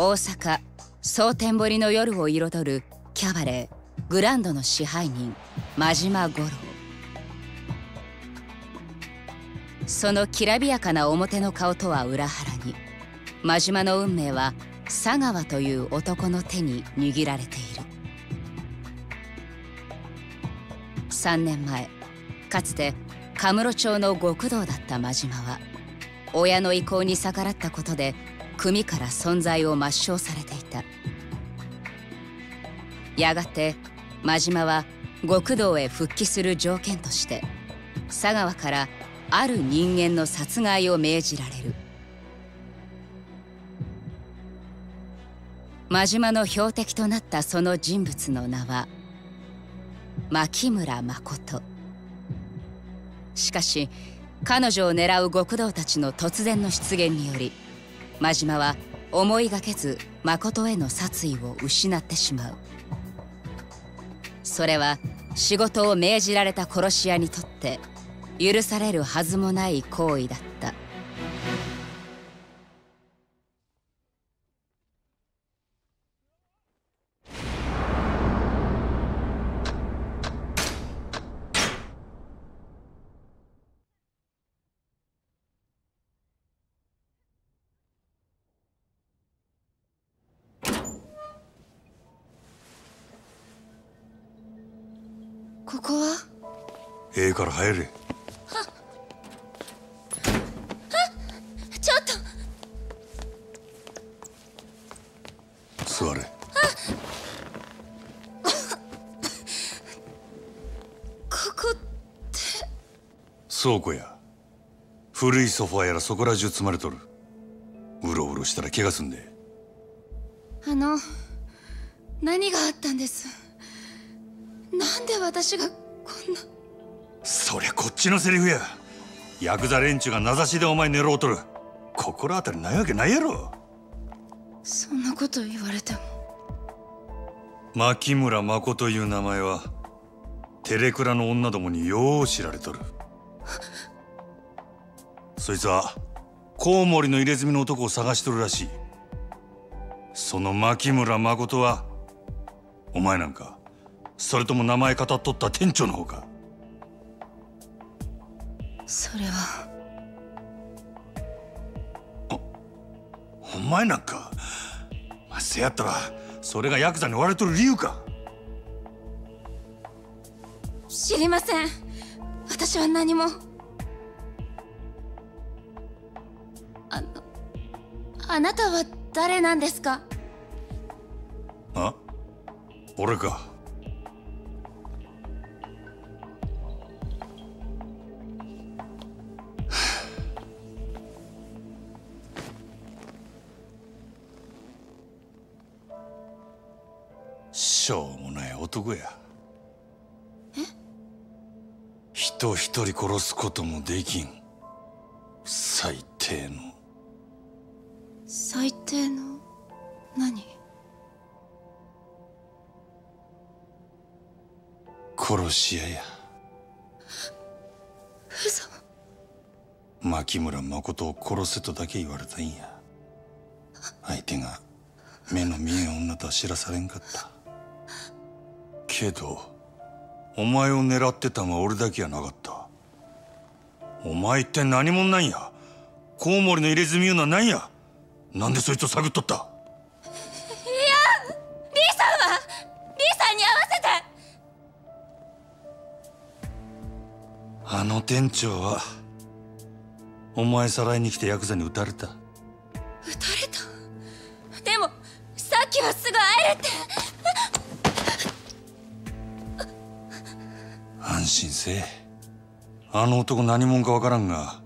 大阪蒼天堀の夜を彩るキャバレーグランドの支配人真島五郎。そのきらびやかな表の顔とは裏腹に真島の運命は佐川という男の手に握られている。3年前かつてカムロ町の極道だった真島は親の意向に逆らったことで組から存在を抹消されていた。やがて真島は極道へ復帰する条件として佐川からある人間の殺害を命じられる。真島の標的となったその人物の名は牧村誠。しかし彼女を狙う極道たちの突然の出現により真島は思いがけず誠への殺意を失ってしまう。それは仕事を命じられた殺し屋にとって許されるはずもない行為だった。から入れ。ちょっと。座れ。ここ倉庫や。古いソファーやらそこら中積まれとる。うろうろしたら怪我すんで。あの何があったんです？なんで私がこんなそりゃこっちのセリフや。ヤクザ連中が名指しでお前狙うとる。心当たりないわけないやろ。そんなこと言われても。牧村誠という名前はテレクラの女どもによう知られとる。そいつはコウモリの入れ墨の男を探しとるらしい。その牧村誠はお前なんかそれとも名前語っとった店長の方かそれは。お前なんか。まあせやったらそれがヤクザに追われとる理由か。知りません。私は何も。あのあなたは誰なんですか？あ？俺か男や。人一人殺すこともできん。最低の。最低の？何？殺し屋や。嘘。牧村誠を殺せとだけ言われたんや。相手が目の見えん女とは知らされんかったけどお前を狙ってたのは俺だけやなかった。お前って何者なんや？コウモリの入れ墨いうのは何や？なんでそいつを探っとった？リーさんはリーさんに合わせて。あの店長はお前さらいに来てヤクザに撃たれた心せえ。あの男何者かわからんが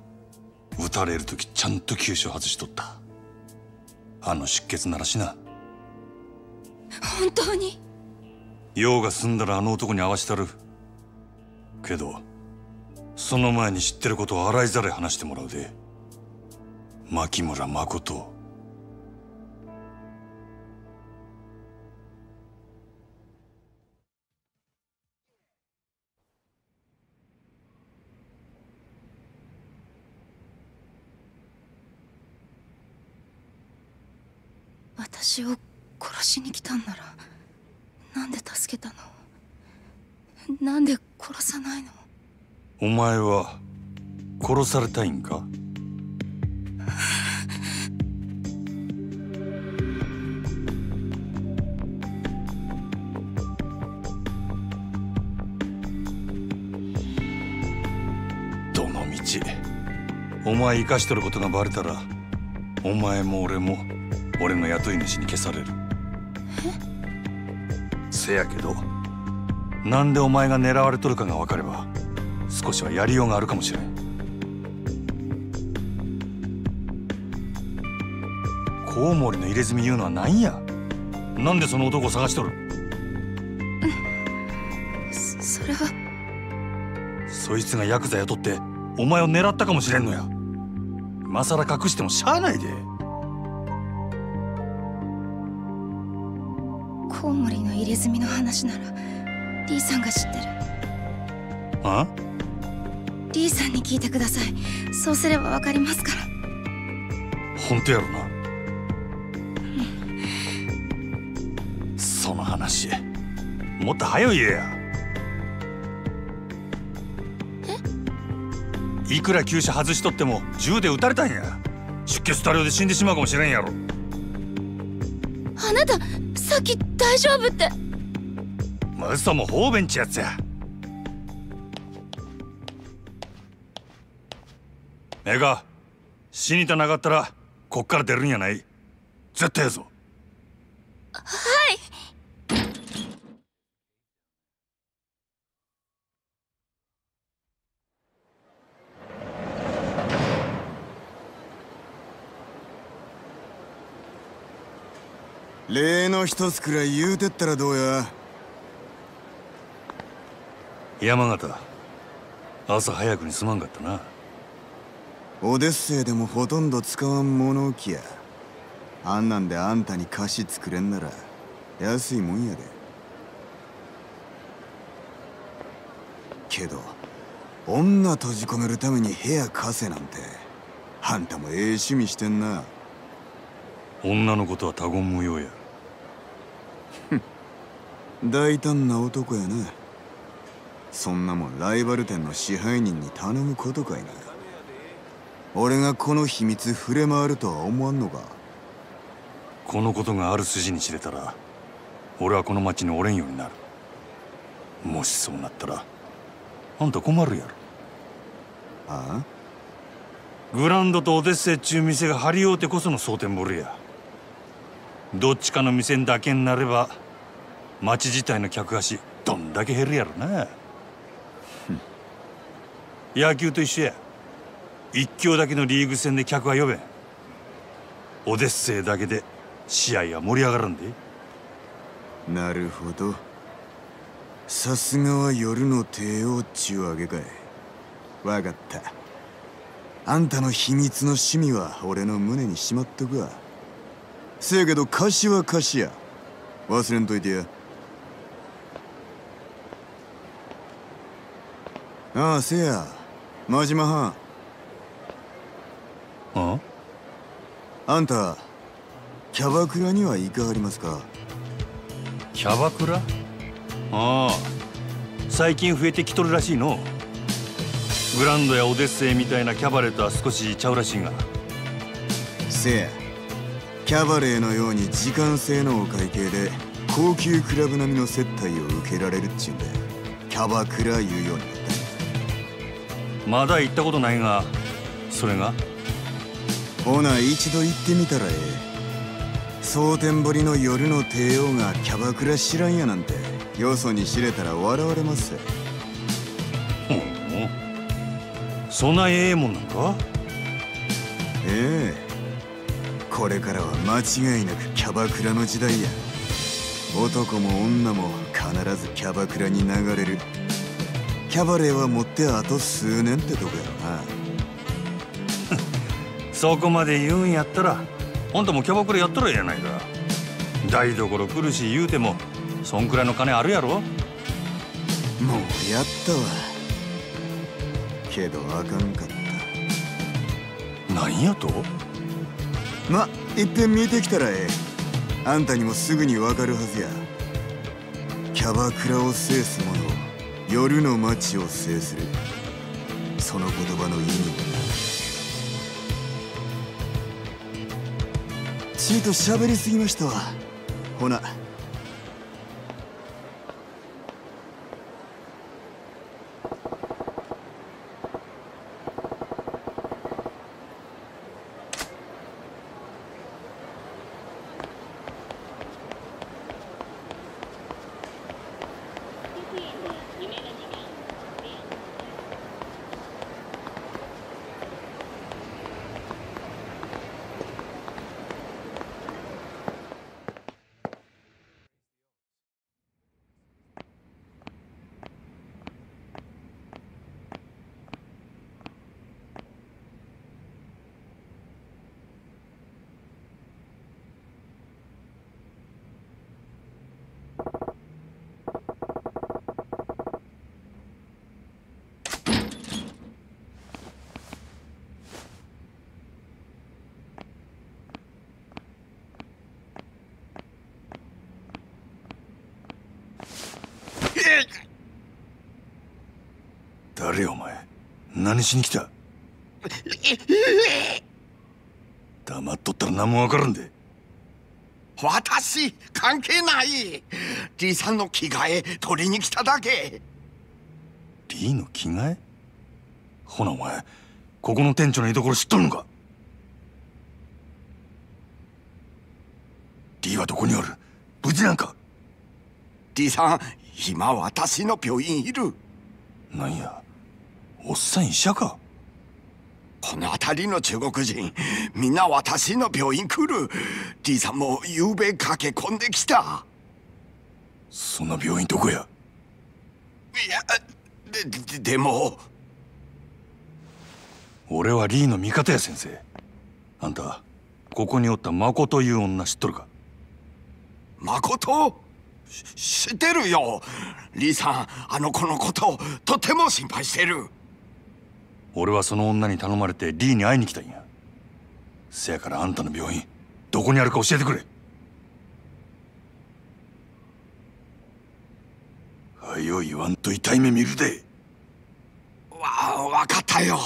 撃たれる時ちゃんと急所外しとった。あの出血ならしな。本当に？用が済んだらあの男に会わしたる。けどその前に知ってることを洗いざらい話してもらうで。牧村誠私を殺しに来たんならなんで助けたの？なんで殺さないの？お前は殺されたいんか？どの道？お前生かしとることがバレたらお前も俺も俺の雇い主に消される。せやけどなんでお前が狙われとるかが分かれば少しはやりようがあるかもしれん。コウモリの入れ墨言うのは何や？なんでその男を探しとる？そそれは。そいつがヤクザ雇ってお前を狙ったかもしれんのや。今さら隠してもしゃあないで入れ墨の話ならリーさんが知ってる。あ？リーさんに聞いてください。そうすればわかりますから。本当やろな。その話もっと早い言えや。いくら急車外しとっても銃で撃たれたんや。出血多量で死んでしまうかもしれんやろ。あなたさっき大丈夫って。まあ嘘も方便ちやつや。ええか死にたなかったらこっから出るんやない？絶対やぞ例の一つくらい言うてったらどうや？山形。朝早くにすまんかったな。オデッセイでもほとんど使わん物置や。あんなんであんたに菓子作れんなら安いもんやで。けど女閉じ込めるために部屋貸せなんてあんたもええ趣味してんな。女のことは他言無用や大胆な男やな。そんなもんライバル店の支配人に頼むことかいな。俺がこの秘密触れ回るとは思わんのか。このことがある筋に知れたら俺はこの町におれんようになる。もしそうなったらあんた困るやろ。あグランドとオデッセイっちゅう店が張り合うてこその蒼天堀や。どっちかの店だけになれば町自体の客足どんだけ減るやろな。野球と一緒や。一強だけのリーグ戦で客は呼べ。オデッセイだけで試合は盛り上がらんで。なるほど。さすがは夜の帝王っちゅうわけかい。わかった。あんたの秘密の趣味は俺の胸にしまっとくわ。せやけど貸しは貸しや。忘れんといてや。ああせや。真島藩あ？あんたキャバクラには行かはりますか？キャバクラ？ああ。最近増えてきとるらしいの。グランドやオデッセイみたいなキャバレーとは少しちゃうらしいが。せや。キャバレーのように時間制のお会計で高級クラブ並みの接待を受けられるっちゅうんでキャバクラ言うようにまだ行ったことないがそれが？ほな一度行ってみたらええ。蒼天堀の夜の帝王がキャバクラ知らんやなんてよそに知れたら笑われます。ほう。そないええもんなんか？ええ。これからは間違いなくキャバクラの時代や。男も女も必ずキャバクラに流れるキャバレーは持ってあと数年ってとこやろな。そこまで言うんやったらあんたもキャバクラやったらええやないか。台所来るし言うてもそんくらいの金あるやろ。もうやったわ。けどあかんかった。何やと？まいっぺん見てきたらええ。あんたにもすぐにわかるはずや。キャバクラを制す者夜の街を制する。その言葉の意味。ちいと喋りすぎましたわ。ほな。誰お前。何しに来た？黙っとったら何も分からんで。私関係ない。D さんの着替え取りに来ただけ。リーの着替え？ほなお前ここの店長の居所知っとるのか？リーはどこにおる？無事なんか？D さん今私の病院いる。なんや？おっさん医者か？この辺りの中国人みんな私の病院来る。D さんも夕べ駆け込んできた。そんな病院どこや？いやでででも。俺はリーの味方や先生。あんたここにおったマコという女知っとるか？誠？し知ってるよ。リーさんあの子のこととても心配してる俺はその女に頼まれてリーに会いに来たんや。せやからあんたの病院どこにあるか教えてくれ。はよ言わんと痛い目見るで。わわかったよ。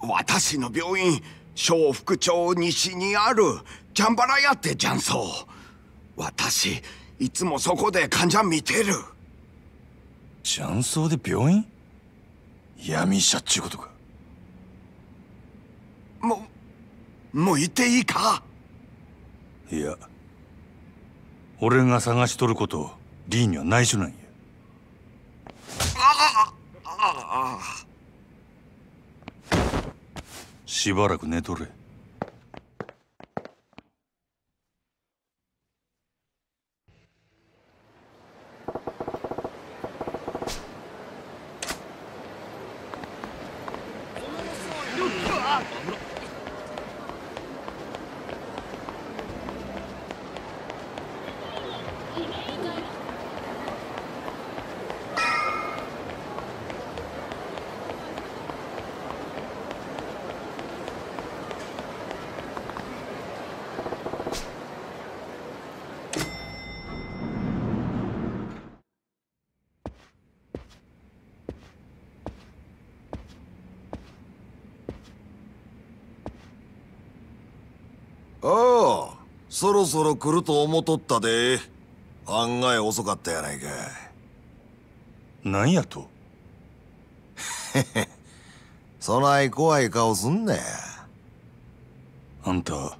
私の病院小福町西にあるジャンバラ屋って雀荘私いつもそこで患者見てる。雀荘で病院？闇医者っちゅうことか。もうもう言っていいか？いや俺が探しとることリーには内緒なんや。しばらく寝とれああそろそろ来ると思っとったで。案外遅かったやないかなんやと？そない怖い顔すんなや。あんた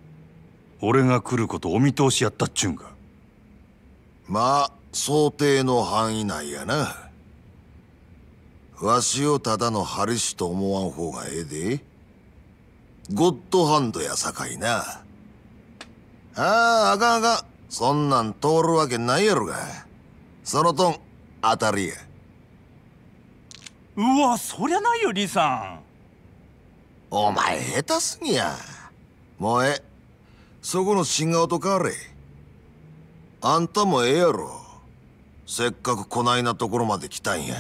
俺が来ることお見通しやったっちゅうんか？まあ想定の範囲内やな。わしをただの針師と思わん方がええで。ゴッドハンドやさかいなあああかんあかん。そんなん通るわけないやろが。そのトン当たりや。うわそりゃないよリさん。お前下手すぎや。もうええ。そこの新顔と変われ。あんたもええやろ。せっかくこないなところまで来たんや。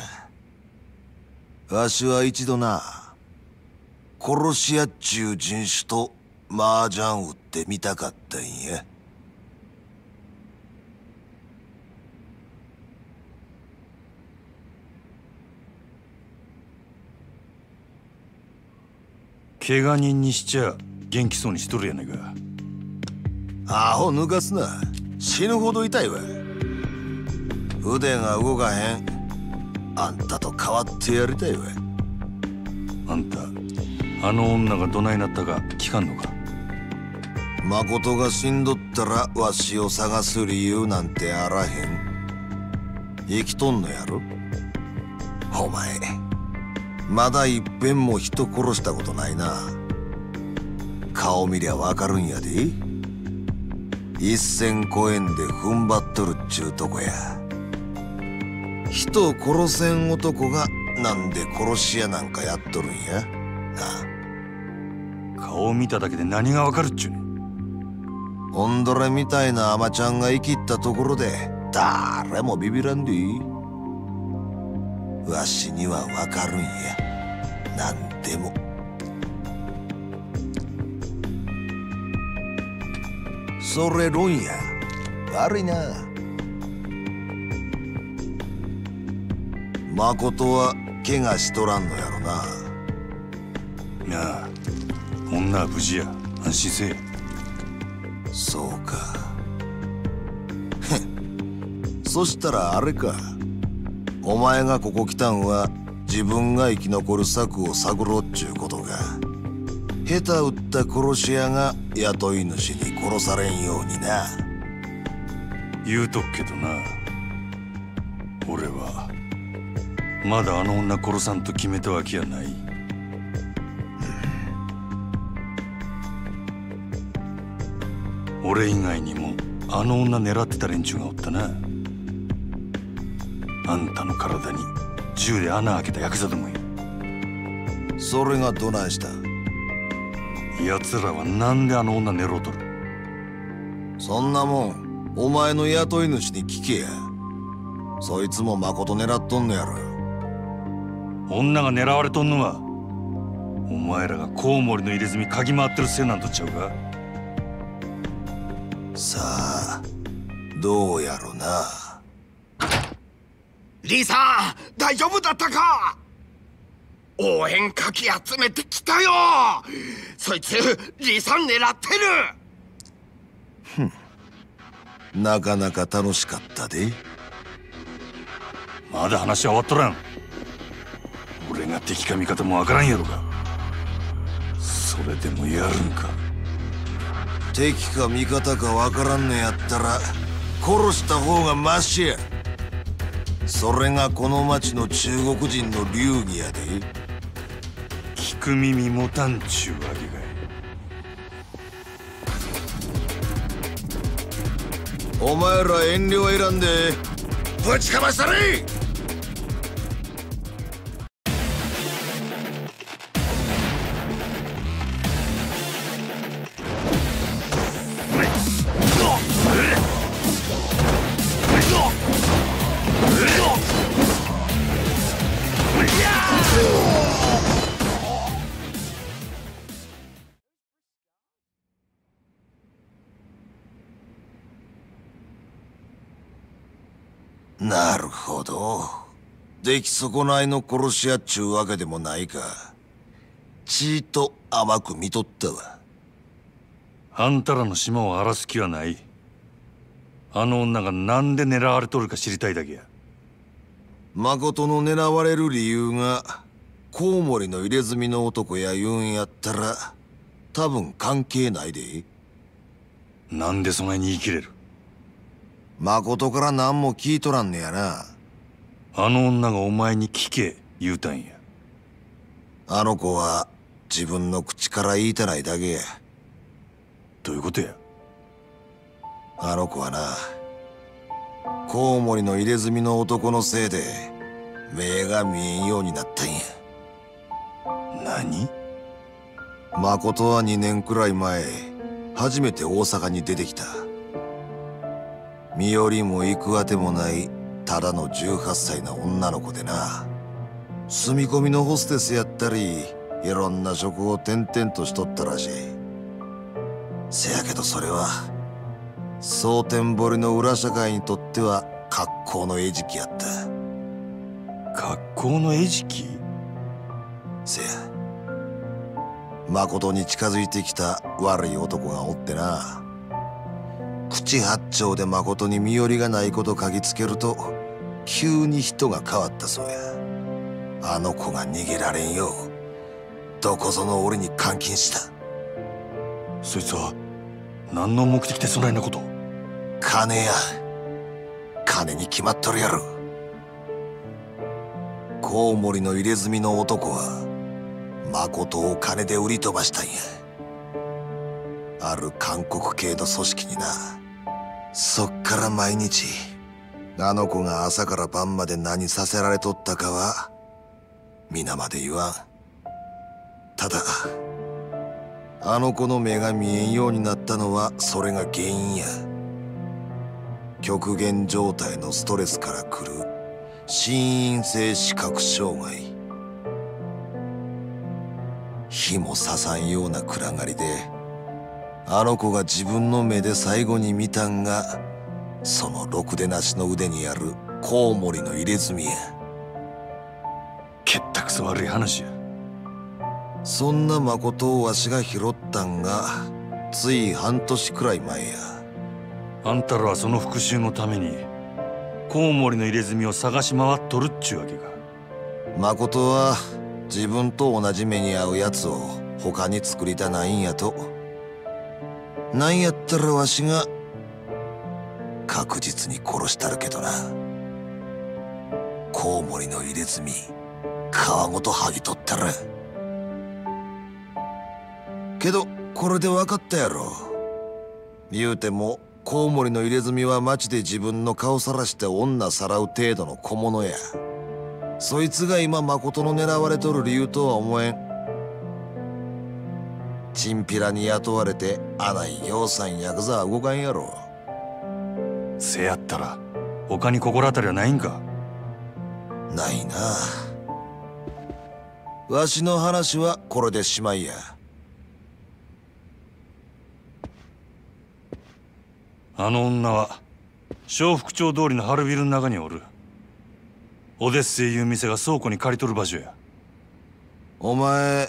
わしは一度な殺し屋っちゅう人種と麻雀打ってみたかったんや。怪我人にしちゃ元気そうにしとるやないか。アホ抜かすな。死ぬほど痛いわ。腕が動かへん。あんたと変わってやりたいわ。あんたあの女がどないなったか聞かんのか？誠が死んどったらわしを探す理由なんてあらへん。生きとんのやろ？お前まだいっぺんも人殺したことないな。顔見りゃわかるんやで。一線超えんで踏ん張っとるっちゅうとこや。人を殺せん男がなんで殺し屋なんかやっとるんや？な顔を見ただけで何がわかるっちゅうねオンドラみたいなアマちゃんが生きったところで誰もビビらんでいい。わしにはわかるんや。何でも。それ論や。悪いな。誠は怪我しとらんのやろな。なあ女は無事や。安心せえ。そうか。そしたらあれか。お前がここ来たんは自分が生き残る策を探ろうっちゅうことが下手打った殺し屋が雇い主に殺されんようにな。言うとくけどな。俺はまだあの女殺さんと決めたわけやない。俺以外にもあの女狙ってた連中がおったな。あんたの体に銃で穴開けたヤクザどもやそれがどないした？奴らはなんであの女狙ろうとる？そんなもんお前の雇い主に聞けや。そいつも誠狙っとんのやろ女が狙われとんのはお前らがコウモリの入れ墨嗅ぎ回ってるせいなんとちゃうか？さあどうやろな？リーさん大丈夫だったか？応援かき集めてきたよ！そいつリーさん狙ってる！なかなか楽しかったで。まだ話は終わっとらん。俺が敵か味方もわからんやろが。それでもやるんか敵か味方かわからんのやったら殺した方がマシや。それがこの町の中国人の流儀やで。聞く耳持たんちゅうわけかい。お前ら遠慮はいらんでぶちかましたれほど出来損ないの殺し屋っちゅうわけでもないか。ちいと甘く見とったわ。あんたらの島を荒らす気はない。あの女がなんで狙われとるか知りたいだけや。誠の狙われる理由がコウモリの入れ墨の男や言うんやったら多分関係ないで。なんでそないに言い切れる。誠から何も聞いとらんねやなあの女がお前に聞け言うたんや。あの子は自分の口から言いたないだけや。どういうことや？あの子はなコウモリの入れ墨の男のせいで目が見えんようになったんや。何？誠は2年くらい前初めて大阪に出てきた。身寄りも行くあてもないただの18歳の女の子でな。住み込みのホステスやったりいろんな職を転々としとったらしい。せやけどそれは蒼天堀の裏社会にとっては格好の餌食やった。学校の餌食？せや。誠に近づいてきた悪い男がおってな。口八丁で誠に身寄りがないこと嗅ぎつけると急に人が変わったそうや。あの子が逃げられんようどこぞの俺に監禁した。そいつは何の目的でそないなこと金や金に決まっとるやろ。コウモリの入れ墨の男は誠を金で売り飛ばしたんや。ある韓国系の組織になそっから毎日あの子が朝から晩まで何させられとったかは皆まで言わん。ただあの子の目が見えんようになったのはそれが原因や。極限状態のストレスから来る心因性視覚障害。火も刺さんような暗がりであの子が自分の目で最後に見たんがそのろくでなしの腕にあるコウモリの入れ墨や。けったくそ悪い話や。そんな誠をわしが拾ったんがつい半年くらい前や。あんたらはその復讐のためにコウモリの入れ墨を探し回っとるっちゅうわけか。誠は自分と同じ目に遭うやつを他に作りたないんやと。なんやったらわしが確実に殺したるけどな。コウモリの入れ墨皮ごと剥ぎ取ったらけどこれで分かったやろ。言うてもコウモリの入れ墨は町で自分の顔さらして女さらう程度の小物や。そいつが今誠の狙われとる理由とは思えん。チンピラに雇われて穴井行さんヤクザは動かんやろ。せやったら他に心当たりはないんか？ないな。わしの話はこれでしまいや。あの女は小福町通りの春ビルの中におる。オデッセイいう店が倉庫に借りとる場所や。お前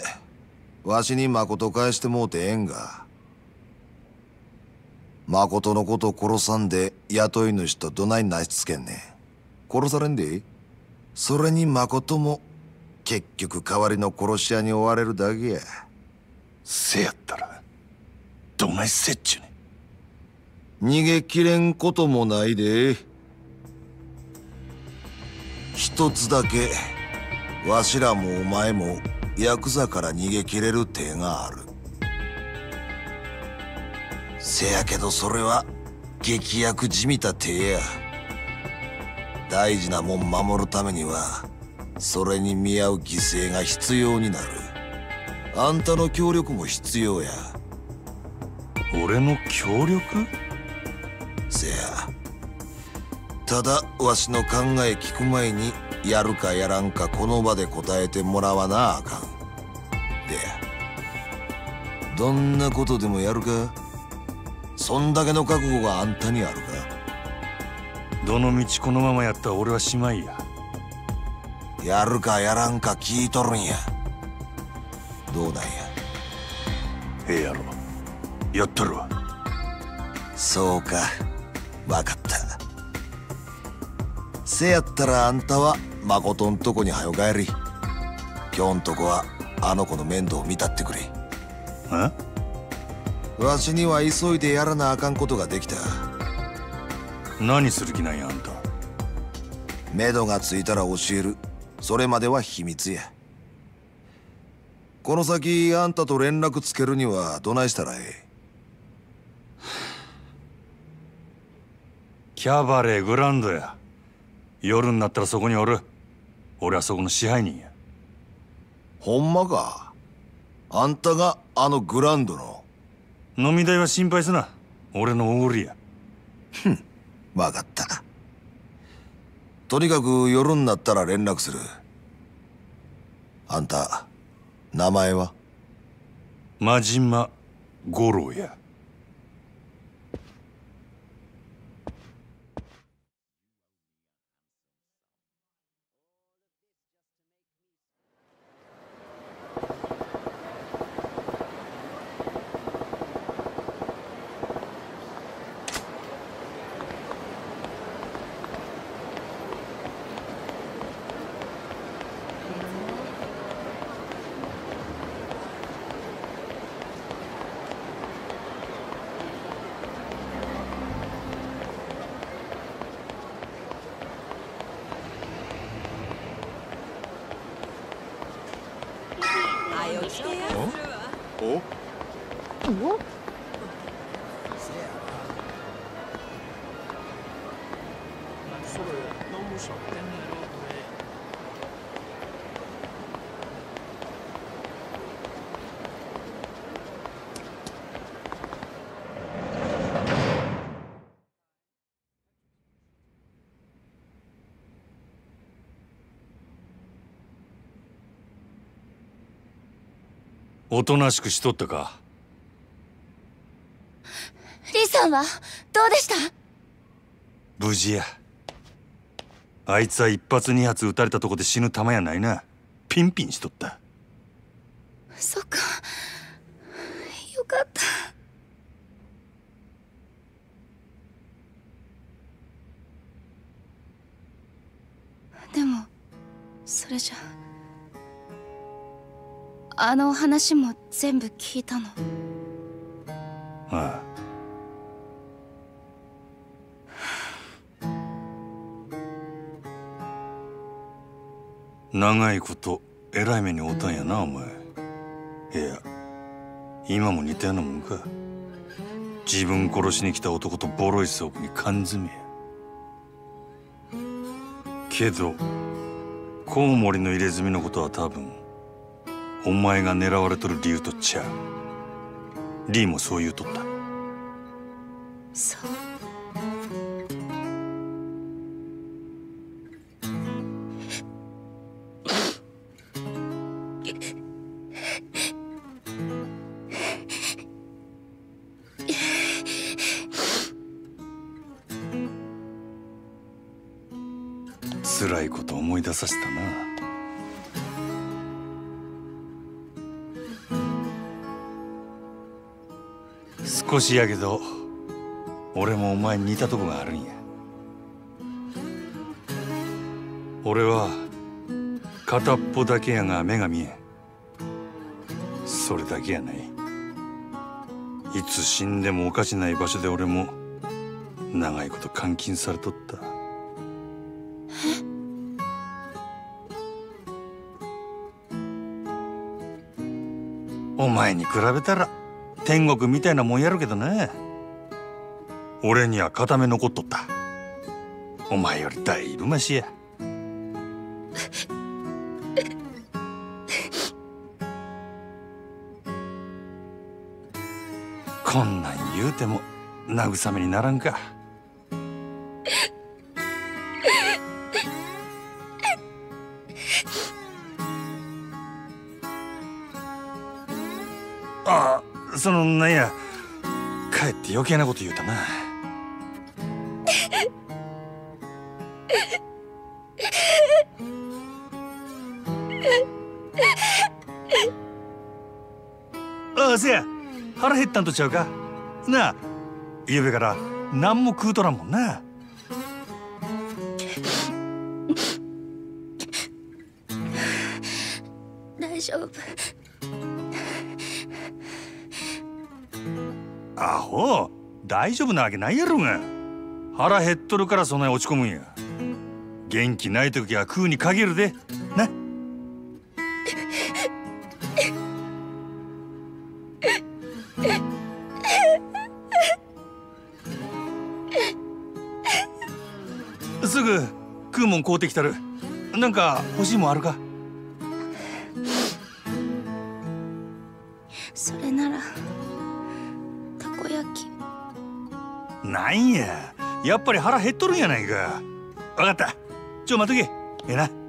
わしに誠返してもうてええんが誠のこと殺さんで雇い主とどないなしつけんね殺されんでそれに誠も結局代わりの殺し屋に追われるだけや。せやったらどないせっちゅね逃げきれんこともないで。一つだけわしらもお前もヤクザから逃げきれる手がある。せやけどそれは劇薬じみた手や。大事なもん守るためにはそれに見合う犠牲が必要になる。あんたの協力も必要や。俺の協力？せや。ただわしの考え聞く前にやるかやらんかこの場で答えてもらわなあかん。でどんなことでもやるか？そんだけの覚悟があんたにあるか？どの道このままやったら俺はしまいや。やるかやらんか聞いとるんや。どうなんや？ええやろ。やったるわ。そうか。分かった。せやったらあんたは誠んとこにはよ帰り。今日んとこはあの子の面倒を見たってくれ。え？わしには急いでやらなあかんことができた。何する気なんやあんた。目処がついたら教える。それまでは秘密や。この先あんたと連絡つけるにはどないしたらええキャバレーグランドや。夜になったらそこにおる。俺はそこの支配人や。ほんまか？あんたがあのグランドの飲み代は心配すな。俺のおごりや。分かった。とにかく夜になったら連絡する。あんた名前は？真島五郎やおとなしくしとったか？リさんはどうでした？無事や。あいつは一発二発撃たれたとこで死ぬ玉やないな。ピンピンしとった。そっか。よかった。でもそれじゃあの話も全部聞いたの。ああ長いことえらい目に遭うたんやなお前。いや今も似たようなもんか。自分殺しに来た男とボロい倉庫に缶詰や。けどコウモリの入れ墨のことは多分お前が狙われとる理由とちゃ。うリーもそう言うとった。そう。少しやけど俺もお前に似たとこがあるんや。俺は片っぽだけやが目が見えんそれだけやない。いつ死んでもおかしない場所で俺も長いこと監禁されとった。お前に比べたら天国みたいなもんやるけどね。俺には固め残っとった。お前よりだいぶマシや。こんなん言うても慰めにならんか。そのなんやかえって余計なこと言うたな。ああせや。腹減ったんとちゃうか。なあゆうべから何も食うとらんもんな。大丈夫。大丈夫なわけないやろが。腹減っとるからそんなに落ち込むんや。元気ない時は食うに限るで。な。すぐ食うもん買うてきたる。なんか欲しいもんあるか？なんや。やっぱり腹減っとるんやないか。分かった。ちょ待っとけ。ええな。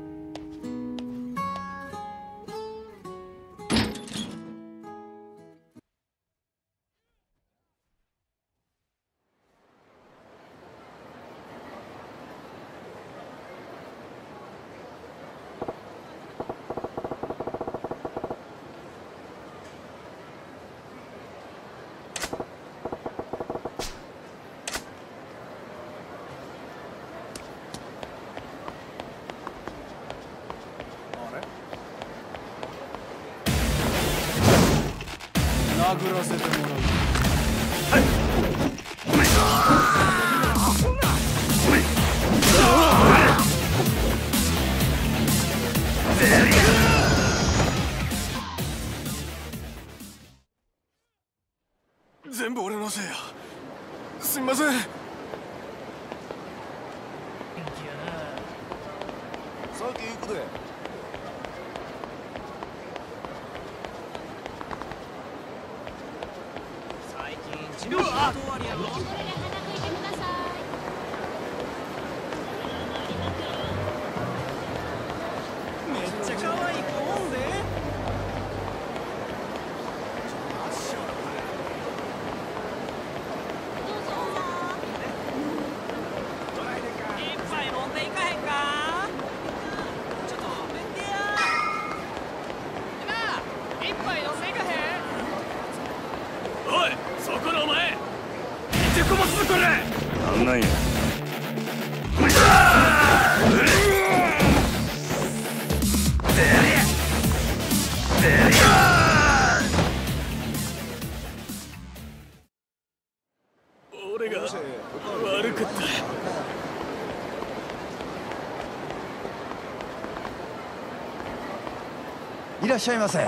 らっしゃいませ。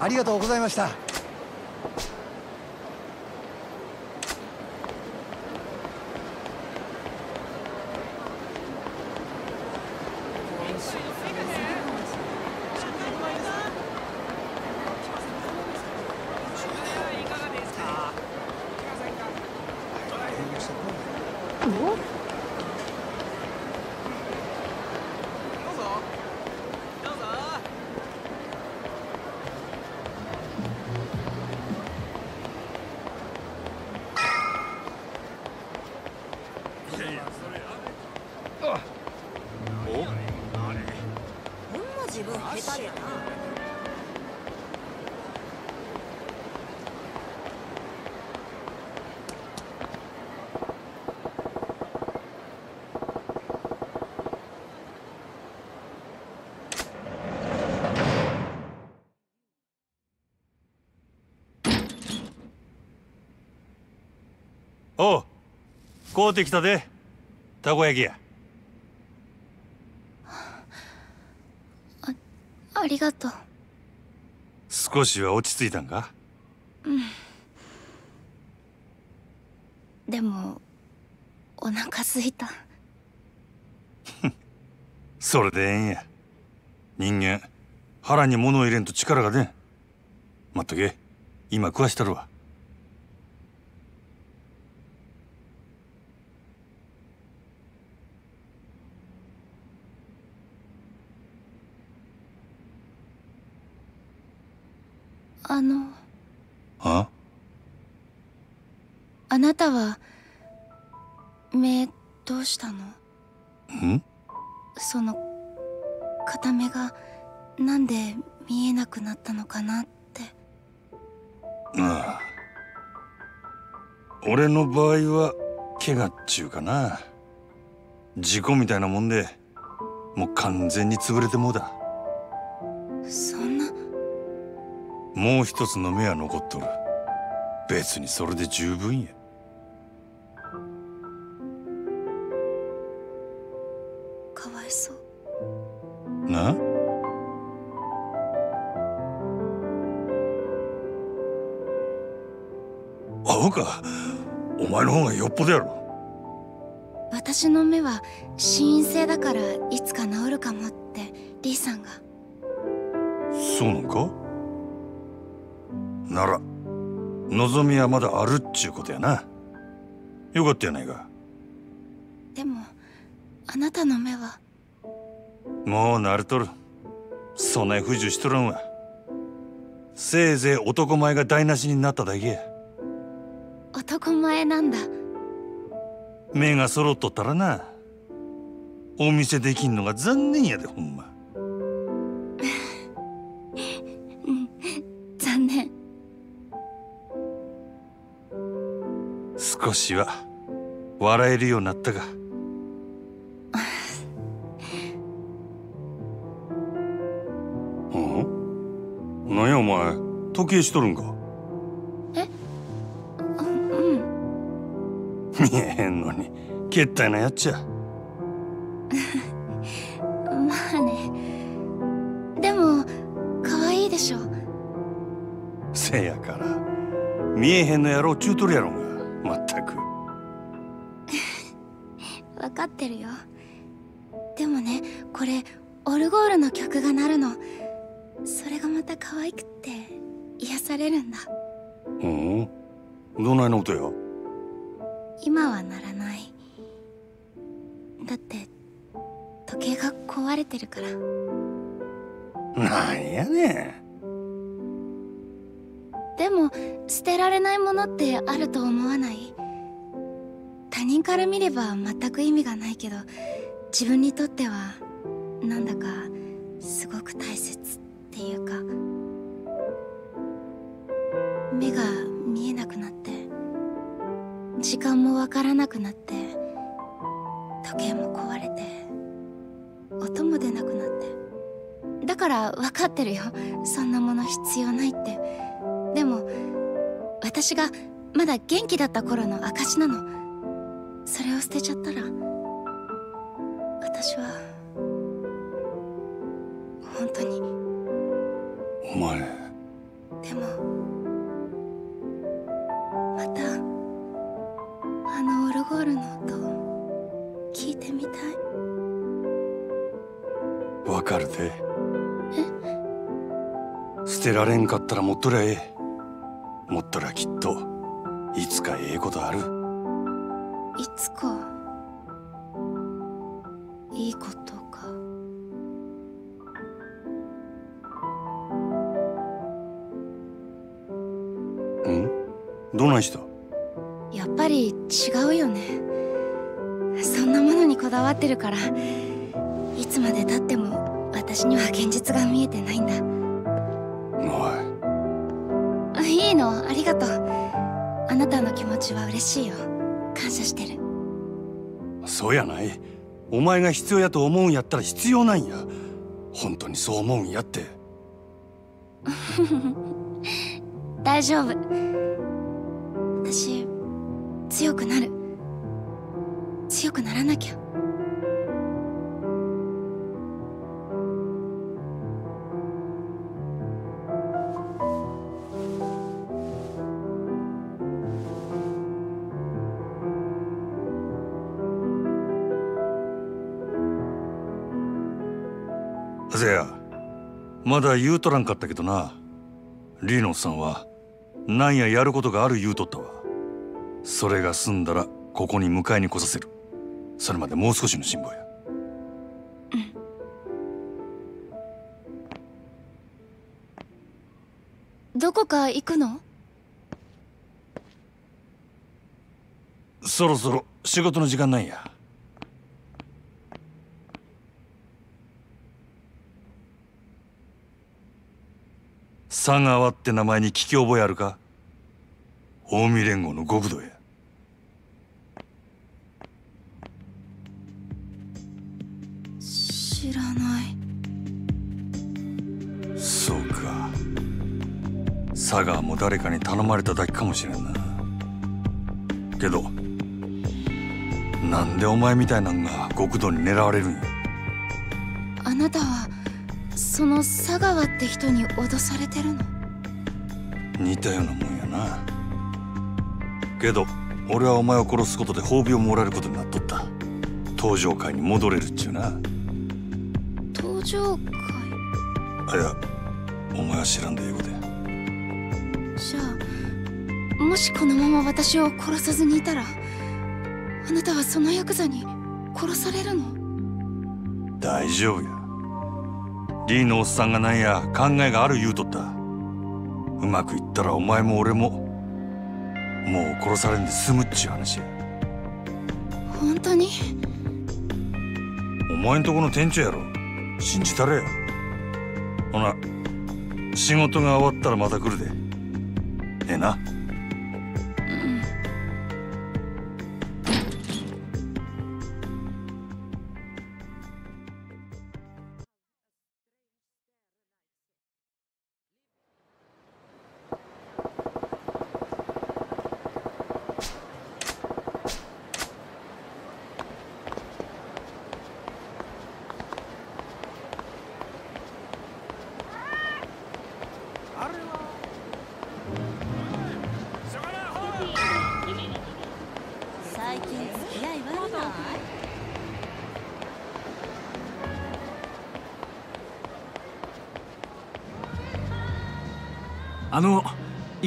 ありがとうございました。買うてきたで。たこ焼きや。ありがとう。少しは落ち着いたんか？でもお腹すいた。それでええんや。人間腹に物を入れんと力が出ん。待っとけ。今食わしたるわあのあ？あなたは目どうしたの？ん？その片目がなんで見えなくなったのかなって。ああ。俺の場合は怪我っちゅうかな。事故みたいなもんでもう完全に潰れてもうだそんなもう一つの目は残っとる。別にそれで十分や。かわいそう。な？アホか。お前の方がよっぽどやろ。私の目は心因性だからいつか治るかもってリーさんが。そうなんか？なら望みはまだあるっちゅうことやな。よかったやないか。でもあなたの目は？もう慣れとる。そない不自由しとらんわ。せいぜい男前が台無しになっただけや。男前なんだ。目が揃っとったらなお見せできんのが残念やでほんま少しは笑えるようになったか うん？なんやお前？時計しとるんか？え？えうん。見えへんのにけったいなやっちゃ。まあね。でも可愛いでしょ。せやから見えへんのやろうちゅうとるやろてるよ。でもねこれオルゴールの曲が鳴るの。それがまた可愛くって癒されるんだ。うん？どないの音や？今は鳴らない。だって時計が壊れてるから。なんやねでも捨てられないものってあると思わない？から見れば全く意味がないけど自分にとってはなんだかすごく大切っていうか目が見えなくなって時間もわからなくなって時計も壊れて音も出なくなって。だから分かってるよ。そんなもの必要ないって。でも私がまだ元気だった頃の証なの。それを捨てちゃったら私は本当に。お前。でもまたあのオルゴールの音聞いてみたい。わかるで。捨てられんかったら持っとりゃええ前が必要やと思うんやったら必要なんや。本当にそう思うんやって。大丈夫。まだ言うとらんかったけどな。リーノさんはなんややることがある言うとったわ。それが済んだらここに迎えに来させる。それまでもう少しの辛抱や。どこか行くの？そろそろ仕事の時間なんや佐川って名前に聞き覚えあるか？近江連合の極道や知らない。そうか。佐川も誰かに頼まれただけかもしれんな。けどなんでお前みたいなんが極道に狙われるんや？あなたはその佐川って人に脅されてるの？似たようなもんやな。けど俺はお前を殺すことで褒美をもらえることになっとった。登場界に戻れるっちゅうな。登場会？あいやお前は知らんで英語でじゃあもしこのまま私を殺さずにいたらあなたはそのヤクザに殺されるの？大丈夫やリーのおっさんがなんや考えがある言うとった。うまくいったらお前も俺ももう殺されんで済むっちゅう話や。本当に？お前んとこの店長やろ。信じたれや。ほな仕事が終わったらまた来るで。ええな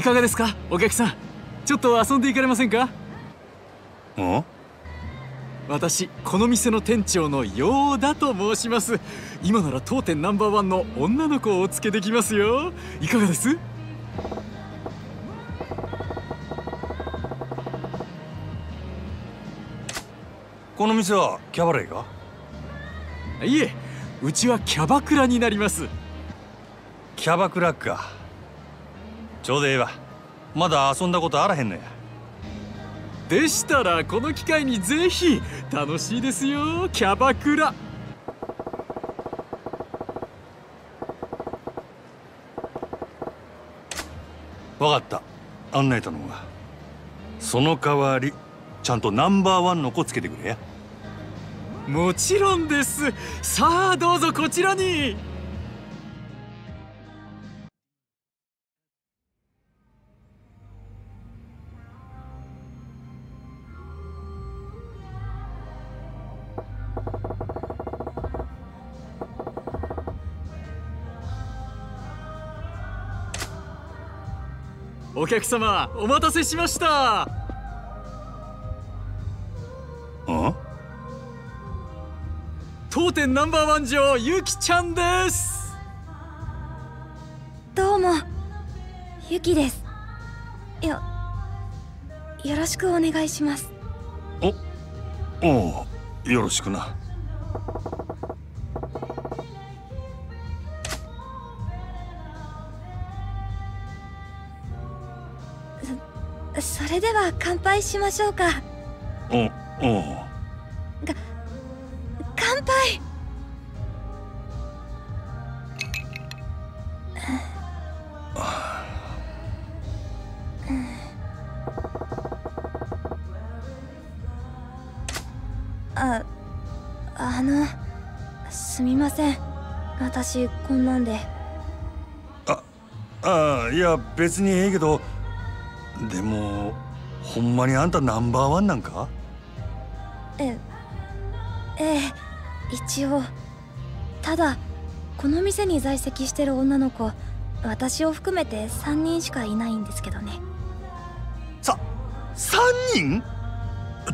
いかがですかお客さん。ちょっと遊んでいかれませんか？ん？私この店の店長のヨーダと申します。今なら当店ナンバーワンの女の子をお付けできますよ。いかがです？この店はキャバレーか？いえうちはキャバクラになります。キャバクラかちょうどええわ。まだ遊んだことあらへんのや。でしたらこの機会にぜひ楽しいですよキャバクラ。わかった。案内頼むわその代わりちゃんとナンバーワンの子つけてくれや。もちろんです。さあどうぞこちらに客様お待たせしました。ん当店ナンバーワン女ゆきちゃんです。どうもゆきです。よよろしくお願いします。おうよろしくなれでは乾杯しましょうか。おおう。乾杯。ああのすみません。私こんなんで。ああいや別にええけどほんまにあんたナンバーワンなんか？えええ一応。ただこの店に在籍してる女の子私を含めて3人しかいないんですけどね。3人？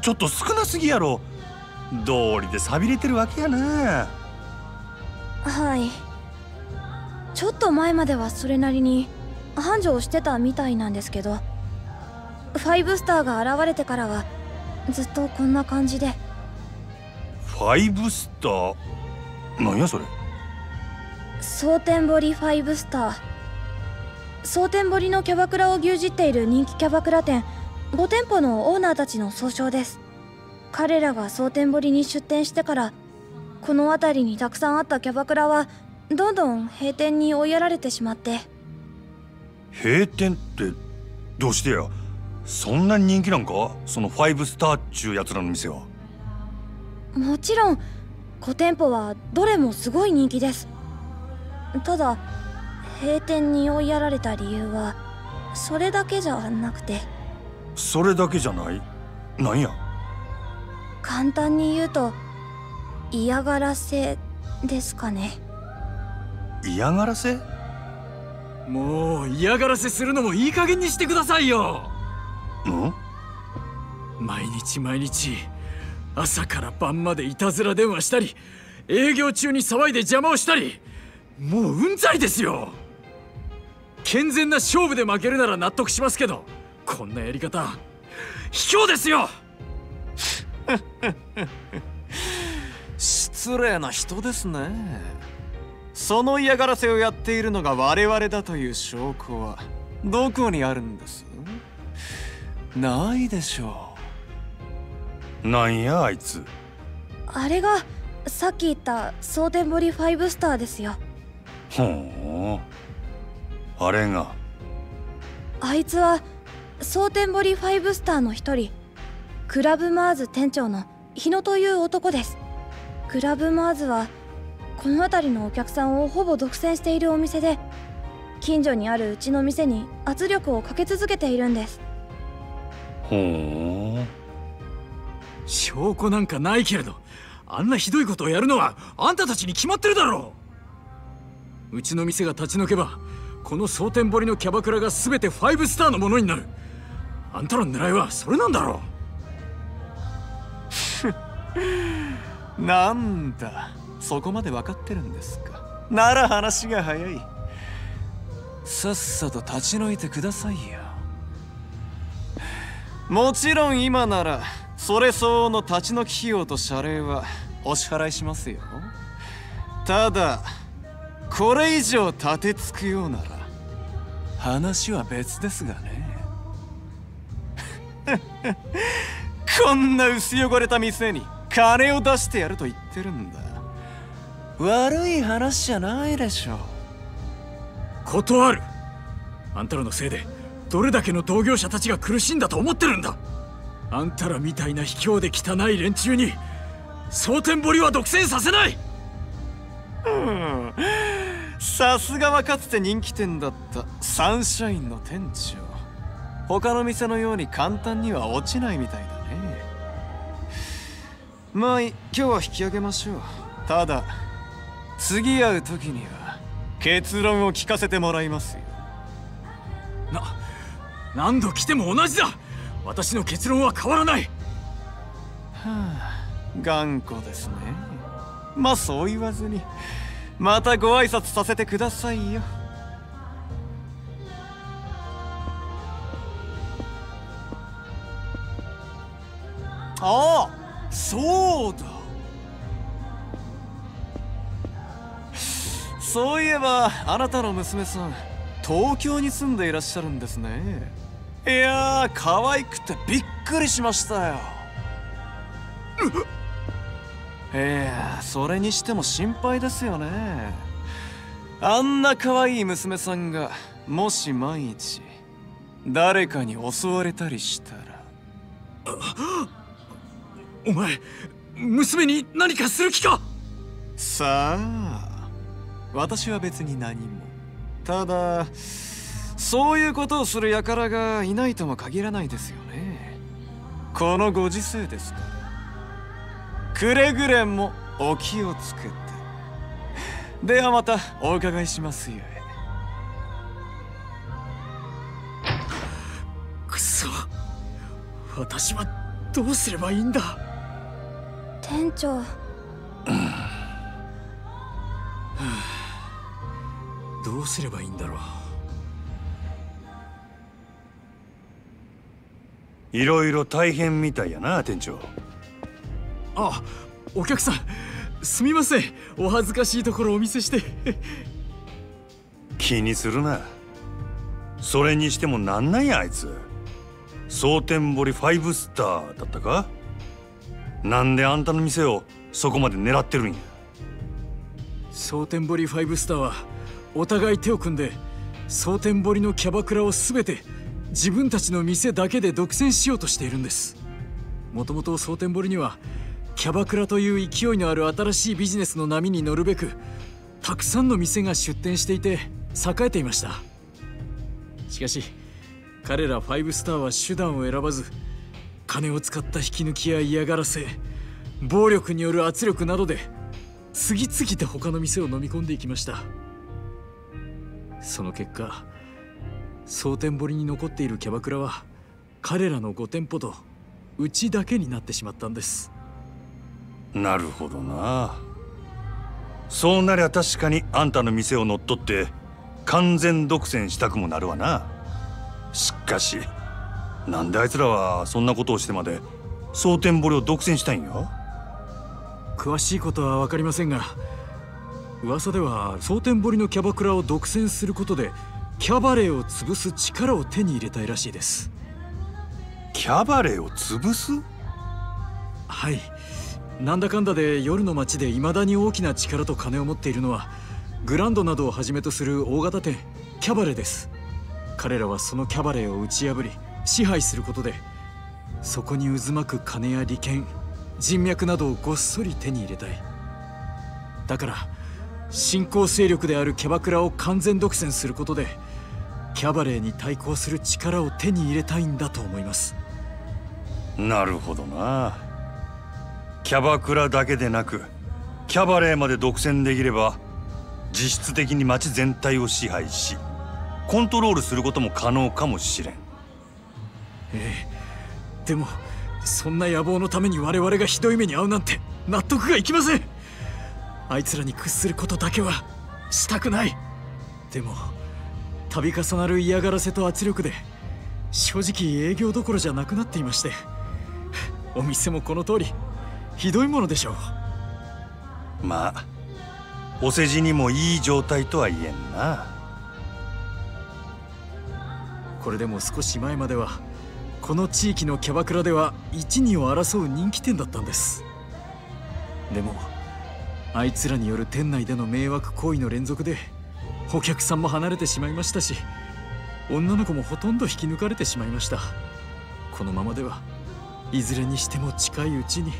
ちょっと少なすぎやろ。道理で寂れてるわけやな。はい。ちょっと前まではそれなりに繁盛してたみたいなんですけどファイブスターが現れてからはずっとこんな感じで。ファイブスター？なんやそれ？蒼天堀ファイブスター。蒼天堀のキャバクラを牛耳っている人気キャバクラ店。5店舗のオーナーたちの総称です。彼らが蒼天堀に出店してからこの辺りにたくさんあったキャバクラはどんどん閉店に追いやられてしまって。閉店ってどうしてや？そんなに人気なんか？そのファイブスターっちゅうやつらの店は。もちろん5店舗はどれもすごい人気です。ただ閉店に追いやられた理由はそれだけじゃなくて。それだけじゃない？なんや？簡単に言うと嫌がらせですかね。嫌がらせ？もう嫌がらせするのもいい加減にしてくださいよ。ん毎日毎日朝から晩までいたずら電話したり営業中に騒いで邪魔をしたりもううんざりですよ。健全な勝負で負けるなら納得しますけどこんなやり方卑怯ですよ。失礼な人ですね。その嫌がらせをやっているのが我々だという証拠はどこにあるんです？ないでしょなんやあいつ。あれがさっき言った蒼天堀ファイブスターですよ。ほう。あれが。あいつは蒼天堀ファイブスターの一人。クラブマーズ店長の日野という男です。クラブマーズはこの辺りのお客さんをほぼ独占しているお店で近所にあるうちの店に圧力をかけ続けているんですほう。証拠なんかないけれどあんなひどいことをやるのはあんたたちに決まってるだろう。うちの店が立ち退けばこの蒼天堀のキャバクラが全てファイブスターのものになる。あんたの狙いはそれなんだろう。なんだ。そこまで分かってるんですか。なら話が早い。さっさと立ち退いてくださいよ。もちろん今ならそれ相応の立ち退き費用と謝礼はお支払いしますよ。ただこれ以上立てつくようなら話は別ですがね。こんな薄汚れた店に金を出してやると言ってるんだ。悪い話じゃないでしょう。断る。あんたらのせいで。どれだけの同業者たちが苦しんだと思ってるんだ。あんたらみたいな卑怯で汚い連中に蒼天堀は独占させない。うん。さすがはかつて人気店だったサンシャインの店長。他の店のように簡単には落ちないみたいだね。まあ今日は引き上げましょう。ただ次会う時には結論を聞かせてもらいますよ。な何度来ても同じだ。私の結論は変わらない。はあ頑固ですね。まあそう言わずにまたご挨拶させてくださいよ。ああそうだ。そういえばあなたの娘さん東京に住んでいらっしゃるんですね。いやー可愛くてびっくりしましたよ。いやそれにしても心配ですよね。あんな可愛い娘さんがもし万一誰かに襲われたりしたら。お前娘に何かする気か？さあ私は別に何も。ただそういうことをする輩がいないとも限らないですよね。このご時世ですからくれぐれもお気をつけて。ではまたお伺いしますよくそ私はどうすればいいんだ？店長。どうすればいいんだろういろいろ大変みたいやな店長。あお客さんすみません。お恥ずかしいところお見せして。気にするな。それにしてもなんなんやあいつ。蒼天堀ファイブスターだったか？なんであんたの店をそこまで狙ってるんや？蒼天堀ファイブスターはお互い手を組んで蒼天堀のキャバクラを全て自分たちの店だけで独占しようとしているんです。もともと蒼天堀にはキャバクラという勢いのある新しいビジネスの波に乗るべくたくさんの店が出店していて栄えていました。しかし彼らファイブスターは手段を選ばず金を使った引き抜きや嫌がらせ暴力による圧力などで次々と他の店を飲み込んでいきました。その結果蒼天堀に残っているキャバクラは彼らの5店舗とうちだけになってしまったんです。なるほどな。そうなりゃ確かにあんたの店を乗っ取って完全独占したくもなるわな。しかしなんであいつらはそんなことをしてまで蒼天堀を独占したいんよ？詳しいことは分かりませんが噂では蒼天堀のキャバクラを独占することでキャバレーを潰す力を手に入れたいらしいです。キャバレーを潰す？はい。なんだかんだで夜の街で未だに大きな力と金を持っているのはグランドなどをはじめとする大型店キャバレーです。彼らはそのキャバレーを打ち破り支配することでそこに渦巻く金や利権人脈などをごっそり手に入れたい。だから新興勢力であるキャバクラを完全独占することでキャバレーに対抗する力を手に入れたいんだと思います。なるほどな。キャバクラだけでなくキャバレーまで独占できれば実質的に街全体を支配しコントロールすることも可能かもしれん。ええ。でもそんな野望のために我々がひどい目に遭うなんて納得がいきません。あいつらに屈することだけはしたくない。でも度重なる嫌がらせと圧力で正直営業どころじゃなくなっていましてお店もこの通りひどいものでしょう。まあお世辞にもいい状態とは言えんな。これでも少し前まではこの地域のキャバクラでは一二を争う人気店だったんです。でもあいつらによる店内での迷惑行為の連続でお客さんも離れてしまいましたし女の子もほとんど引き抜かれてしまいました。このままではいずれにしても近いうちに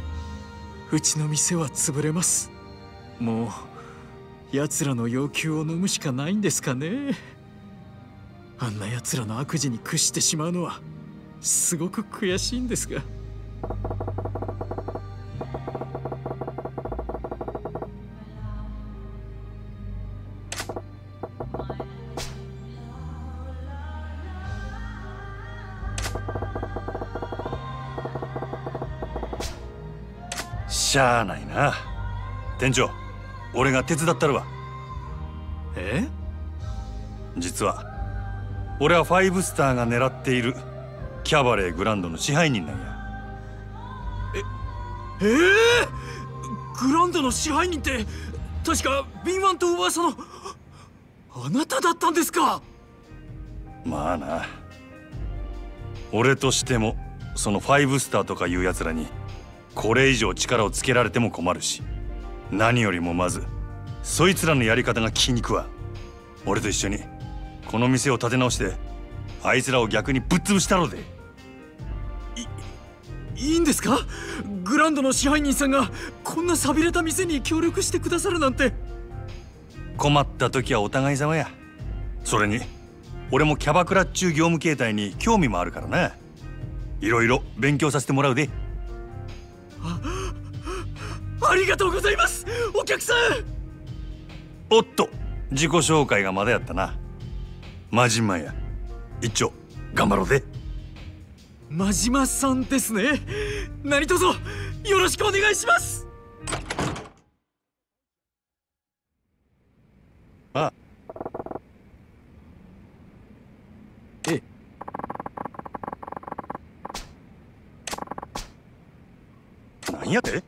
うちの店は潰れます。もう奴らの要求を飲むしかないんですかね。あんな奴らの悪事に屈してしまうのはすごく悔しいんですが。しゃあないな。店長俺が手伝ったるわ。え？実は俺はファイブスターが狙っているキャバレーグランドの支配人なんや。え？え？ー、グランドの支配人って確か敏腕と噂のあなただったんですか？まあな。俺としてもそのファイブスターとかいうやつらにこれ以上力をつけられても困るし何よりもまずそいつらのやり方が気に食わ俺と一緒にこの店を立て直してあいつらを逆にぶっ潰したのでいいいんですか？グランドの支配人さんがこんな寂れた店に協力してくださるなんて。困った時はお互い様や。それに俺もキャバクラっちゅう業務形態に興味もあるからな。いろいろ勉強させてもらうで。ありがとうございます。お客さん。おっと自己紹介がまだやったな。真島や一丁頑張ろうぜ。真島さんですね。何卒よろしくお願いします。あえ何やって？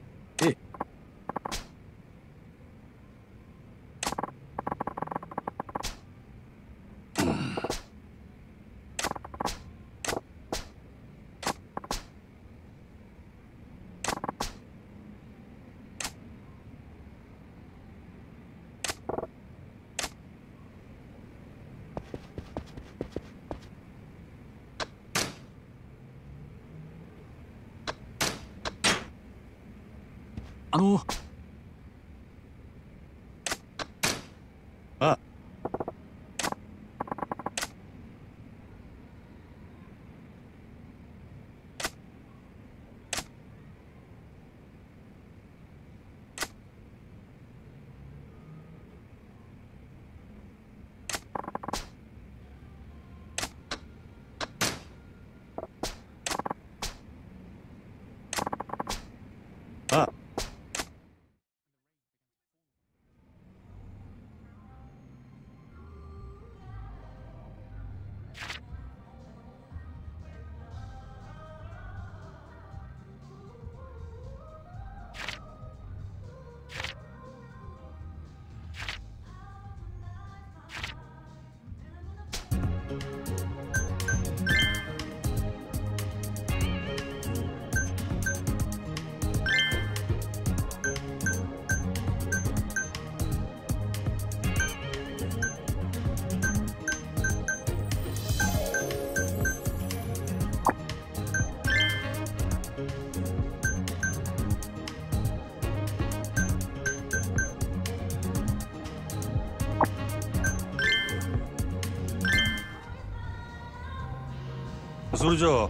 そ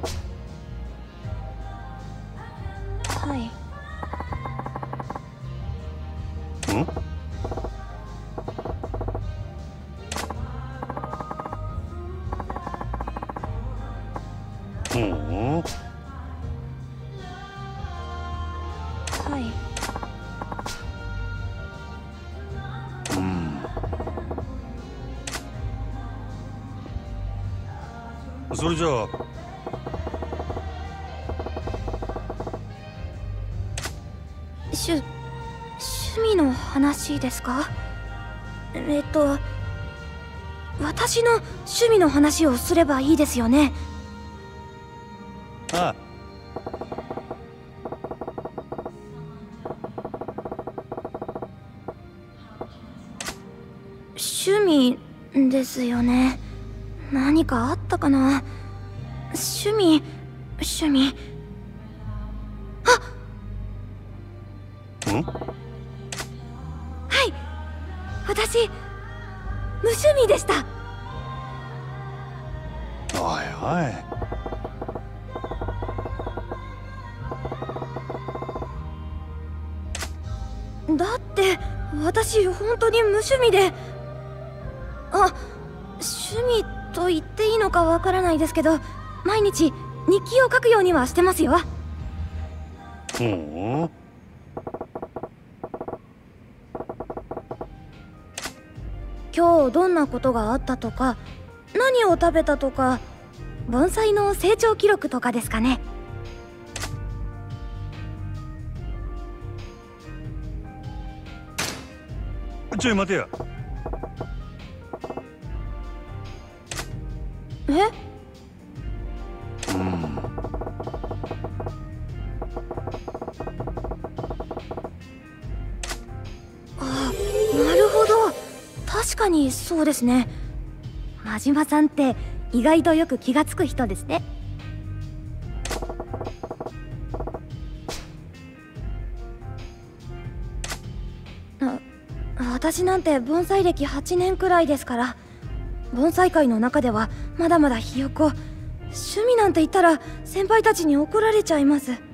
それじゃあ。しゅ趣味の話ですか？えっと私の趣味の話をすればいいですよね。かな？ないですけど毎日日記を書くようにはしてますよ。ほう今日どんなことがあったとか何を食べたとか盆栽の成長記録とかですかね。ちょい待てやそうですね。真島さんって意外とよく気がつく人ですね。あ私なんて盆栽歴8年くらいですから盆栽界の中ではまだまだひよこ趣味なんて言ったら先輩たちに怒られちゃいます。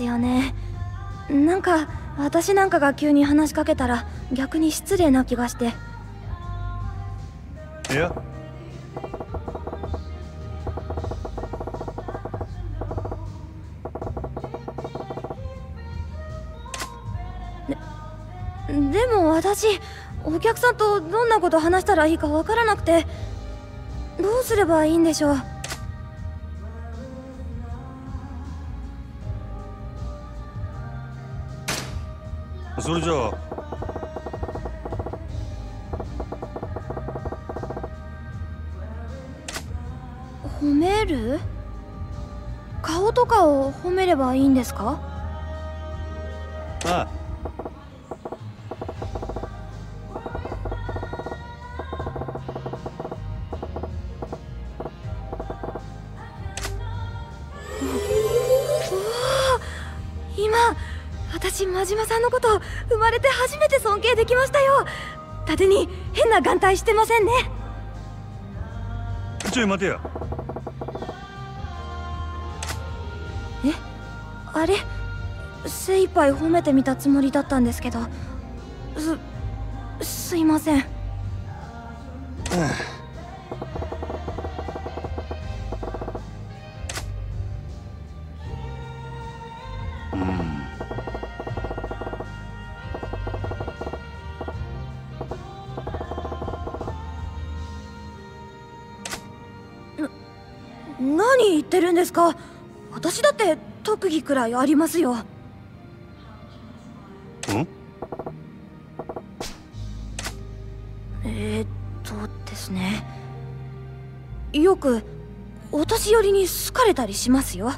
ですよね。なんか私なんかが急に話しかけたら逆に失礼な気がして。いや。でも私お客さんとどんなこと話したらいいかわからなくてどうすればいいんでしょうそれじゃあ。褒める？顔とかを褒めればいいんですか？まれて初めて尊敬できましたよ。伊達に変な眼帯してませんね。ちょい待てやあれ？精一杯褒めてみたつもりだったんですけど。すすいませんですか？私だって特技くらいありますよ。ん？えー、っとですね。よくお年寄りに好かれたりしますよ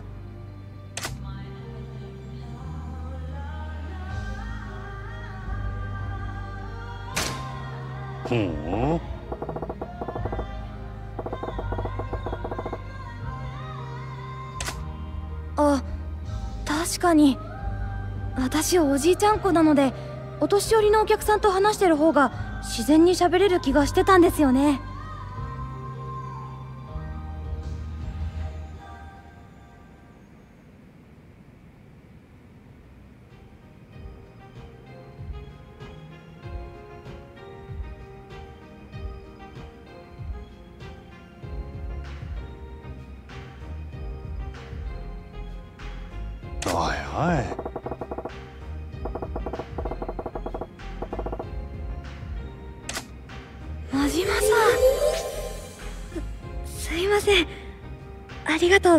おじいちゃん子なのでお年寄りのお客さんと話してる方が自然に喋れる気がしてたんですよね。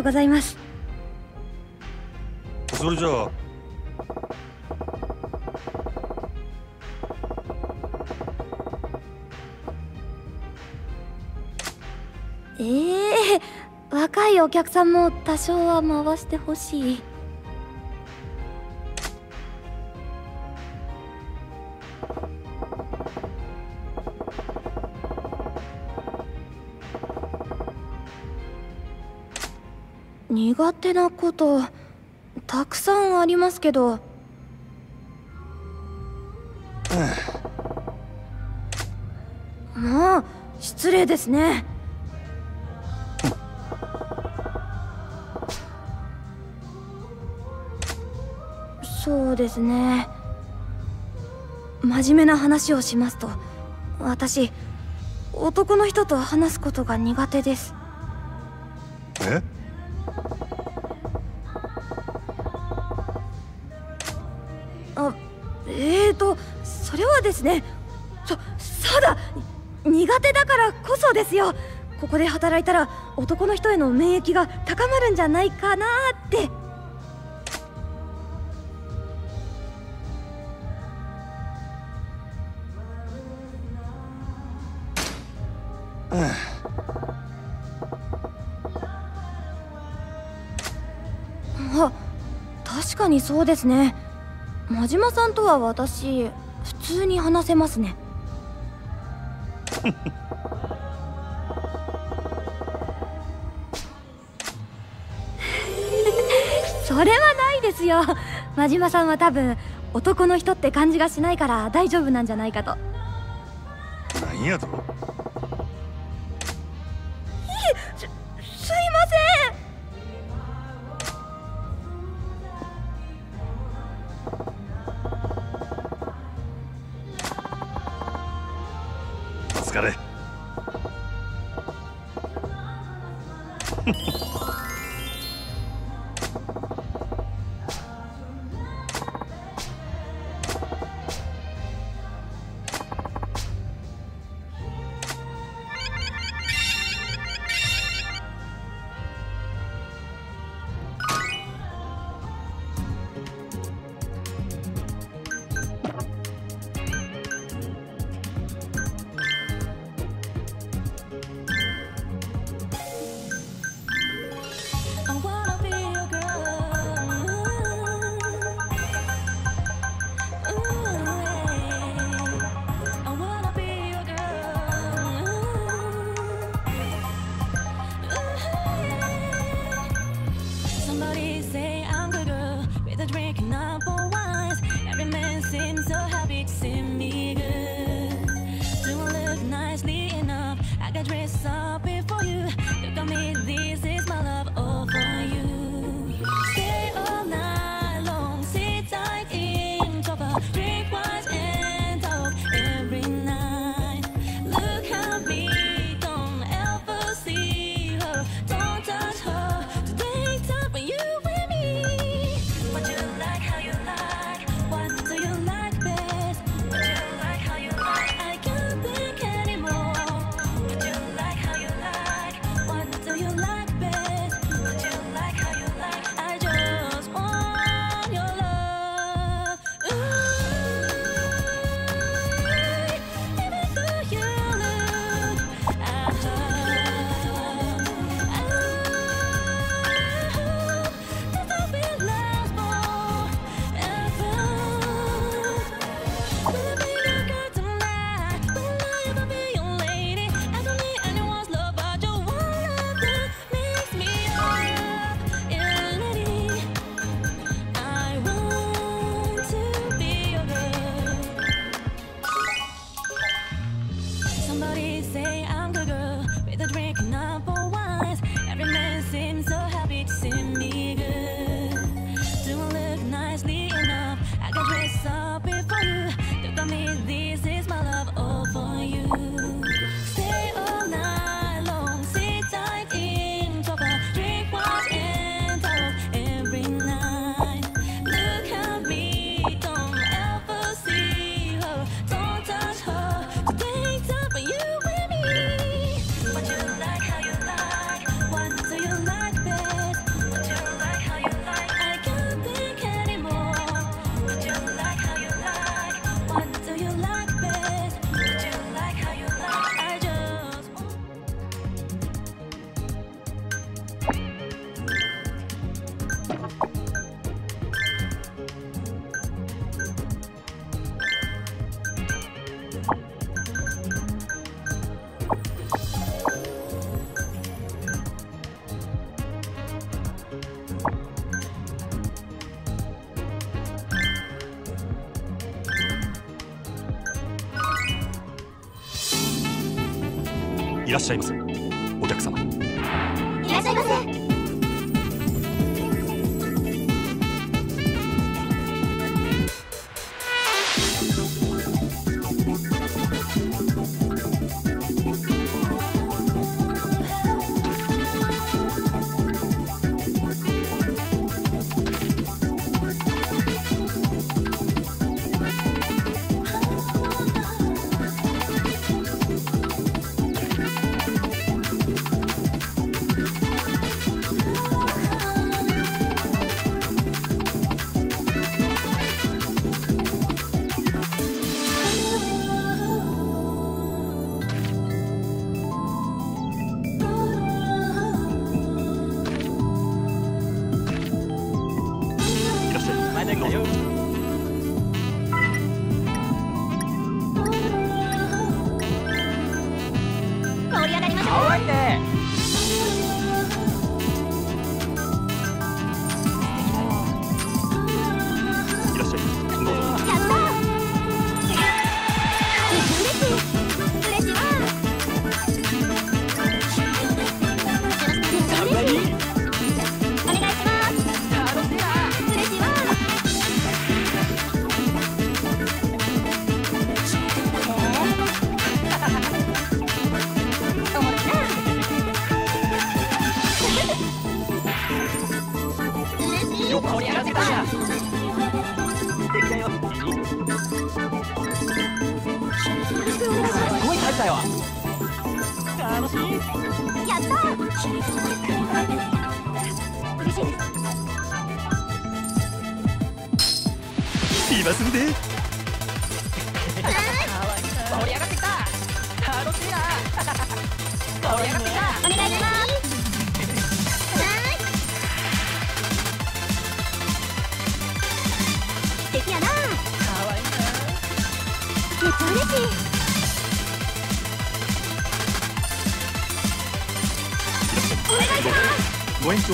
ございます。それじゃあ。ええ若いお客さんも多少は回してほしい苦手なことたくさんありますけど。もう失礼ですね。そうですね。真面目な話をしますと私男の人と話すことが苦手ですね。そそうだ苦手だからこそですよ。ここで働いたら男の人への免疫が高まるんじゃないかなって。あ確かにそうですね。真島さんとは私普通に話せますね。それはないですよ。真島さんは多分男の人って感じがしないから大丈夫なんじゃないかと。っしゃいます。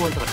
subo.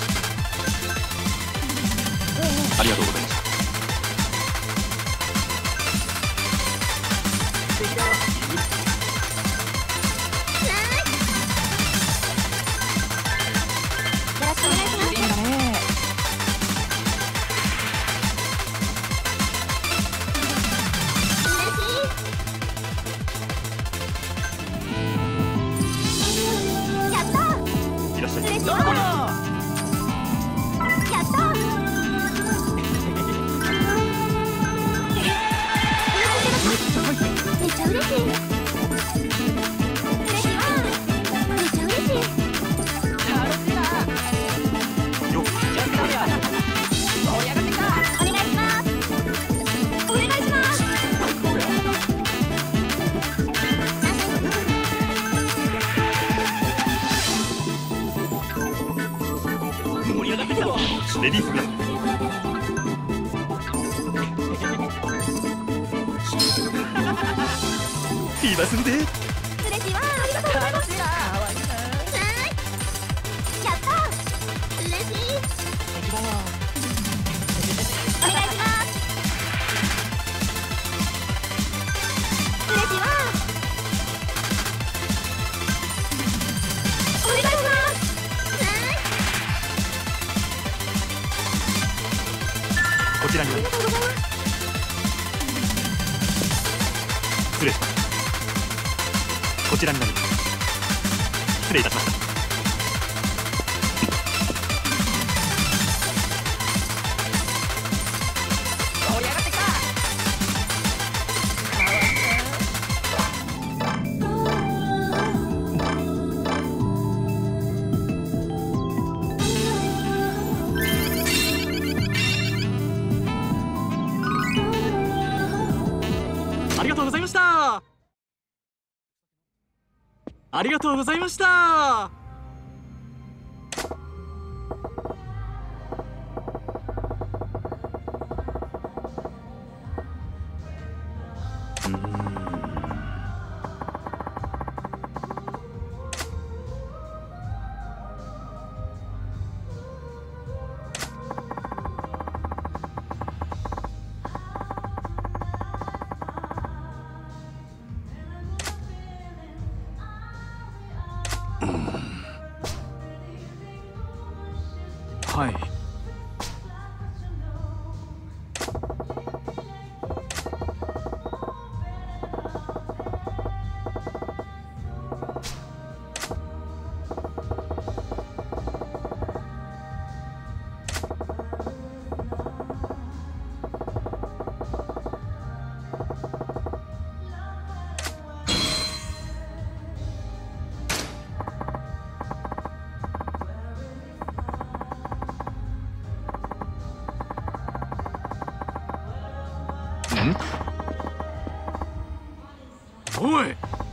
ありがとうございました。お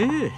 ええ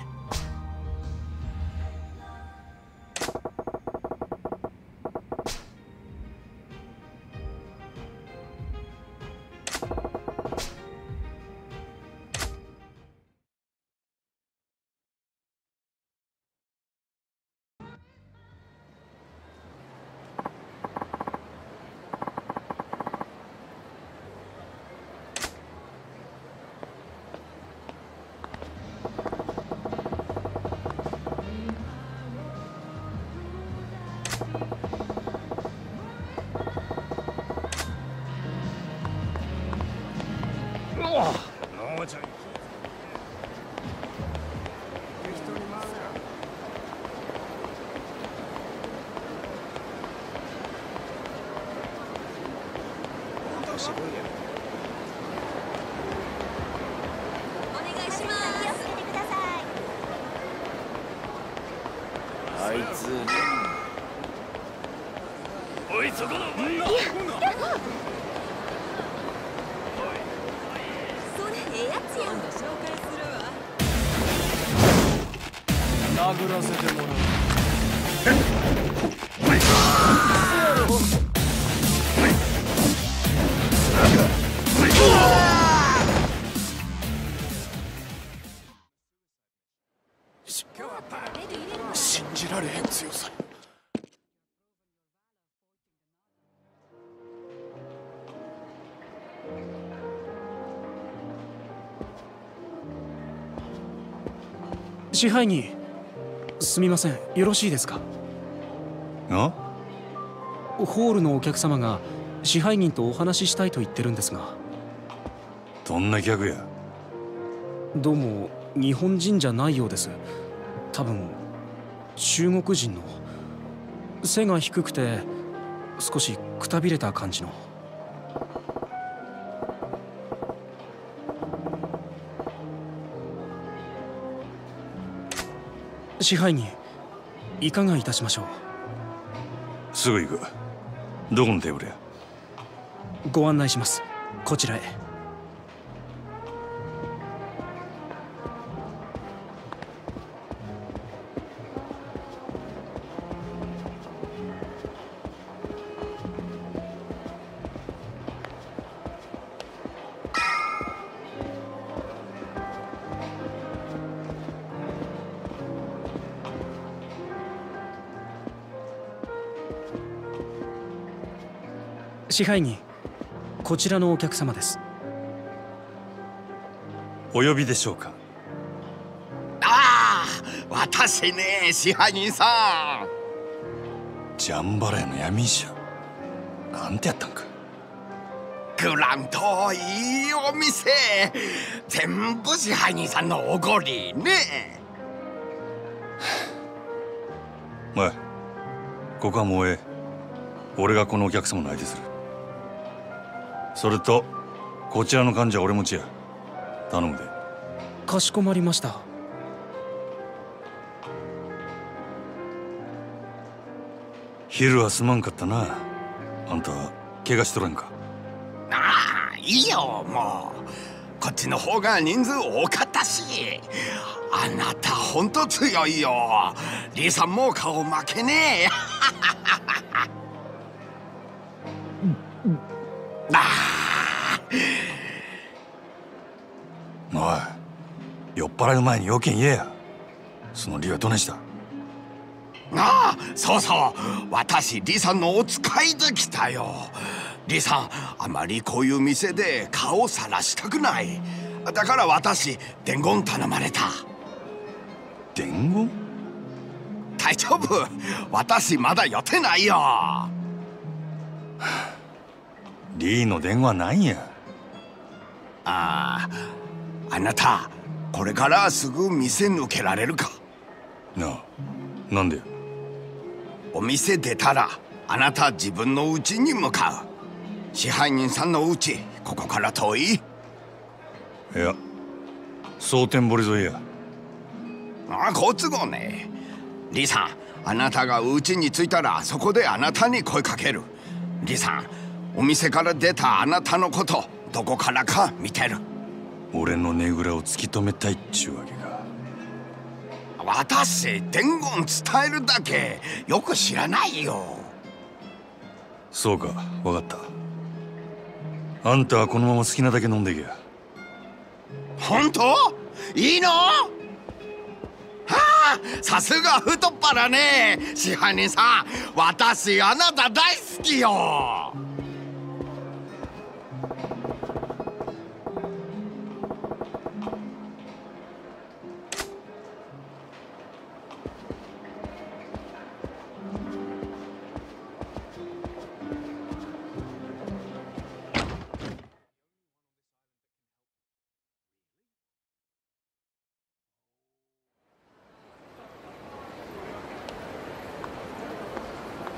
そこのお前支配人すみませんよろしいですか？あ？ホールのお客様が支配人とお話ししたいと言ってるんですが。どんな客や？どうも日本人じゃないようです。多分中国人の。背が低くて少しくたびれた感じの支配人いかがいたしましょう？すぐ行く。どこのテーブルや？ご案内します。こちらへ支配人こちらのお客様です。お呼びでしょうか？ああ私ね支配人さん。ジャンバラヤの闇医者。なんてやったんか？グランといいお店。全部支配人さんのおごりね。おいここはもうええ。俺がこのお客様の相手するそれとこちらの患者は俺持ちや。頼むで。かしこまりました。昼はすまんかったな。あんた怪我しとらんか。ああいいよもう。こっちの方が人数多かったし。あなたほんと強いよ。リーさんも顔負けねえ払う前に要件言えや。その理はどねした？ああそうそう私リさんのお使いで来たよ。リさんあまりこういう店で顔さらしたくない。だから私伝言頼まれた。伝言？大丈夫。私まだ予定ないよ。リーの電話なんや。あああなたこれからすぐ店抜けられるか。なあなんで？お店出たらあなた自分の家に向かう。支配人さんの家ここから遠い。いや蒼天堀沿いや。ああ好都合ね。リさんあなたが家に着いたらそこであなたに声かける。リさんお店から出たあなたのことどこからか見てる俺のねぐらを突き止めたいっちゅうわけか。私伝言伝えるだけよく知らないよ。そうか分かった。あんたはこのまま好きなだけ飲んでいけ。や本当？いいの？はあさすが太っ腹ね。支配人さん私あなた大好きよ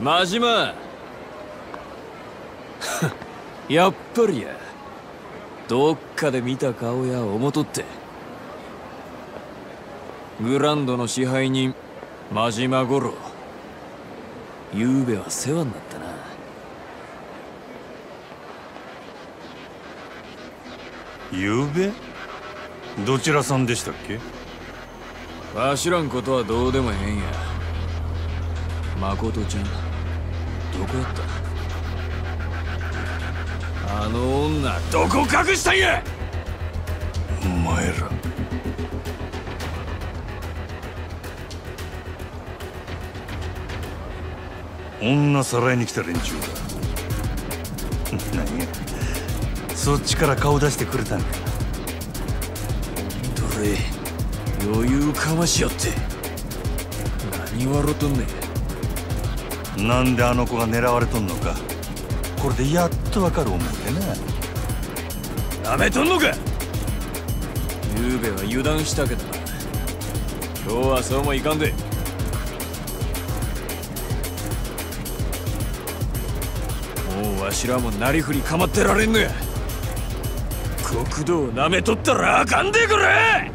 真島。やっぱりや。どっかで見た顔や思とって。グランドの支配人真島五郎。ゆうべは世話になったな。ゆうべ？どちらさんでしたっけ？わしらんことはどうでもええんや。誠ちゃんどこやった？あの女どこ隠したんや？お前ら。女さらいに来た連中だ。何や？そっちから顔出してくれたんか。どれ？余裕かましやって。何笑っとんねん。なんであの子が狙われとんのか。これでやっとわかる思うでななめとんのか。ゆうべは油断したけどな。今日はそうもいかんで。もうわしらもなりふり構ってられんのや。国道なめとったらあかんでくれ。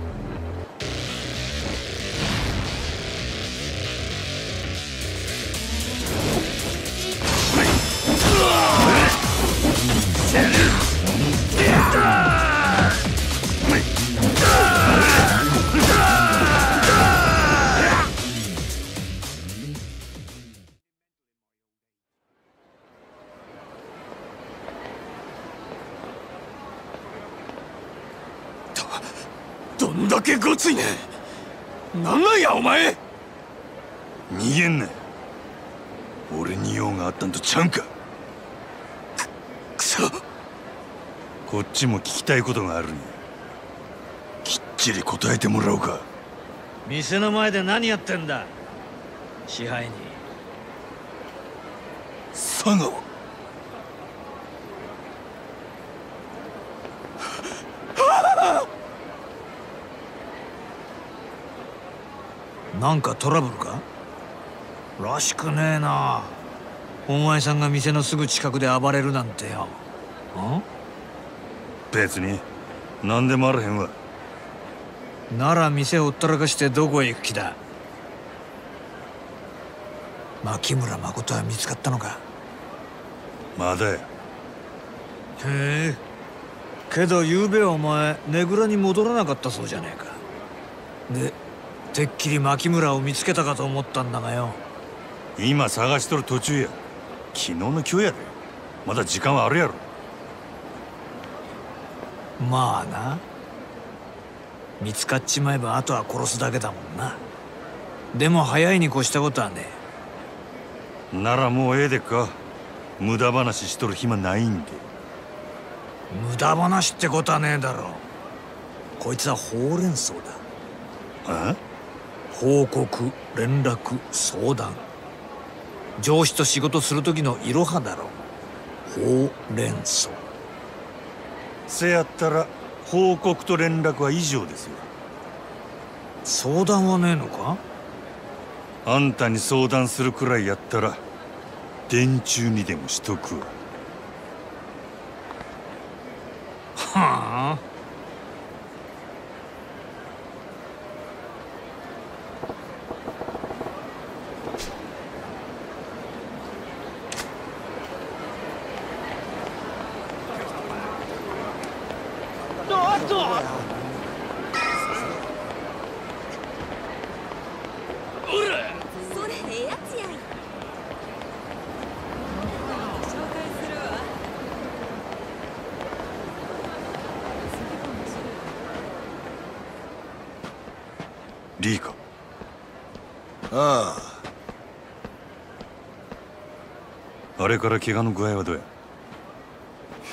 ちも聞きたいことがあるんやきっちり答えてもらおうか。店の前で何やってんだ？支配人。佐川 なんかトラブルか？らしくねえな。お前さんが店のすぐ近くで暴れるなんてよ。ん？別に。何でもあらへんわ。なら店をほったらかしてどこへ行く気だ。牧村誠は見つかったのか。まだや。へえ。けど昨べお前ねぐらに戻らなかったそうじゃねえか。でてっきり牧村を見つけたかと思ったんだがよ。今探しとる途中や。昨日の今日やで。まだ時間はあるやろまあな。見つかっちまえばあとは殺すだけだもんな。でも早いに越したことはねならもうええでっか。無駄話しとる暇ないんで。無駄話ってことはねえだろこいつはほうれん草だ。あ？報告連絡相談。上司と仕事する時のいろはだろほうれん草せやったら報告と連絡は以上ですよ。相談はねえのか？あんたに相談するくらいやったら電柱にでもしとくわ。はあおっとおらそれええやつやん紹介するわリーかああれから怪我の具合はどうや？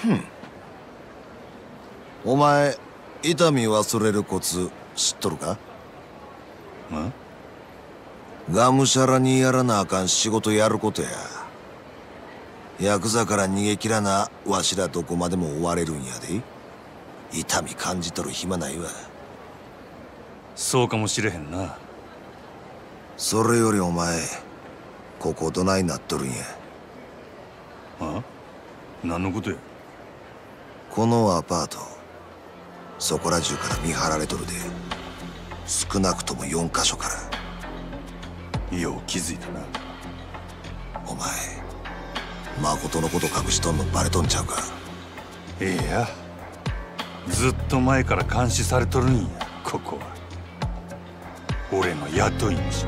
ふん。お前痛み忘れるコツ知っとるか？んがむしゃらにやらなあかん仕事やることや。ヤクザから逃げ切らなわしらどこまでも追われるんやで。痛み感じとる暇ないわ。そうかもしれへんなそれよりお前ここどないなっとるんや？あ？何のことや？このアパートそこら中から見張られとるで。少なくとも4カ所から。よう気づいたな。お前誠のこと隠しとんのバレとんちゃうか？ええや。ずっと前から監視されとるんやここは俺の雇い主。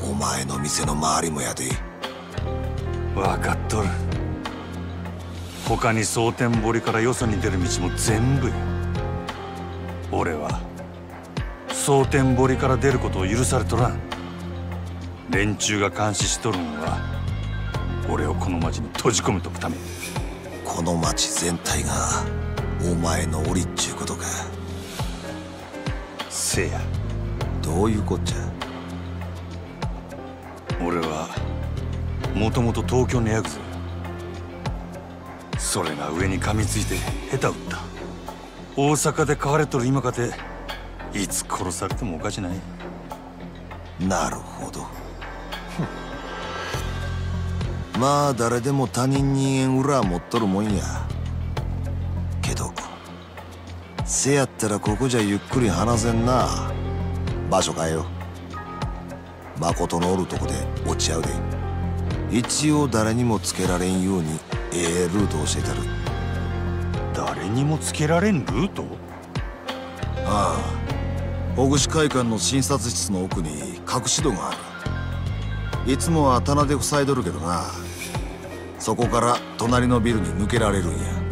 お前の店の周りもやで。分かっとる。他に蒼天堀からよそに出る道も全部や。俺は蒼天堀から出ることを許されとらん。連中が監視しとるんは俺をこの町に閉じ込めとくため。この町全体がお前の檻っちゅうことか。せや。どういうこっちゃ？俺はもともと東京のヤクザ。それが上に噛みついて下手打った。大阪で飼われとる今かていつ殺されてもおかしない。なるほど。まあ誰でも他人に縁裏持っとるもんや。せやったらここじゃゆっくり話せんな。場所変えよ誠のおるとこで落ち合うで。一応誰にもつけられんようにええルートを教えたる。誰にもつけられんルート？ああ。小串会館の診察室の奥に隠し戸がある。いつもは棚で塞いどるけどな。そこから隣のビルに抜けられるんや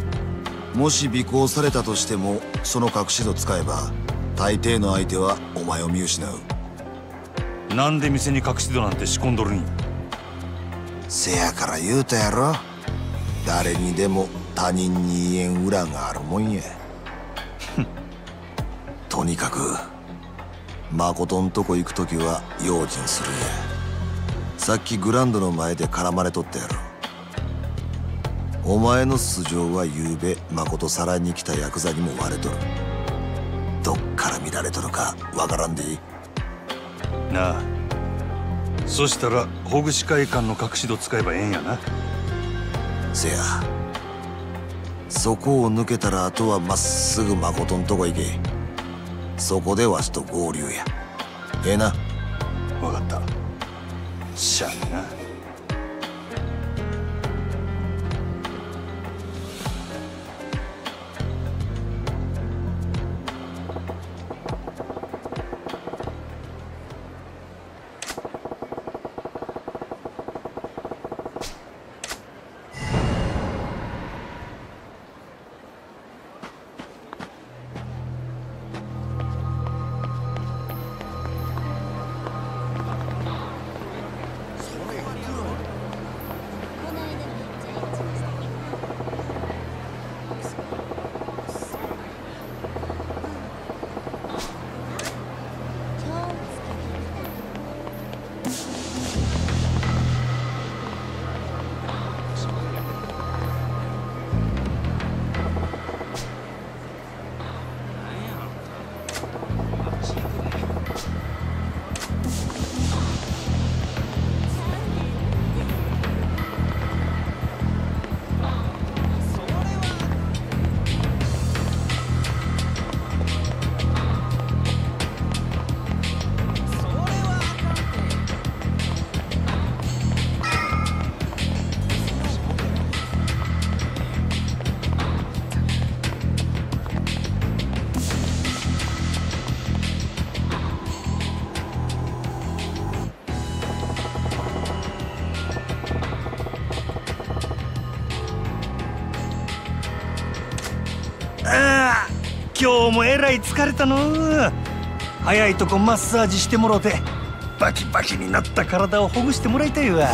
もし尾行されたとしてもその隠し戸使えば大抵の相手はお前を見失う。なんで店に隠し戸なんて仕込んどるんやせやから言うたやろ。誰にでも他人に言えん裏があるもんや。とにかく誠んとこ行く時は用心するんや。さっきグランドの前で絡まれとったやろお前の素性は昨べ誠さらいに来たヤクザにも割れとる。どっから見られとるかわからんでいい。なあ。そしたらほぐし会館の隠し戸使えばええんやな。せや。そこを抜けたらあとはまっすぐ誠んとこ行け。そこでわしと合流や。ええな。分かった。しゃあねえない疲れたの。早いとこマッサージしてもろてバキバキになった体をほぐしてもらいたいわ。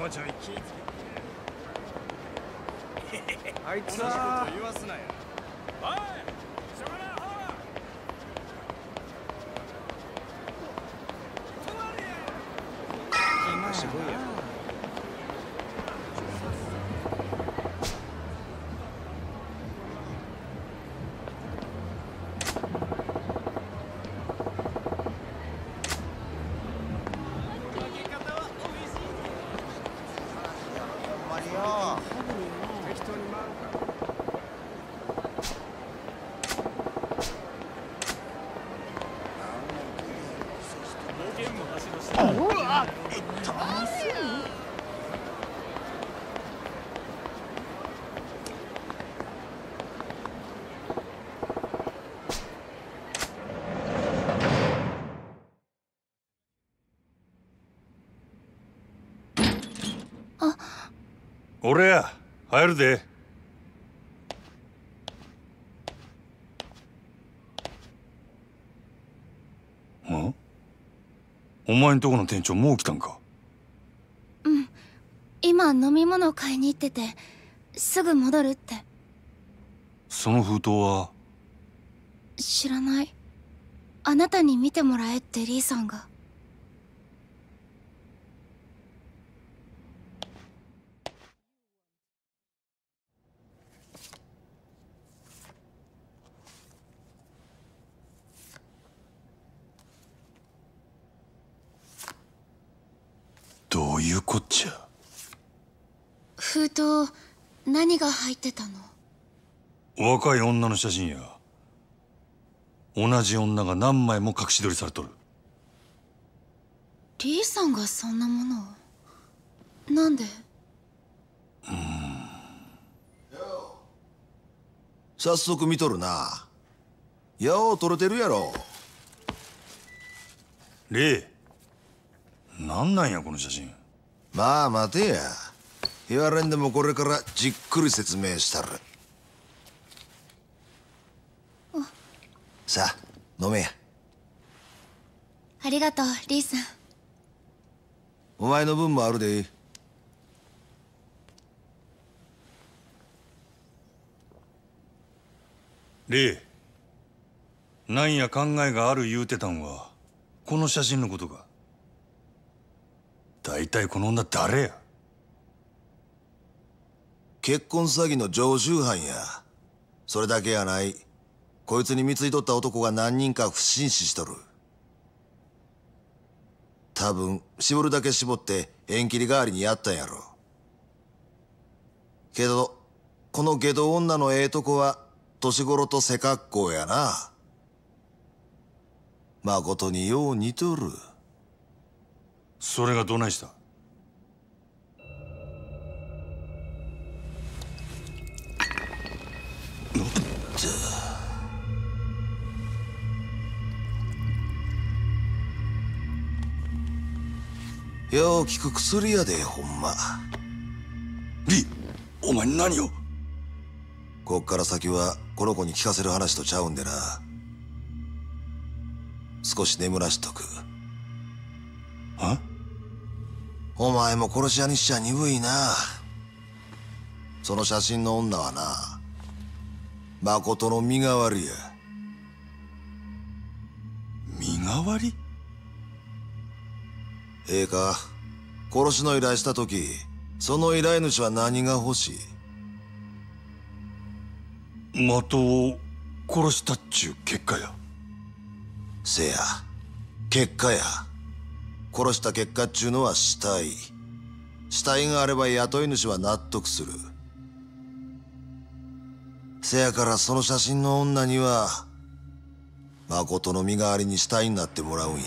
もうちょい気ぃつけて。あいつは。言わすなよおいしょうがないほらすごいや適当に回るから冒険も走らせてうわ俺や入るで。ん？お前んとこの店長もう来たんか？うん。今飲み物買いに行っててすぐ戻るって。その封筒は？知らない。あなたに見てもらえってリーさんがどういうこっちゃ封筒何が入ってたの？若い女の写真や。同じ女が何枚も隠し撮りされとる。リーさんがそんなものを？なんで？早速見とるな。よう撮れてるやろ。レイ。なんなんやこの写真。まあ待てや言われんでもこれからじっくり説明したる。さあ飲めや。ありがとうリーさん。お前の分もあるでレイなんや考えがある言うてたんはこの写真のことか？大体この女誰や？結婚詐欺の常習犯や。それだけやない。こいつに貢いとった男が何人か不審死しとる。多分絞るだけ絞って縁切り代わりにやったんやろ。けどこの下道女のええとこは年頃と背格好やな。誠によう似とる。それがどないした？よう効く薬やでほんま。リお前何を？こっから先はこの子に聞かせる話とちゃうんでな。少し眠らしとく。はお前も殺し屋にしちゃ鈍いな。その写真の女はな誠の身代わりや。身代わり？ええか。殺しの依頼した時その依頼主は何が欲しい？的を殺したっちゅう結果や。せや。結果や。殺した結果っちゅうのは死体。死体があれば雇い主は納得する。せやからその写真の女には誠の身代わりに死体になってもらうんや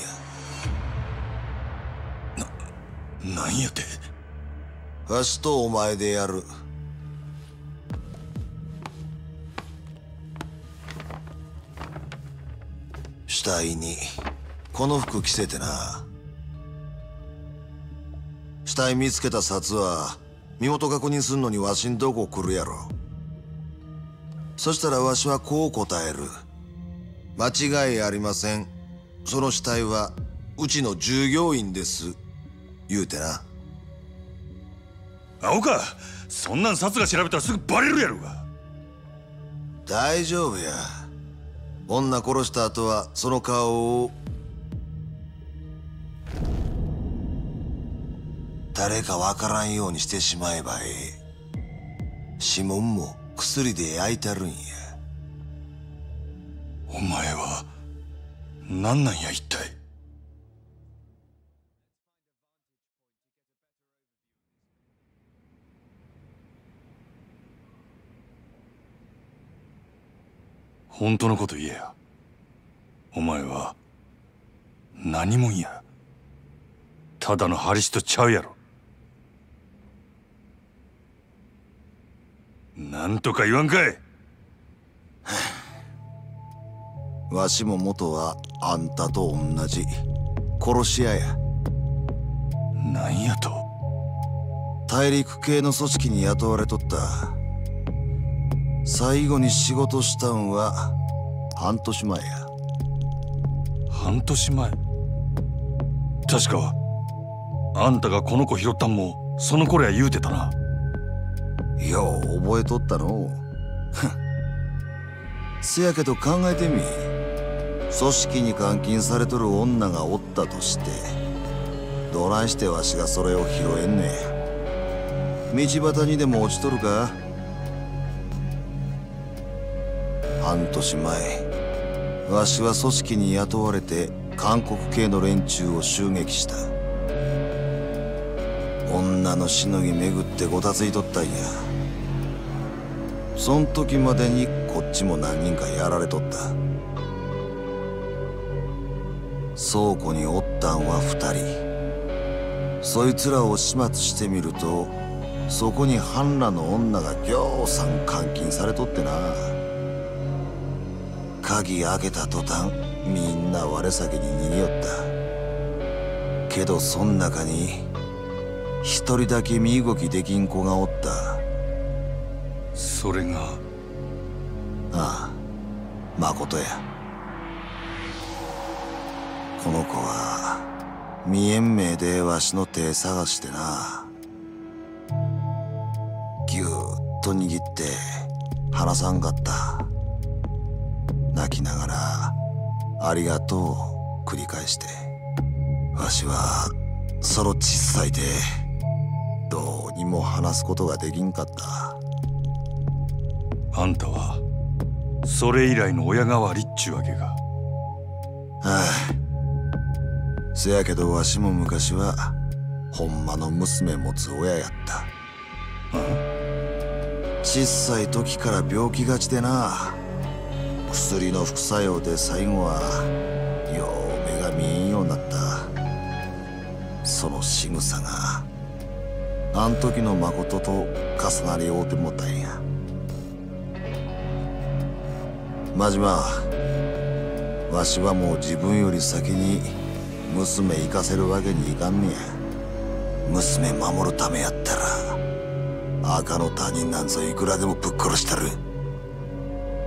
なんやて。わしとお前でやる。死体に。この服着せてな。死体見つけた札は身元確認すんのにわしんとこ来るやろ。そしたらわしはこう答える。間違いありません。その死体はうちの従業員です。言うてな。青か。そんなん札が調べたらすぐバレるやろが。大丈夫や。女殺した後はその顔を誰かわからんようにしてしまえばええ。指紋も薬で焼いてるんや。お前は何なんや一体本当のこと言えや。お前は何もん。やただのハリスとちゃうやろ。なんとか言わんかい。わしも元はあんたと同じ。殺し屋や。なんやと。大陸系の組織に雇われとった最後に仕事したんは半年前や。半年前？確かあんたがこの子拾ったんもその頃や言うてたな。よう覚えとったの。せやけど考えてみ。組織に監禁されとる女がおったとしてどないしてわしがそれを拾えんね道端にでも落ちとるか？半年前わしは組織に雇われて韓国系の連中を襲撃した。女のしのぎ巡ってごたついとったんや。そん時までにこっちも何人かやられとった。倉庫におったんは二人。そいつらを始末してみるとそこに半裸の女がぎょうさん監禁されとってな。鍵開けた途端みんな我先に逃げよった。けどそん中に一人だけ身動きできん子がおった。それが？ああ誠や。この子は未延命でわしの手探してな。ぎゅーっと握って離さんかった泣きながら「ありがとう」繰り返してわしはその小さいでどうにも話すことができんかった。あんたはそれ以来の親代わりっちゅうわけか。ああせやけどわしも昔はほんまの娘持つ親やった。小さい時から病気がちでな薬の副作用で最後はよう目が見えんようになった。その仕草があん時の誠と重なり合うてもたんや。真島わしはもう自分より先に娘行かせるわけにいかんねや。娘守るためやったら赤の他人なんぞいくらでもぶっ殺したる。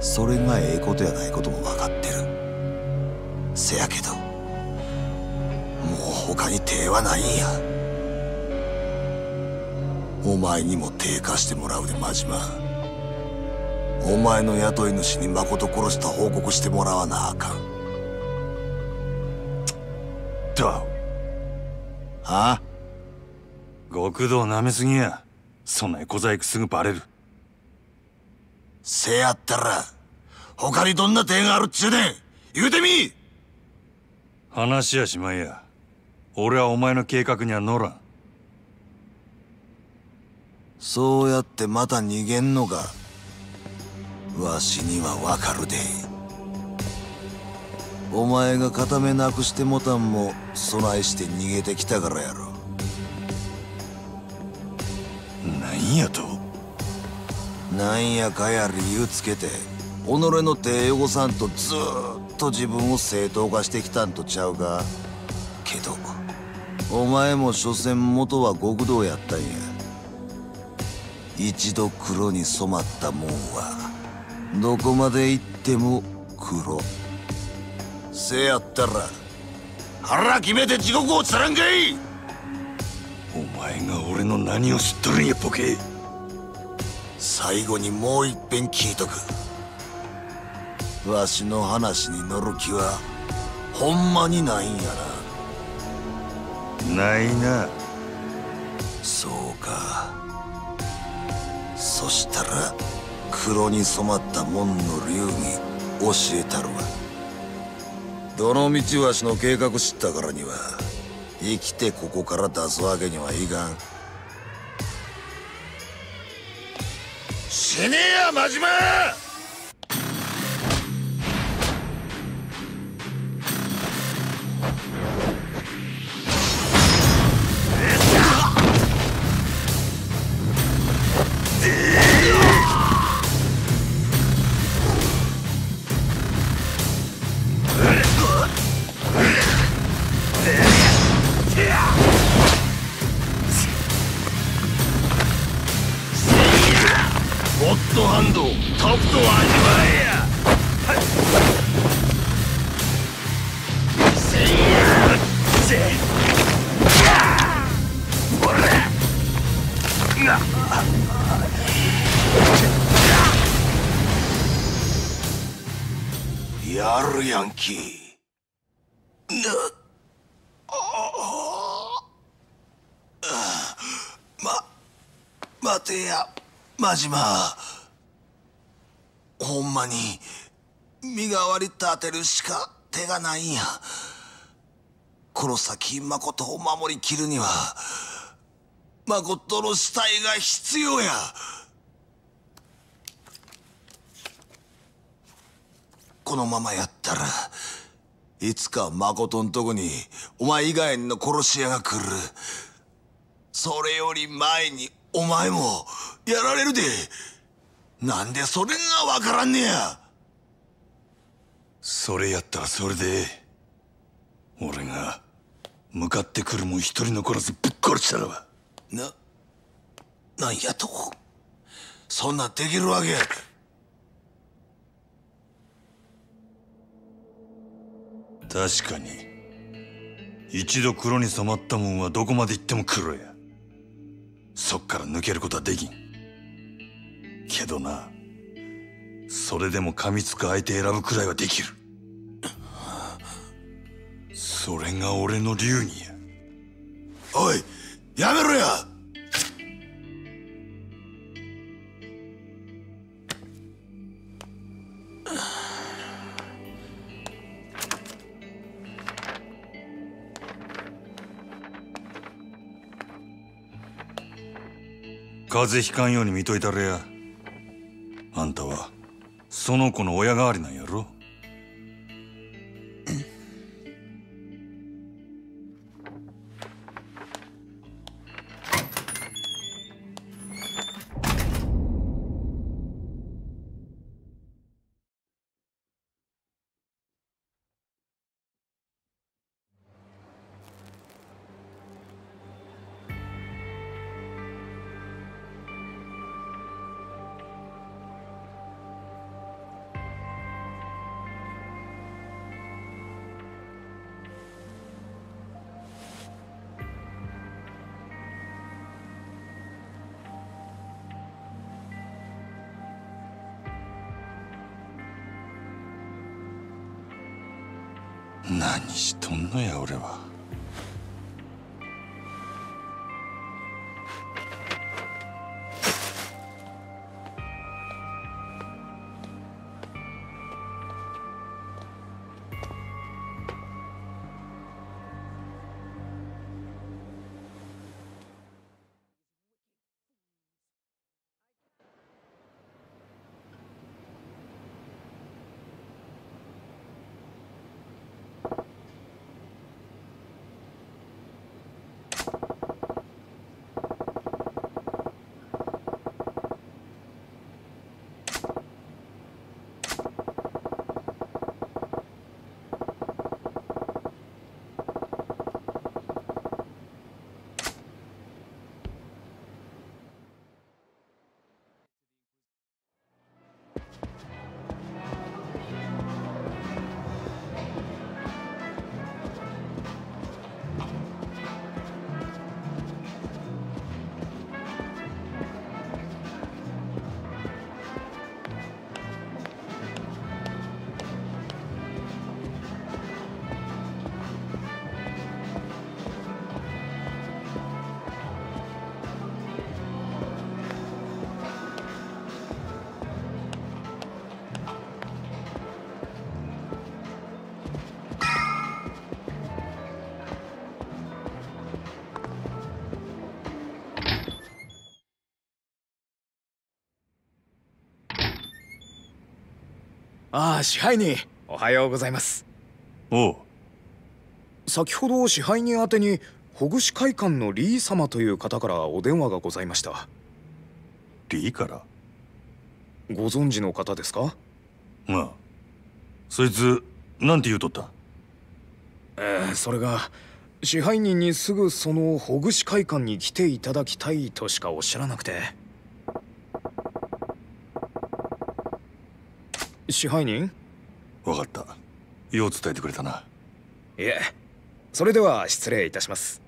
それがええことやないことも分かってる。せやけどもう他に手はないんや。お前にも手貸してもらうで真島。お前の雇い主に誠殺した報告してもらわなあかん。だはあ？極道舐めすぎや。そんな小細工すぐバレるせやったら他にどんな手があるっちゅうねん。言うてみ。話やしまいや。俺はお前の計画には乗らん。そうやってまた逃げんのかわしにはわかるで。お前が片目なくしてもたんも備えして逃げてきたからやろ。なんやとなんやかや理由つけて己の手汚さんとずっと自分を正当化してきたんとちゃうか。けどお前も所詮元は極道やったんや。一度黒に染まったもんはどこまで行っても黒。せやったら腹決めて地獄をつらんかいお前が俺の何を知っとるんやボケ。最後にもう一遍聞いとく。わしの話に乗る気はほんまにないんやな。ないな。そうか。そしたら黒に染まった門の流儀教えたるわ。どの道わしの計画知ったからには生きてここから出すわけにはいかん死ねや真島やるヤンキーなま待てや真島ほんまに身代わり立てるしか手がないんやこの先誠を守りきるには誠の死体が必要やこのままやったらいつか誠んとこにお前以外の殺し屋が来る。それより前にお前もやられるで。なんでそれがわからんねや。それやったらそれで俺が向かってくるもん一人残らずぶっ殺したらば。ななんやと。そんなんできるわけ確かに。一度黒に染まったもんはどこまで行っても黒や。そっから抜けることはできん。けどな。それでも噛みつく相手選ぶくらいはできる。それが俺の流儀や。おいやめろや！風邪ひかんように見といたれや。あんたはその子の親代わりなんやろ？ああ支配人。おはようございます。おう。先ほど支配人宛てにほぐし会館のリー様という方からお電話がございました。リーから？ご存知の方ですか？まあそいつなんて言うとった？ええそれが支配人にすぐそのほぐし会館に来ていただきたいとしかおっしゃらなくて支配人？分かった。よう伝えてくれたな。いえ。それでは失礼いたします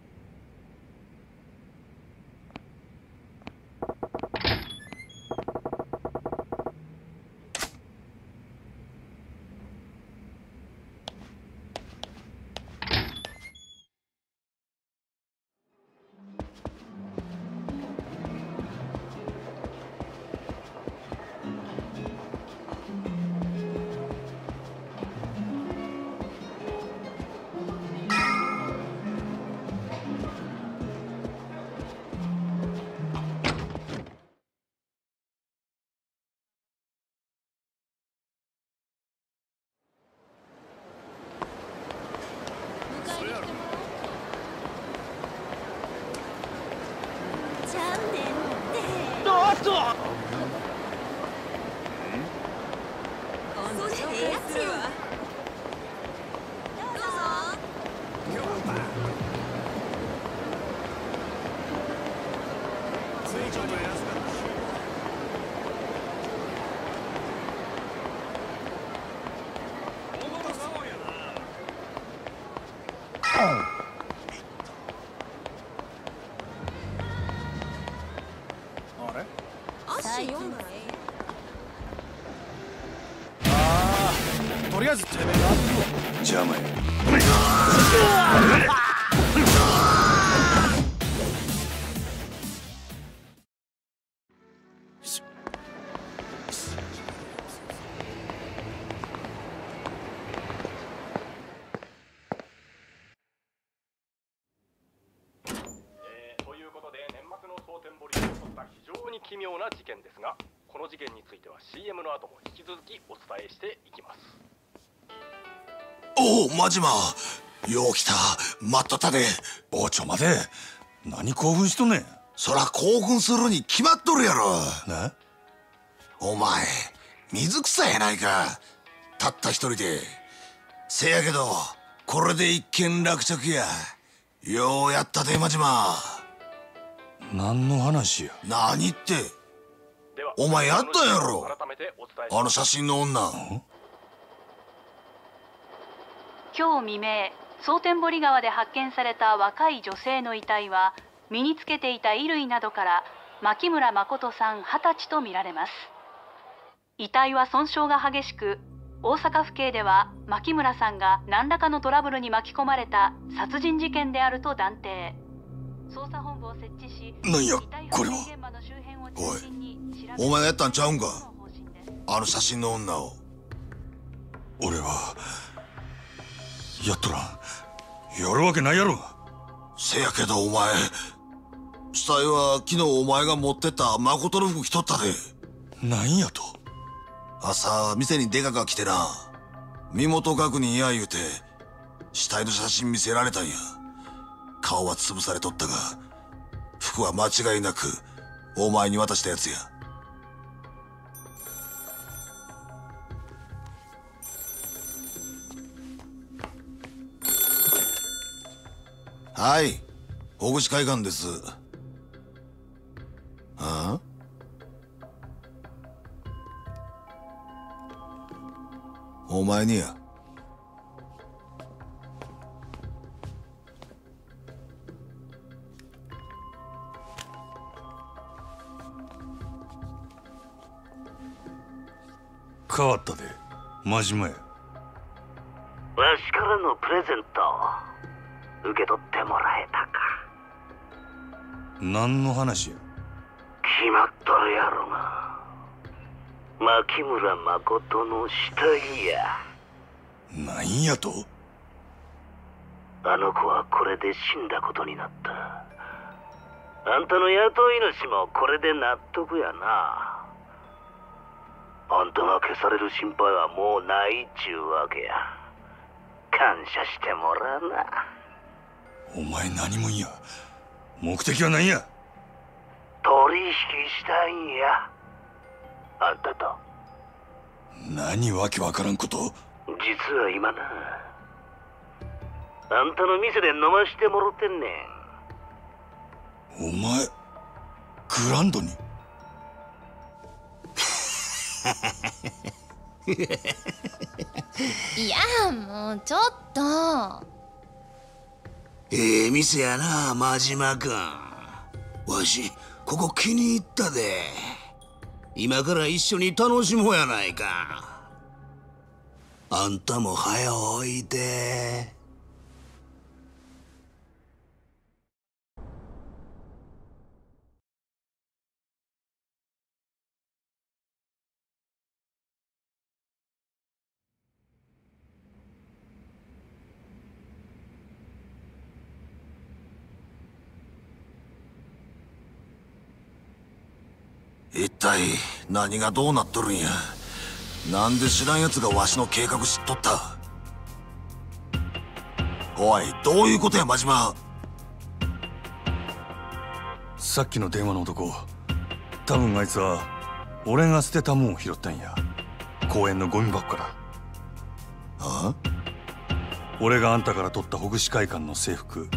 いては CM の後も引き続きお伝えしていきます。おおマジマよう来た。待っとったで。おちょ待て何興奮しとんねん。そら興奮するに決まっとるやろ。なお前水草やないか。たった一人で。せやけどこれで一件落着や。ようやったでマジマ何の話や？何ってお前やったやろ。あの写真の女。今日未明蒼天堀川で発見された若い女性の遺体は身につけていた衣類などから牧村誠さん20歳とみられます。遺体は損傷が激しく大阪府警では牧村さんが何らかのトラブルに巻き込まれた殺人事件であると断定。捜査本部を設置しなんやこれは。おいお前がやったんちゃうんか？あの写真の女を。俺はやっとらん。やるわけないやろ。せやけどお前死体は昨日お前が持ってった誠の服着とったで。なんやと。朝店にデカが来てな。身元確認や言うて死体の写真見せられたんや。顔は潰されとったが服は間違いなくお前に渡したやつやはい。大口海岸です。ああ？お前にや。変わったで。真島やわしからのプレゼント受け取ってもらえたか。何の話や？決まっとるやろが牧村誠の死体や。なんやと？あの子はこれで死んだことになった。あんたの雇い主もこれで納得やな。あんたが消される心配はもうないっちゅうわけや。感謝してもらうなお前何もんや。目的は何や。取引したいんや。あんたと。何わけわからんこと。実は今な。あんたの店で飲ましてもろてんねん。お前グランドに？いやもうちょっとええ店やな真島君。わしここ気に入ったで。今から一緒に楽しもうやないか。あんたも早おいで。一体何がどうなっとるんや？なんで知らん奴がわしの計画知っとった？おいどういうことや真島？さっきの電話の男多分あいつは俺が捨てたもんを拾ったんや。公園のゴミ箱から。あ？俺があんたから取ったほぐし会館の制服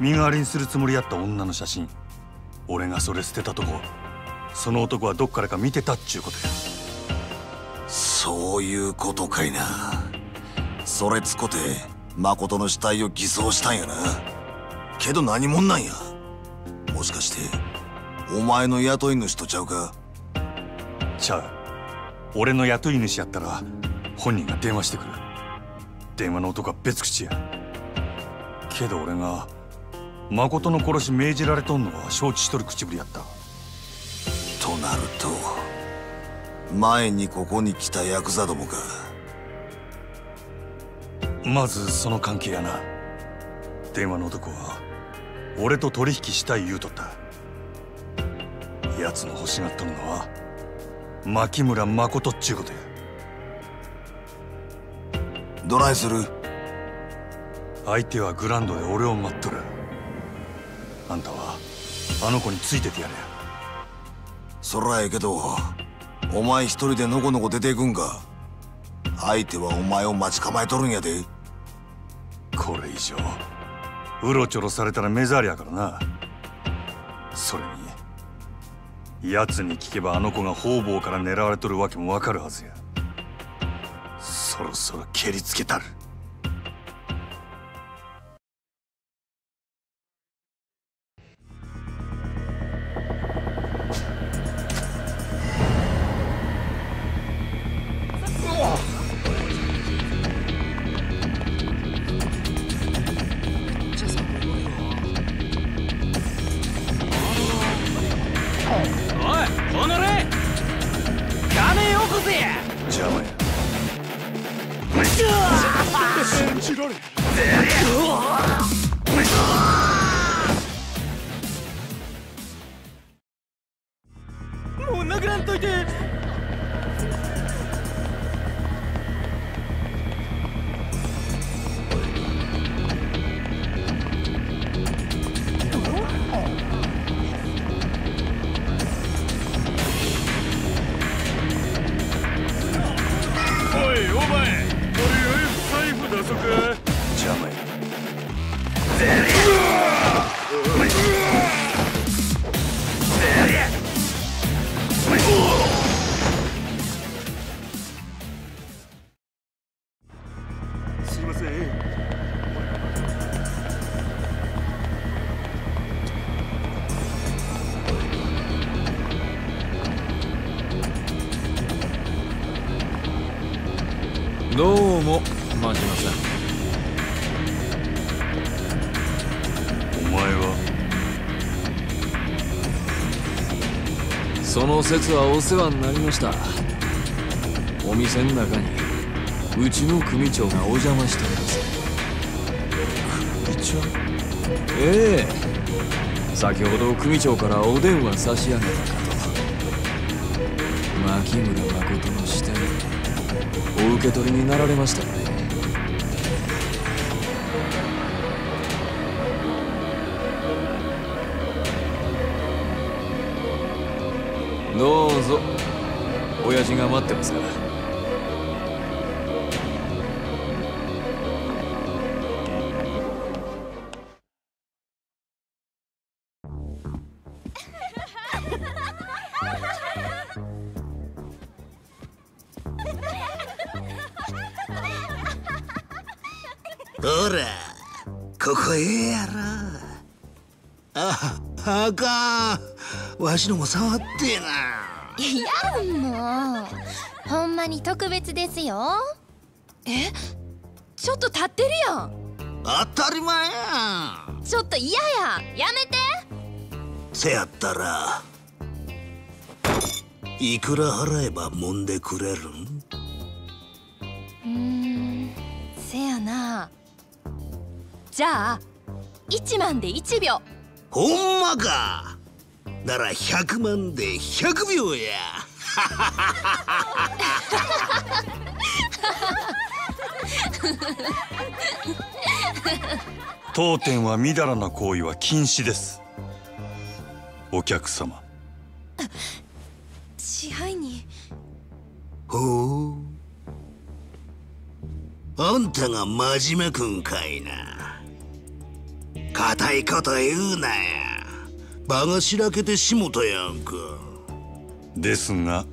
身代わりにするつもりやった女の写真俺がそれ捨てたとこその男はどっからか見てたっちゅうことや。そういうことかいな。それつこて誠の死体を偽装したんやな。けど何者なんや。もしかしてお前の雇い主とちゃうか？ちゃう。俺の雇い主やったら本人が電話してくる。電話の男は別口や。けど俺が誠の殺し命じられとんのは承知しとる口ぶりやった。となると前にここに来たヤクザどもかまずその関係やな。電話の男は俺と取引したい言うとった。奴の欲しがっとるのは牧村誠っちゅうことや。どないする？相手はグランドで俺を待っとる。あんたはあの子についててやれ。やそらええけどお前一人でのこのこ出ていくんか。相手はお前を待ち構えとるんやで。これ以上うろちょろされたら目障りやからな。それに奴に聞けばあの子が方々から狙われとるわけもわかるはずや。そろそろ蹴りつけたる。の説はお世話になりました。お店の中にうちの組長がお邪魔してるんです組長？ええ。先ほど組長からお電話差し上げたかと牧村誠の死体お受け取りになられましたねんわしのも触ってえな。いやもう。ほんまに特別ですよ。え？ちょっと立ってるやん。当たり前やん。ちょっと嫌や。やめて。せやったらいくら払えば揉んでくれるん？うーんせやな。じゃあ1万で1秒。ほんまかなら100万で100秒や。当店はみだらな行為は禁止です。お客様。ほう。あんたが真島君かいな。固いこと言うなや場がしらけてしもたやんか。ですが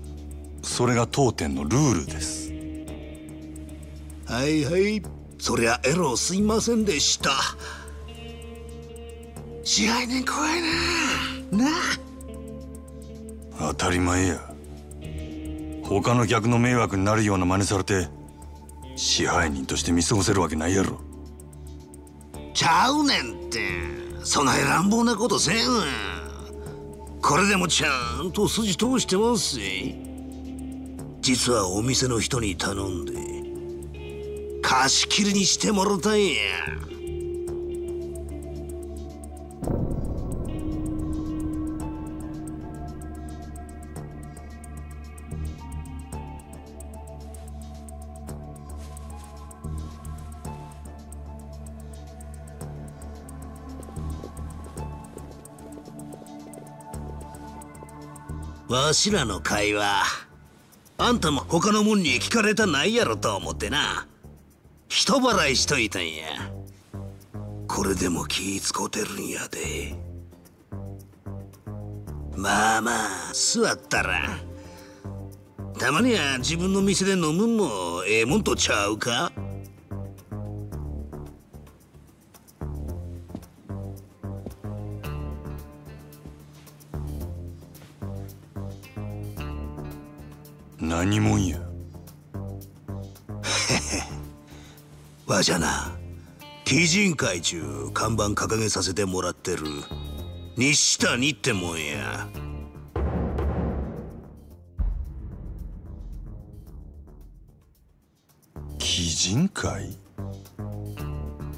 それが当店のルールです。はいはい。そりゃエロすいませんでした。支配人怖いな。な。当たり前や。他の客の迷惑になるような真似されて支配人として見過ごせるわけないやろ。ちゃうねんってそない乱暴なことせん。これでもちゃんと筋通してますし。実はお店の人に頼んで貸し切りにしてもろたんや。わしらの会話。あんたも他のもんに聞かれたないやろと思ってな。人払いしといたんや。これでも気ぃ使うてるんやで。まあまあ座ったら。たまには自分の店で飲むんもええもんとちゃうか？何もんや。わしゃな鬼人会中看板掲げさせてもらってる西谷ってもんや。鬼人会？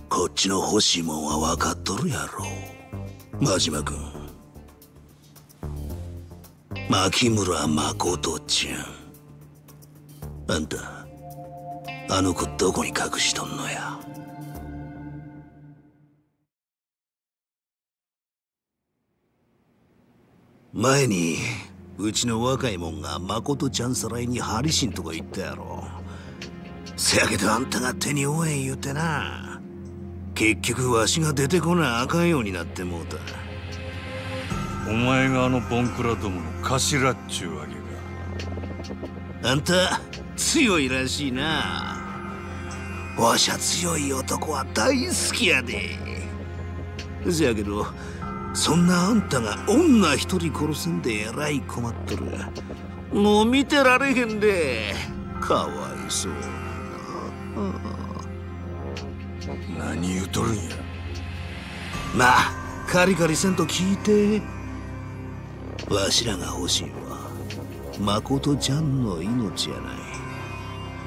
こっちの欲しいもんは分かっとるやろ。真島君。牧村誠ちゃんあんたあの子どこに隠しとんのや？前にうちの若いもんが誠ちゃんさらいにハリシンとか言ったやろ。せやけどあんたが手に負えん言うてな。結局わしが出てこなあかんようになってもうた。お前があのボンクラどもの頭っちゅうわけか。あんた強いらしいな。わしゃ強い男は大好きやで。せやけどそんなあんたが女一人殺すんでえらい困っとる。もう見てられへんで。かわいそう何言うとるんや。まあカリカリせんと聞いて。わしらが欲しいのは誠ちゃんの命やない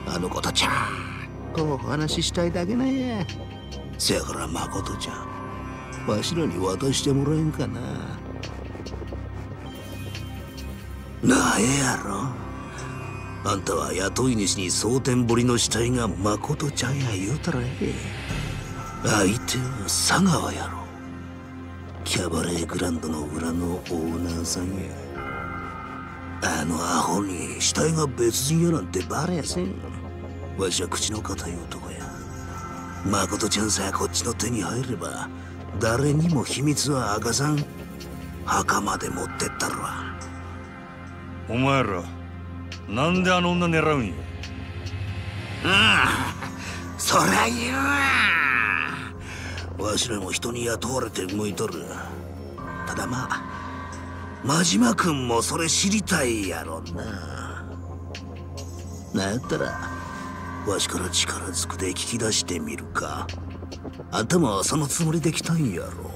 あの子とちゃんとお話ししたいだけなんやせやから誠ちゃんわしらに渡してもらえんかな。なえやろ。あんたは雇い主に蒼天堀の死体が誠ちゃんや言うたらええ。相手は佐川やろ。キャバレーグランドの裏のオーナーさんや。あのアホに死体が別人やなんてバレやせんわしは口の固い男や。誠ちゃんさえこっちの手に入れば誰にも秘密は明かさん。墓まで持ってったるわ。お前らなんであの女狙うんや？ああそりゃ言うわ。わしらも人に雇われて向いとる。ただまあ真島君もそれ知りたいやろな。なんやったらわしから力ずくで聞き出してみるか。頭はそのつもりで来たんやろ。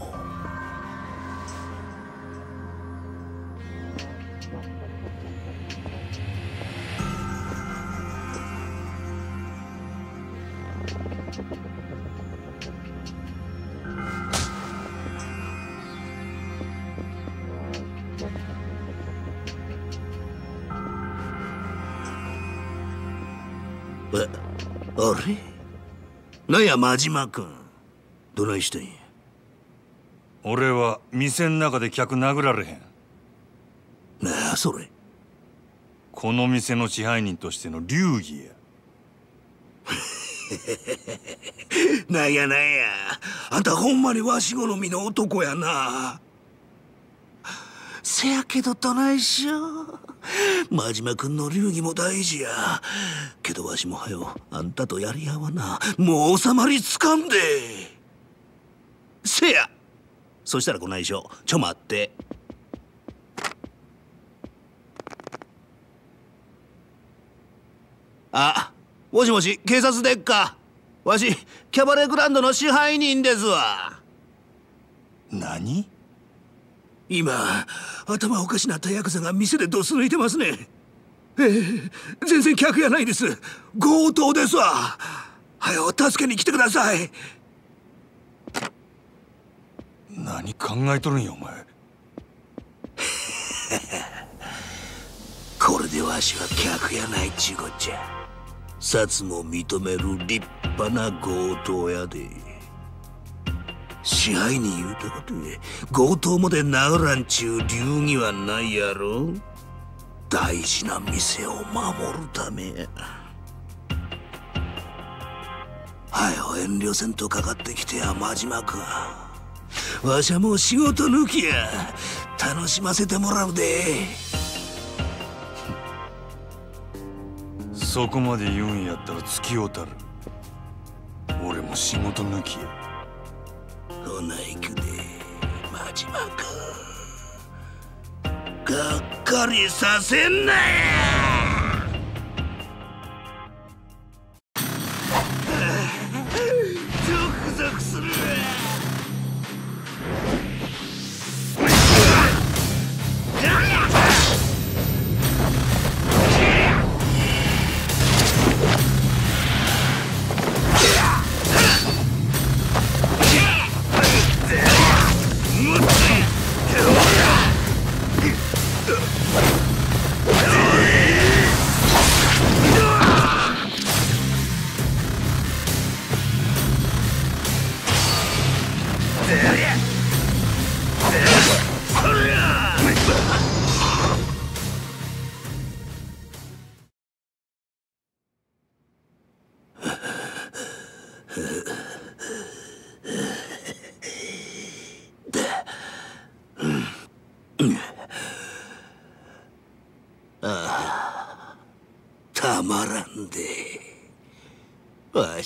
れ？なんや真島君。どないしてんや？俺は店ん中で客殴られへん。なあそれ？この店の支配人としての流儀や。なんやなんや。あんたほんまにわし好みの男やな。せやけどどないしよう 真島君の流儀も大事や。けどわしもはよあんたとやり合わなもう収まりつかんで。せや。そしたらこないしょちょ待って。あもしもし警察でっか。わしキャバレーグランドの支配人ですわ。何？今頭おかしなったヤクザが店でドス抜いてますね。ええ全然客やないです。強盗ですわ。はよ助けに来てください。何考えとるんやお前。これでわしは客やないちゅうこっちゃ。札も認める立派な強盗やで支配人言うたことで強盗まで殴らんちゅう流儀はないやろ。大事な店を守るため。やはよ遠慮せんとかかってきてや真島君。わしはもう仕事抜きや。楽しませてもらうで。そこまで言うんやったら付き合うたる。俺も仕事抜きや。ほないくで真島君がっかりさせんなや！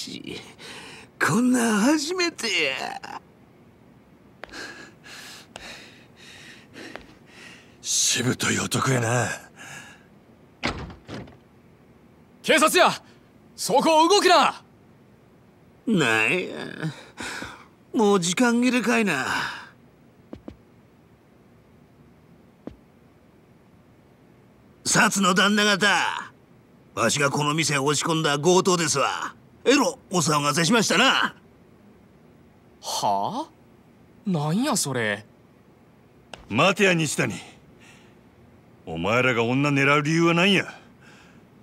しこんなん初めてや。しぶとい男やな。警察や。そこを動くな。なんや。もう時間切れかいな。薩の旦那方わしがこの店を押し込んだ強盗ですわえろお騒がせしましたな。はあ？なんやそれ？待てや西谷お前らが女狙う理由は何や？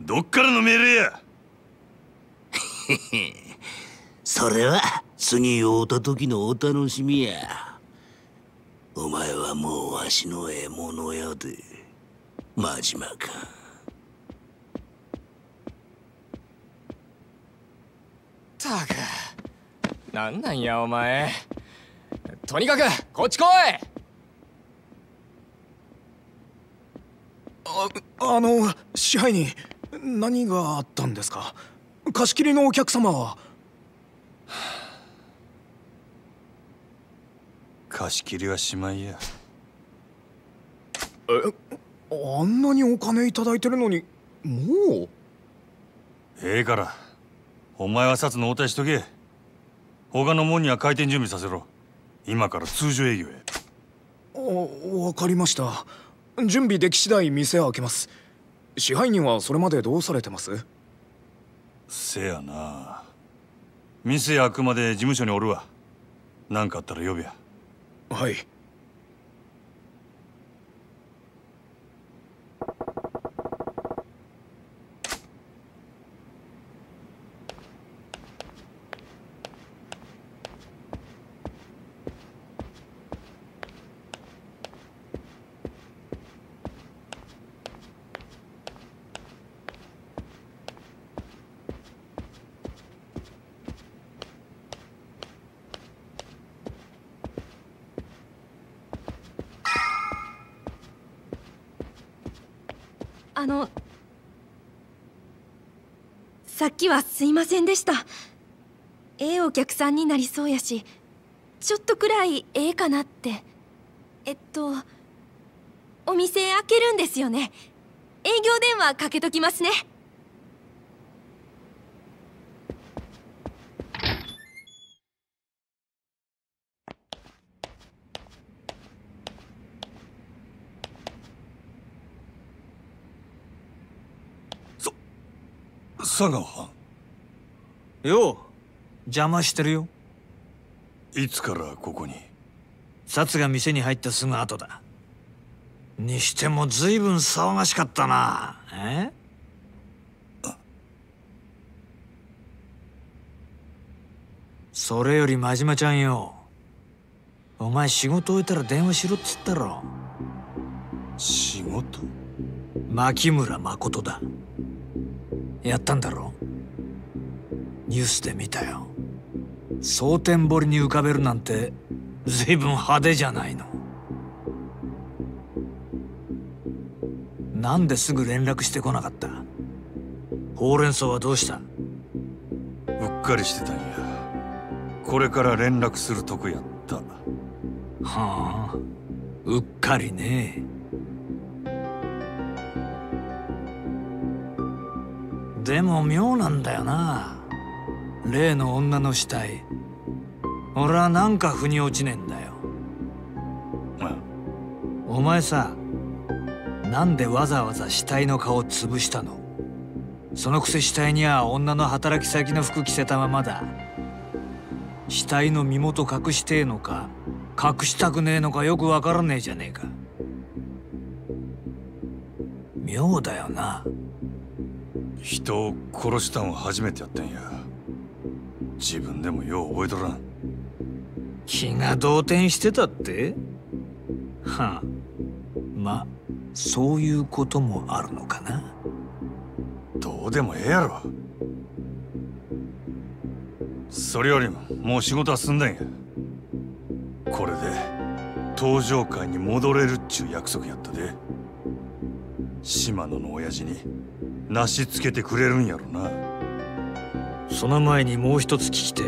どっからの命令や？それは次会うた時のお楽しみや。お前はもうわしの獲物やで。真島君たくなんなんやお前。とにかくこっち来い。ああの支配人何があったんですか？貸し切りのお客様は？貸し切りはしまいや。えあんなにお金いただいてるのにもう？ええからお前は札の応対しとけ。他のもんには開店準備させろ。今から通常営業やあわかりました。準備でき次第店開けます。支配人はそれまでどうされてます？せやな。店開くまで事務所におるわ。何かあったら呼べや。はいはすいませんでした。ええお客さんになりそうやしちょっとくらいええかなって。えっとお店開けるんですよね。営業電話かけときますね。佐川よ。う邪魔してるよ。いつからここに？札が店に入ったすぐ後だ。にしても随分騒がしかったな。え？それより真島ちゃんよ。お前仕事終えたら電話しろっつったろ。仕事？牧村誠だ。やったんだろ？ニュースで見たよ。蒼天堀に浮かべるなんて随分派手じゃないの。なんですぐ連絡してこなかった？ほうれん草はどうした？うっかりしてたんや。これから連絡するとこやった。はあうっかりね。でも妙なんだよな例の女の死体。俺はなんか腑に落ちねえんだよ。お前さなんでわざわざ死体の顔潰したの？そのくせ死体には女の働き先の服着せたままだ。死体の身元隠してえのか隠したくねえのかよくわからねえじゃねえか。妙だよな。人を殺したんは初めてやったんや自分でもよう覚えとらん。気が動転してたって？はあ。まそういうこともあるのかな。どうでもええやろ。それよりももう仕事は済んだんや。これで登場会に戻れるっちゅう約束やったで。島野の親父になしつけてくれるんやろなその前にもう一つ聞きて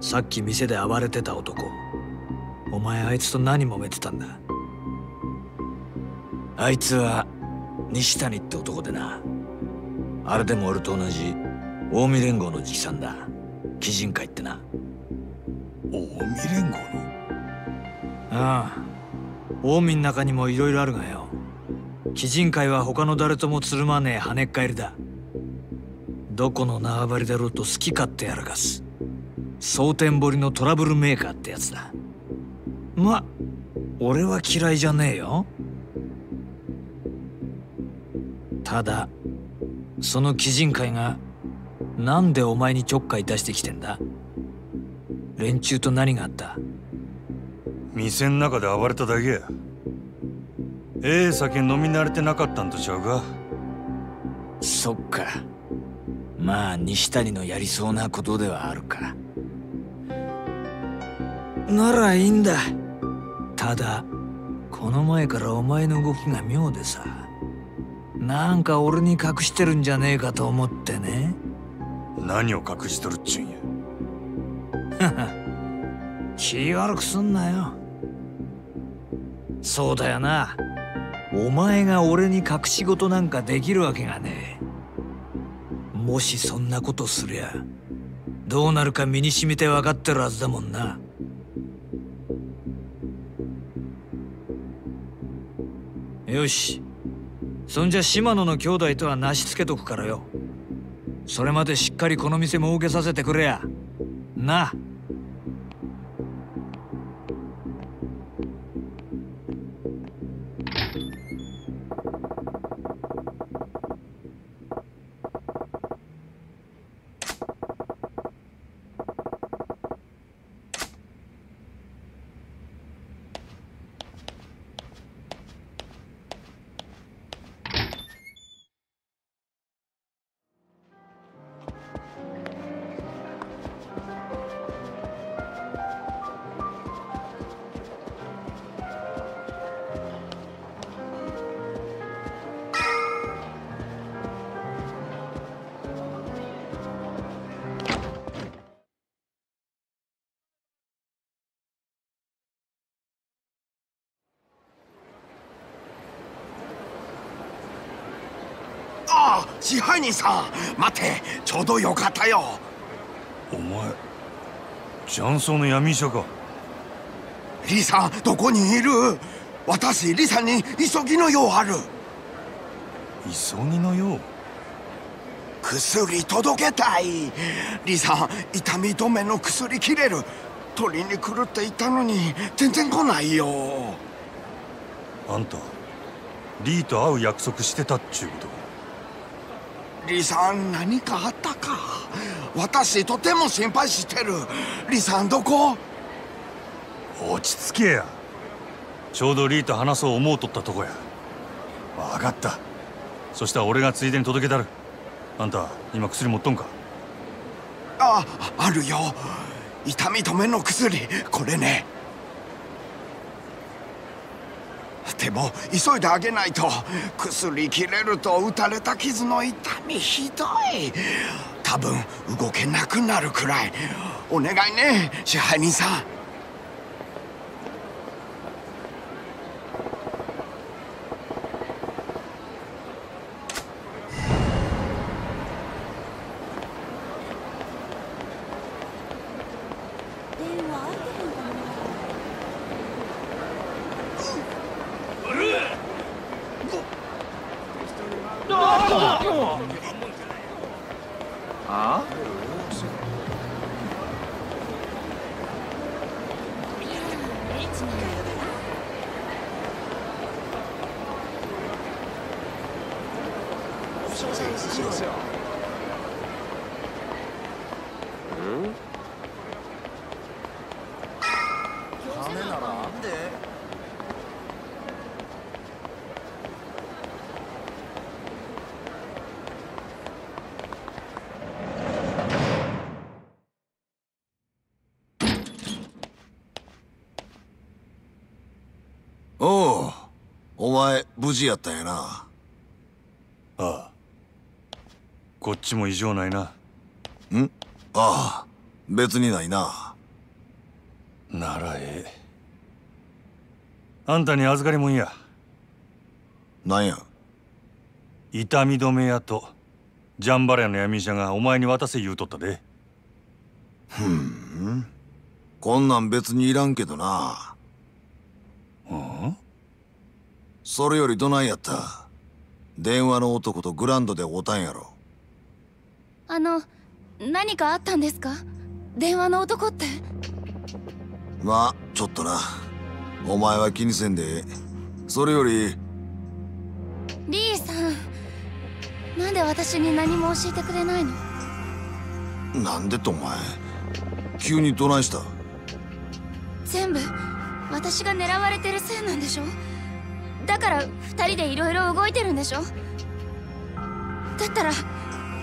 さっき店で暴れてた男。お前あいつと何揉めてたんだ？あいつは西谷って男でな。あれでも俺と同じ近江連合の直参だ。鬼人会ってな。近江連合の？ああ。近江の中にもいろいろあるがよ。鬼人会は他の誰ともつるまねえ跳ねっ返りだどこの縄張りだろうと好き勝手やらかす。蒼天堀のトラブルメーカーってやつだ。ま俺は嫌いじゃねえよ。ただその鬼人会がなんでお前にちょっかい出してきてんだ？連中と何があった？店ん中で暴れただけや。ええ酒飲み慣れてなかったんとちゃうか？そっかまあ西谷のやりそうなことではあるか。ならいいんだ。ただこの前からお前の動きが妙でさ。なんか俺に隠してるんじゃねえかと思ってね。何を隠しとるっちゅうんや。気悪くすんなよ。そうだよな。お前が俺に隠し事なんかできるわけがねえもしそんなことすりゃどうなるか身に染みて分かってるはずだもんな。よし。そんじゃ島野の兄弟とはなしつけとくからよ。それまでしっかりこの店儲けさせてくれや。な。あ支配人さん待ってちょうどよかったよ。お前雀荘の闇医者か。リさんどこにいる？私リさんに急ぎの用ある。急ぎの用？薬届けたい。リさん痛み止めの薬切れる。取りに来るって言ったのに全然来ないよ。あんたリーと会う約束してたっちゅうこと？リさん何かあったか？私とても心配してる。リさんどこ？落ち着けや。ちょうどリーと話そう思うとったとこや。分かった。そしたら俺がついでに届けたる。あんた今薬持っとんか？ああるよ。痛み止めの薬。これねでも急いであげないと。薬切れると打たれた傷の痛みひどい。多分動けなくなるくらい。お願いね支配人さん。今年买無事やったんやな。ああ。こっちも異常ないな。ん？ああ。別にないな。ならええ。あんたに預かりもんや。なんや？痛み止め屋とジャンバラヤの闇医者がお前に渡せ言うとったで。ふん。こんなん別にいらんけどなうんそれよりどないやった？電話の男とグランドで会うたんやろ。あの何かあったんですか？電話の男って。まあちょっとな。お前は気にせんでええ。それよりリーさんなんで私に何も教えてくれないの？なんでってお前？急にどないした？全部私が狙われてるせいなんでしょ？だから二人でいろいろ動いてるんでしょ？だったら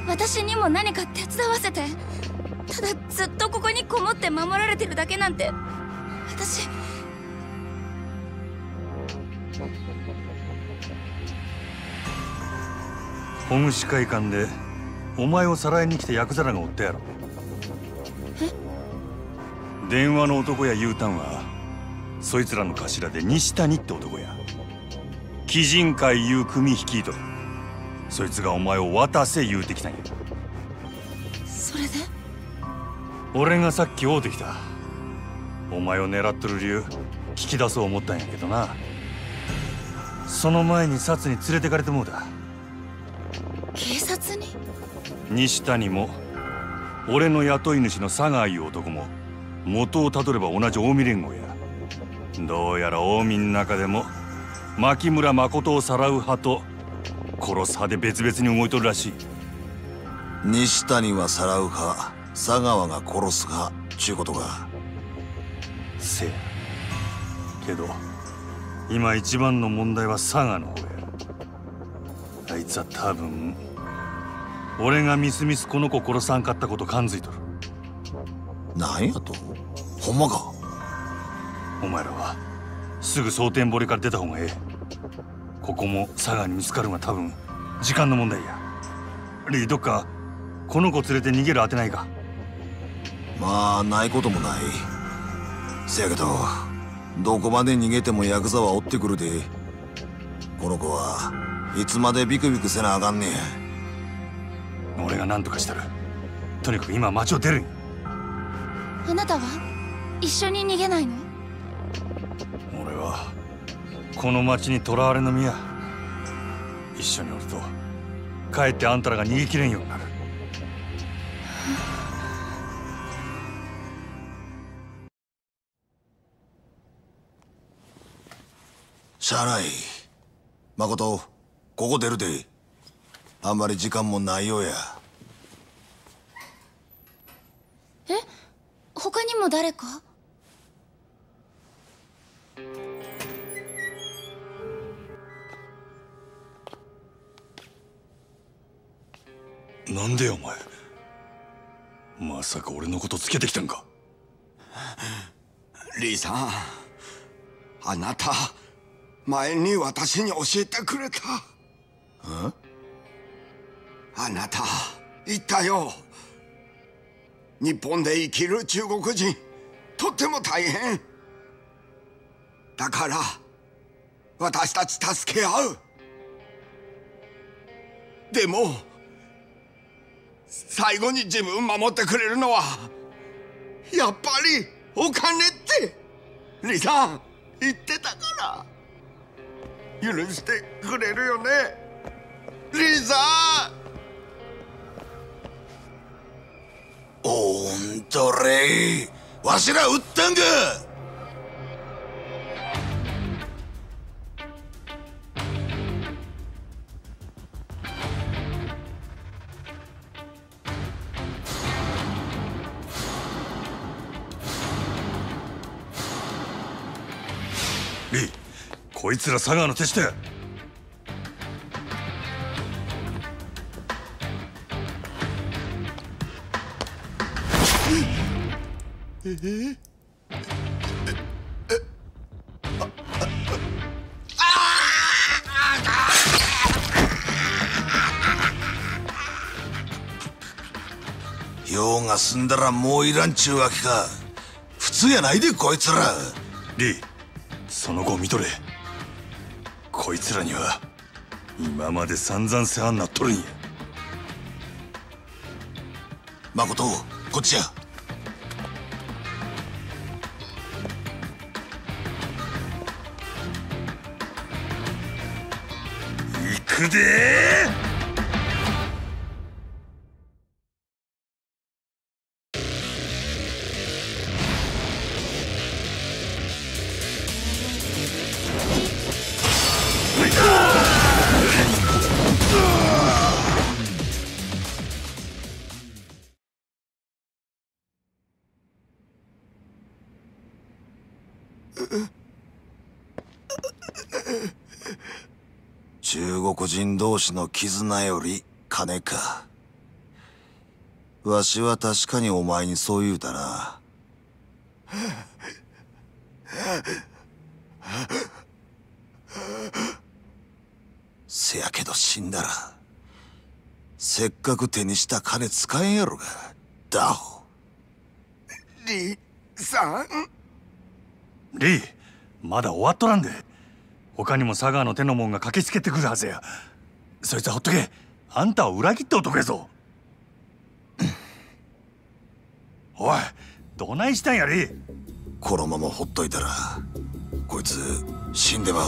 私にも何か手伝わせて。ただずっとここにこもって守られてるだけなんて。私保護司会館でお前をさらいに来たヤクザらがおったやろ電話の男や U ターンはそいつらの頭で西谷って男や鬼人会いう組率いとるそいつがお前を渡せ言うてきたんや。それで？俺がさっき会うてきた。お前を狙っとる理由聞き出そう思ったんやけどな。その前に札に連れてかれてもうだ警察に？西谷も俺の雇い主の佐川いう男も元をたどれば同じ近江連合や。どうやら近江の中でも牧村誠をさらう派と殺す派で別々に動いとるらしい。西谷はさらう派佐川が殺す派ちゅうことか。せや。けど今一番の問題は佐賀の方や。あいつは多分俺がみすみすこの子殺さんかったこと感づいとる。なんやと？ほんまか？お前らはすぐ蒼天堀から出た方がええ。ここも佐賀に見つかるのは多分時間の問題や。リーどっかこの子連れて逃げる当てないか。まあないこともない。せやけどどこまで逃げてもヤクザは追ってくるで。この子はいつまでビクビクせなあかんね俺が何とかしたらとにかく今は町を出るんや。あなたは一緒に逃げないの？俺はこの町に囚われの身や一緒におるとかえってあんたらが逃げきれんようになる。しゃあない誠ここ出るで。あんまり時間もないようや。え他にも誰か？なんでお前？まさか俺のことつけてきたんか？リーさんあなた前に私に教えてくれた。あなた言ったよ。日本で生きる中国人とっても大変。だから私たち助け合う。でも最後に自分守ってくれるのはやっぱりお金ってリさん言ってたから許してくれるよねリさんおんとれわしら撃ったんかこいつら佐川の手下やえ用が済んだらもういらんちゅうわけか。普通やないでこいつら。リーその後を見とれ。こいつらには今まで散々世話になっとるんや。誠こっちや。行くで中国人同士の絆より金か。わしは確かにお前にそう言うたな。せやけど死んだらせっかく手にした金使えんやろがダホ。リさん？リーまだ終わっとらんで他にも佐川の手のもんが駆けつけてくるはずや。そいつはほっとけ。あんたを裏切った男やぞ。おいどないしたんやリーこのままほっといたらこいつ死んでまう。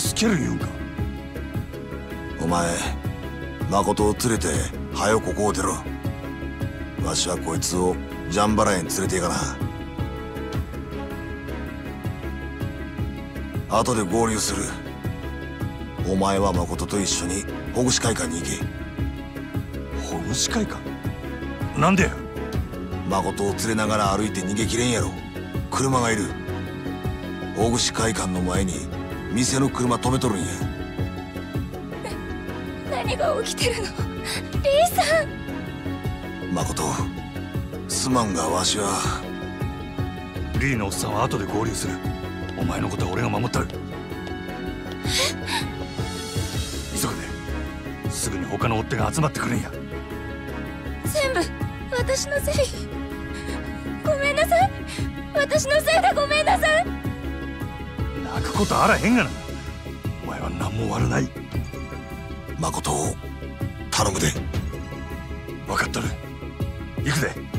助ける言うんか。お前誠を連れて早よここを出ろ。わしはこいつをジャンバラ園連れて行かな後で合流する。お前は誠と一緒に保護司会館に行け。保護司会館？なんで？や誠を連れながら歩いて逃げきれんやろ。車がいる。大串会館の前に店の車止めとるんや。何が起きてるの？リーさん！誠すまんがわしは。リーのおっさんは後で合流するお前のことは俺が守ったる。急ぐですぐに他の追っ手が集まってくるんや。全部私のせい。ごめんなさい。私のせいでごめんなさい。泣くことあらへんがな。お前は何も悪ない。誠を頼むで。分かっとる。行くで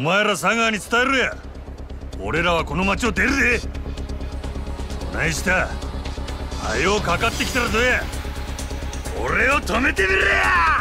前ら佐川に伝えるや。俺らはこの町を出るでどないした。はようかかってきたらどうや。俺を止めてみろや。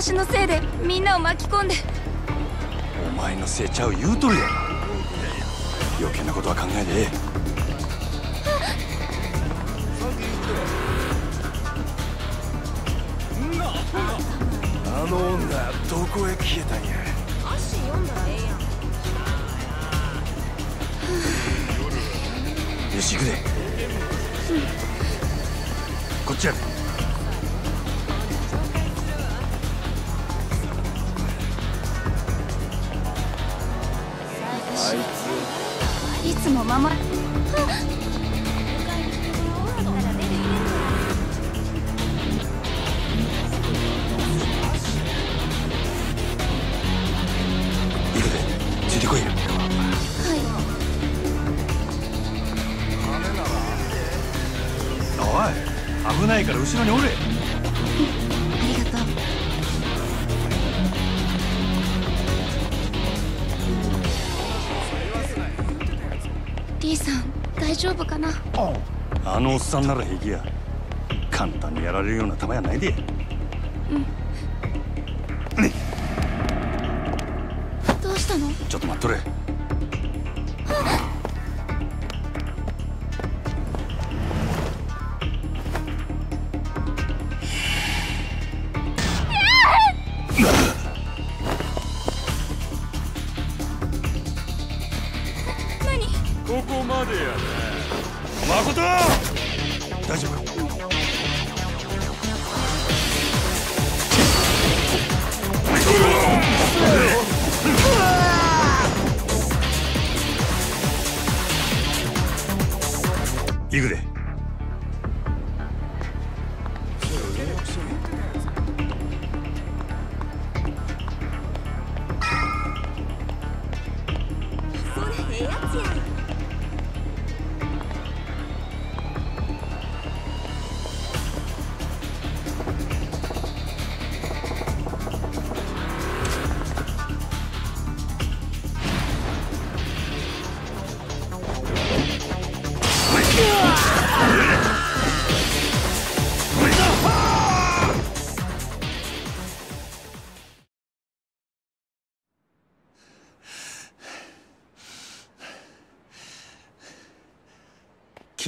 私のせいでみんなを巻き込んで。お前のせいちゃう言うとるやろ。余計なことは考えでえあの女どこへ消えたんや。足読んだらええやんよし行くで。こっちや。でいつおっさんなら平気や。簡単にやられるような球やないで。行くで。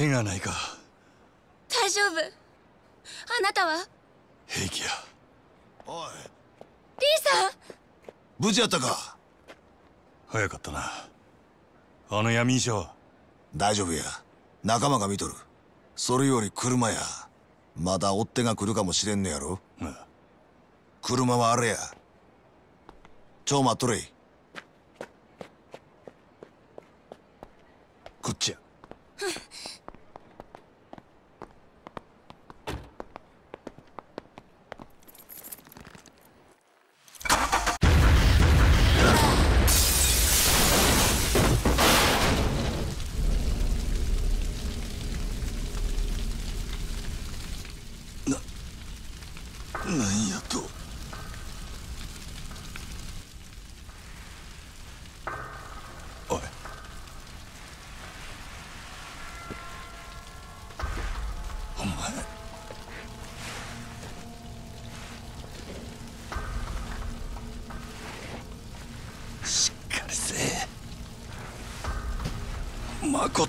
怪我ないか。大丈夫。あなたは？平気や。おい。D さん。無事やったか？早かったな。あの闇医者は大丈夫や。仲間が見とる。それより車や。まだ追っ手が来るかもしれんのやろ。車はあれや。ちょ待っとれ。いこっちや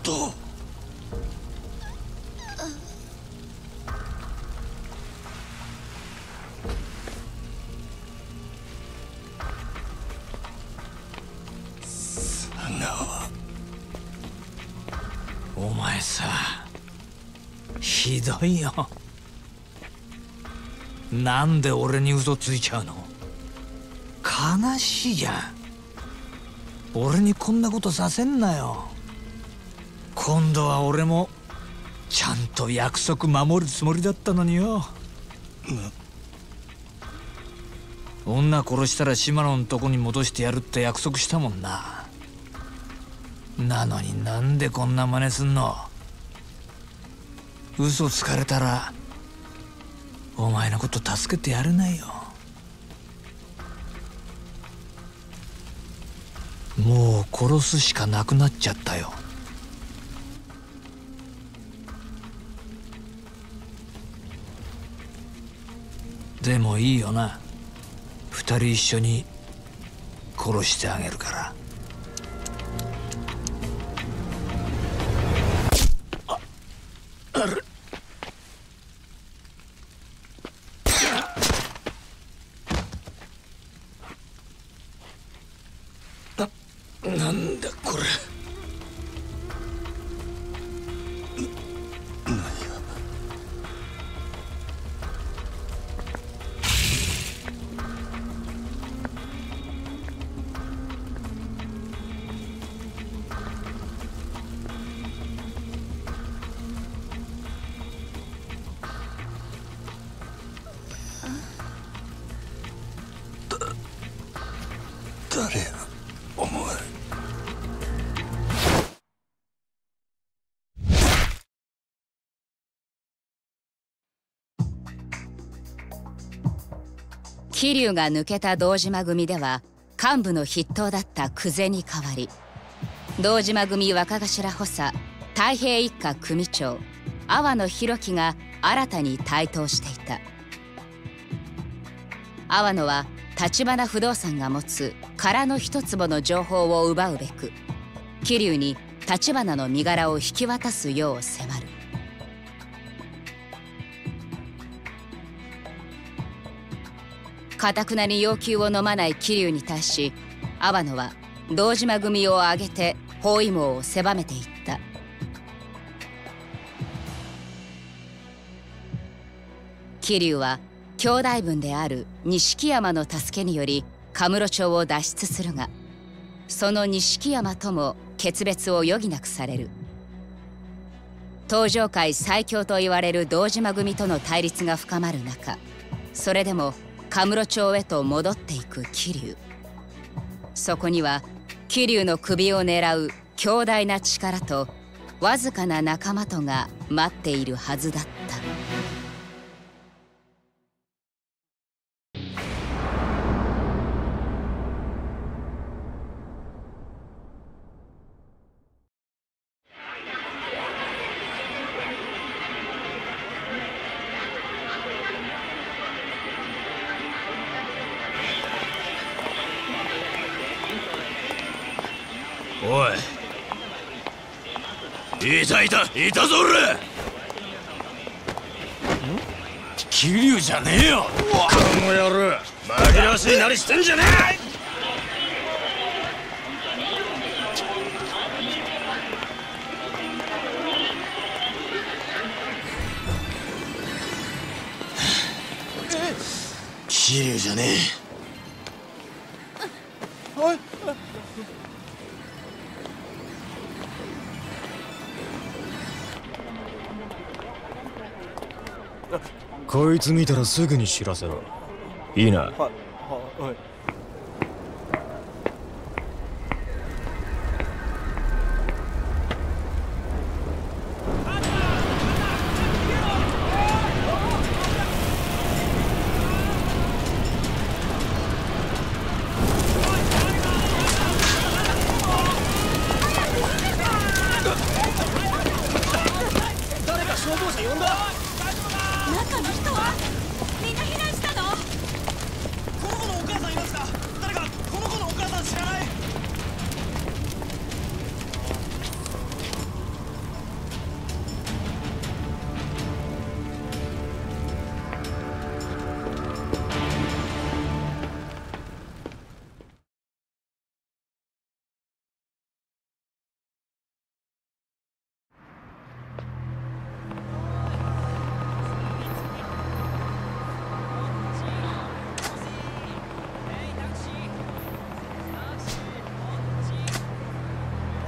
と。お前さひどいよ。なんで俺に嘘ついちゃうの？悲しいじゃん。俺にこんなことさせんなよ。今度は俺もちゃんと約束守るつもりだったのによ。女殺したら島野のとこに戻してやるって約束したもんな。なのになんでこんな真似すんの。嘘つかれたらお前のこと助けてやれないよ。もう殺すしかなくなっちゃったよ。もいいよな。二人一緒に殺してあげるから。桐生が抜けた堂島組では幹部の筆頭だった久世に代わり堂島組若頭補佐太平一家組長阿波野弘樹が新たに台頭していた。阿波野は橘不動産が持つ空の一坪の情報を奪うべく桐生に橘の身柄を引き渡すよう迫かたくなに要求を飲まない桐生に対し阿波野は堂島組を挙げて包囲網を狭めていった。桐生は兄弟分である錦山の助けによりカムロ町を脱出するがその錦山とも決別を余儀なくされる。東上界最強と言われる堂島組との対立が深まる中それでもカムロ町へと戻っていく桐生そこには桐生の首を狙う強大な力とわずかな仲間とが待っているはずだった。おい。いたいたいたぞ俺。桐生じゃねえよ。この野郎。紛らわしいなりしてんじゃねえ。桐生じゃねおこいつ見たらすぐに知らせろ。いいな。はい。はい。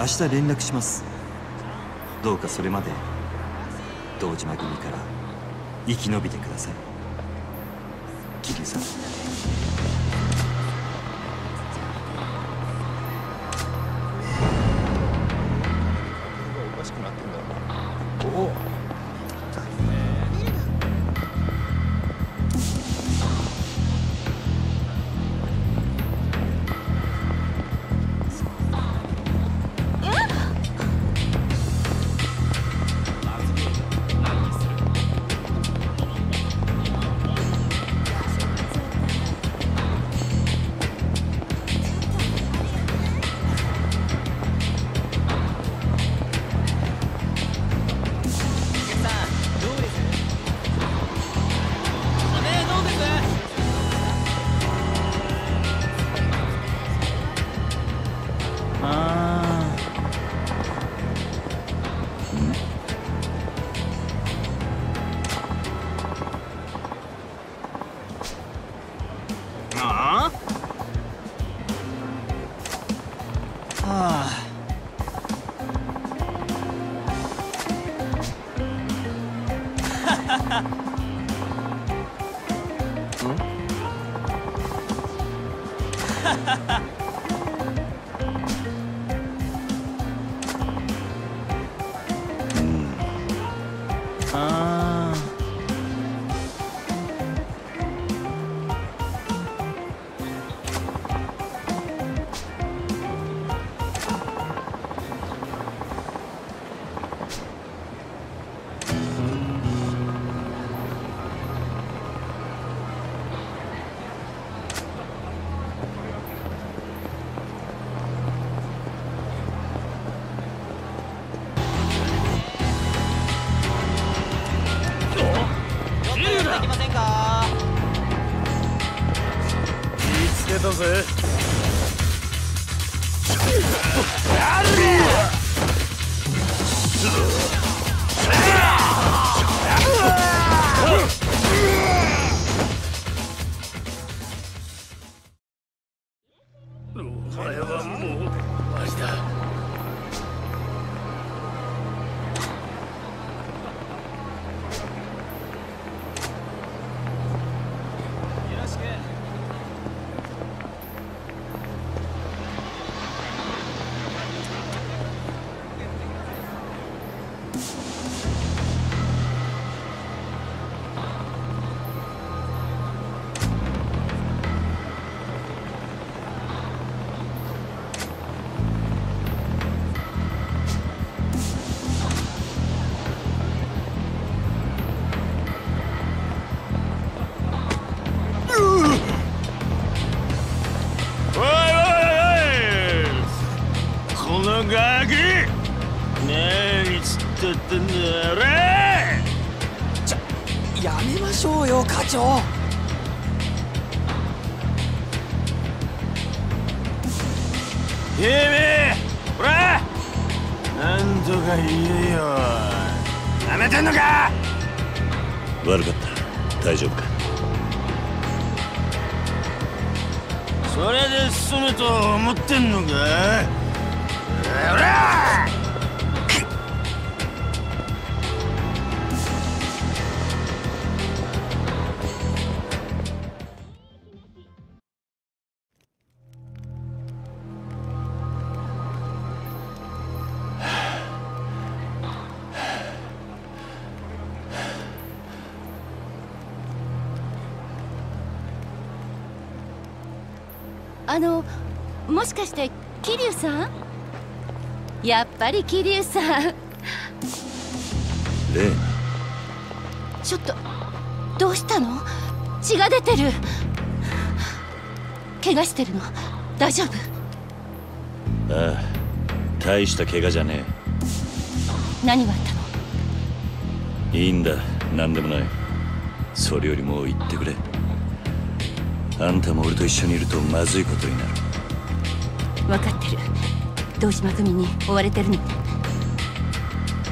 明日連絡します。どうかそれまで堂島組から生き延びてください。桐生さん。うあのもしかして桐生さん？やっぱり桐生さん。レイちょっとどうしたの？血が出てる。怪我してるの。大丈夫？ああ大した怪我じゃね何があったの？えいいんだ。何でもない。それよりもう言ってくれあんたも俺と一緒にいるとまずいことになる。分かってる。堂島組に追われてるの。ね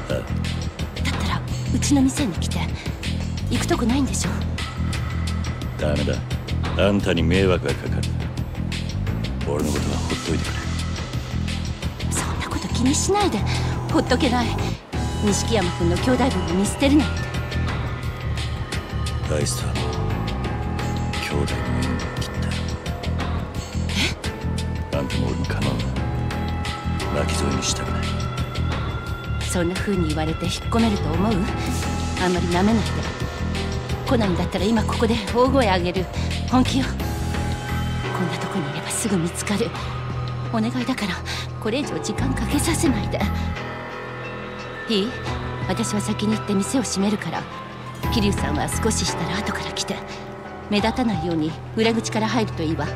あ。だったらうちの店に来て行くとこないんでしょダメだ。あんたに迷惑がかかる。俺のことはほっといてくれ。そんなこと聞気にしないで。ほっとけない。錦山君の兄弟分を見捨てるなんて。あいつとはもう兄弟の縁を切ったあんたも俺に構うな。泣き添えにしたくない。そんな風に言われて引っ込めると思う？あんまり舐めないでコナンだったら今ここで大声あげる。本気よ。こんなとこにいればすぐ見つかる。お願いだからこれ以上時間かけさせないで。いい？私は先に行って店を閉めるから。桐生さんは少ししたら後から来て。目立たないように裏口から入るといいわ。あ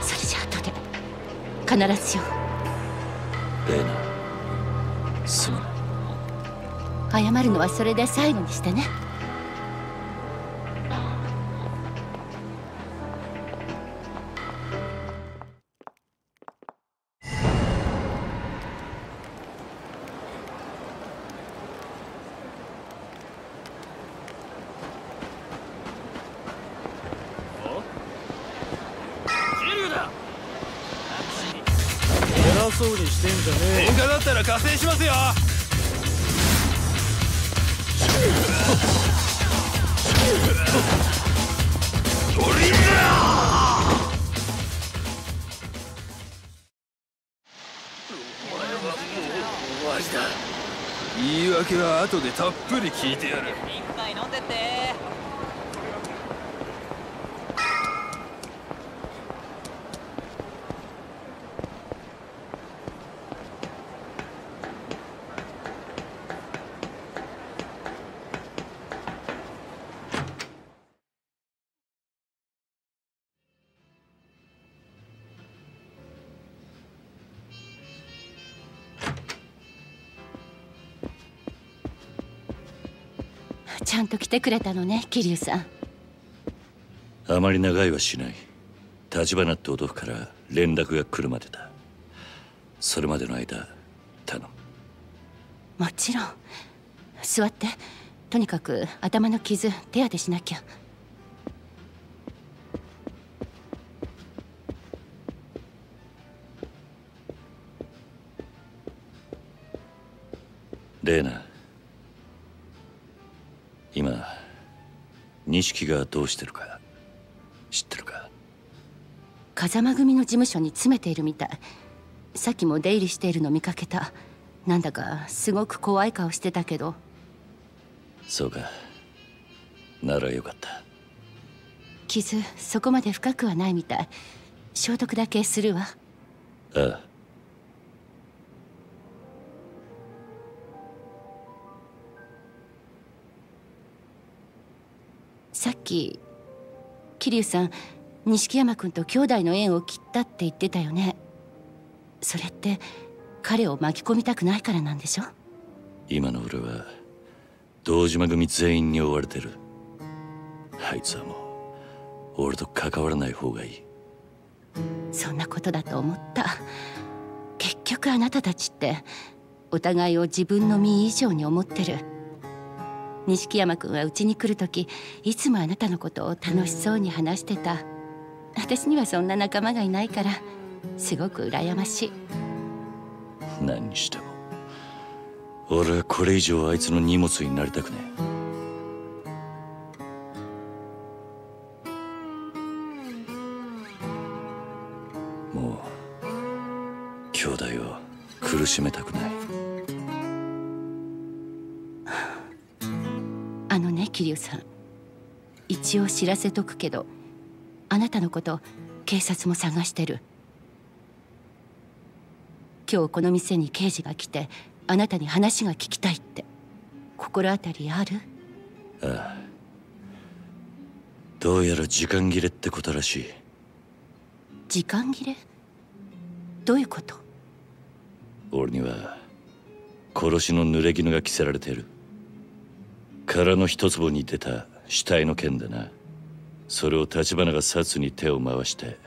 それじゃあ後で。必ずよレーナすまない。謝るのはそれで最後にしてねたっぷり聞いてやる。てくれたのね桐生さん。あまり長いはしない。立花って男から連絡が来るまでだ。それまでの間頼む。もちろん。座って。とにかく頭の傷手当てしなきゃ。レーナ今錦がどうしてるか知ってるか？風間組の事務所に詰めているみたい。さっきも出入りしているの見かけた。なんだかすごく怖い顔してたけど。そうか。ならよかった。傷そこまで深くはないみたい。消毒だけするわ。ああさっき桐生さん錦山君と兄弟の縁を切ったって言ってたよね。それって彼を巻き込みたくないからなんでしょ？今の俺は堂島組全員に追われてる。あいつはもう俺と関わらない方がいい。そんなことだと思った。結局あなたたちってお互いを自分の身以上に思ってる錦山君はうちに来る時いつもあなたのことを楽しそうに話してた。私にはそんな仲間がいないからすごく羨ましい。何にしても。俺はこれ以上あいつの荷物になりたくねえ。もう兄弟を苦しめたくない。桐生さん。一応知らせとくけどあなたのこと警察も探してる。今日この店に刑事が来てあなたに話が聞きたいって。心当たりある？ああ。どうやら時間切れってことらしい。時間切れ？どういうこと？俺には殺しの濡れ衣が着せられてる殻の一坪に出た死体の件でな。それを立花が殺に手を回して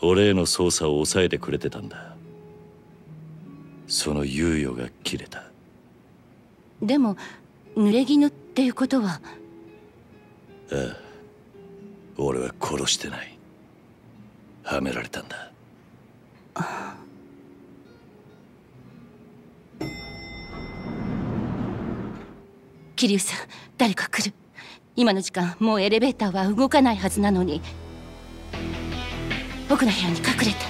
俺への捜査を抑えてくれてたんだ。その猶予が切れた。でも濡れ衣っていうことは？ああ俺は殺してない。はめられたんだ桐生さん誰か来る。今の時間もうエレベーターは動かないはずなのに。僕の部屋に隠れた。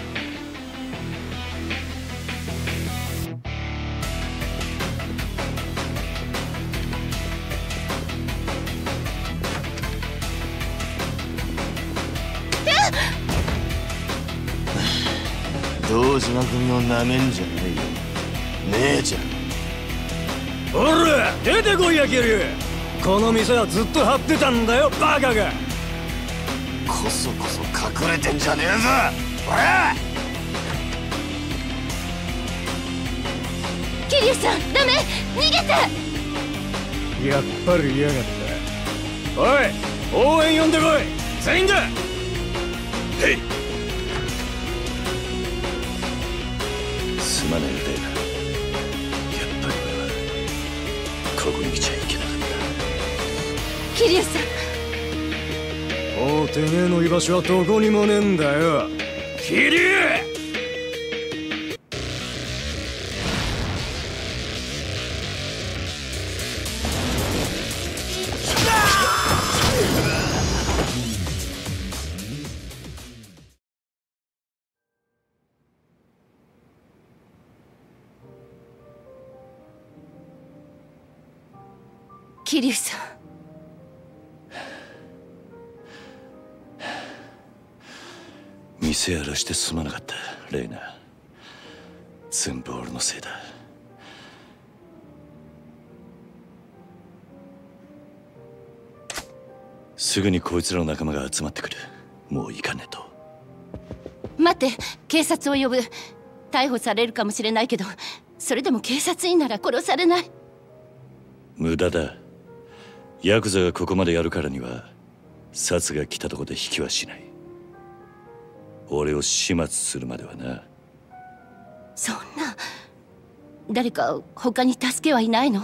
堂島君をなめんじゃないよ。姉ちゃん。ほら出てこいやキリこの店はずっと張ってたんだよバカが。こそこそ隠れてんじゃねえぞほら。桐生さんダメ逃げて。やっぱり嫌がった。おい応援呼んでこい。全員だ。へい。すまないレ桐生さん。もうてめえの居場所はどこにもねえんだよ。キリ桐生さん店やらしてすまなかったレイナ。全部俺のせいだ。すぐにこいつらの仲間が集まってくる。もう行かねえと。待って警察を呼ぶ。逮捕されるかもしれないけどそれでも警察員なら殺されない。無駄だ。ヤクザがここまでやるからには殺が来たとこで引きはしない俺を始末するまではな。そんな。誰か他に助けはいないの？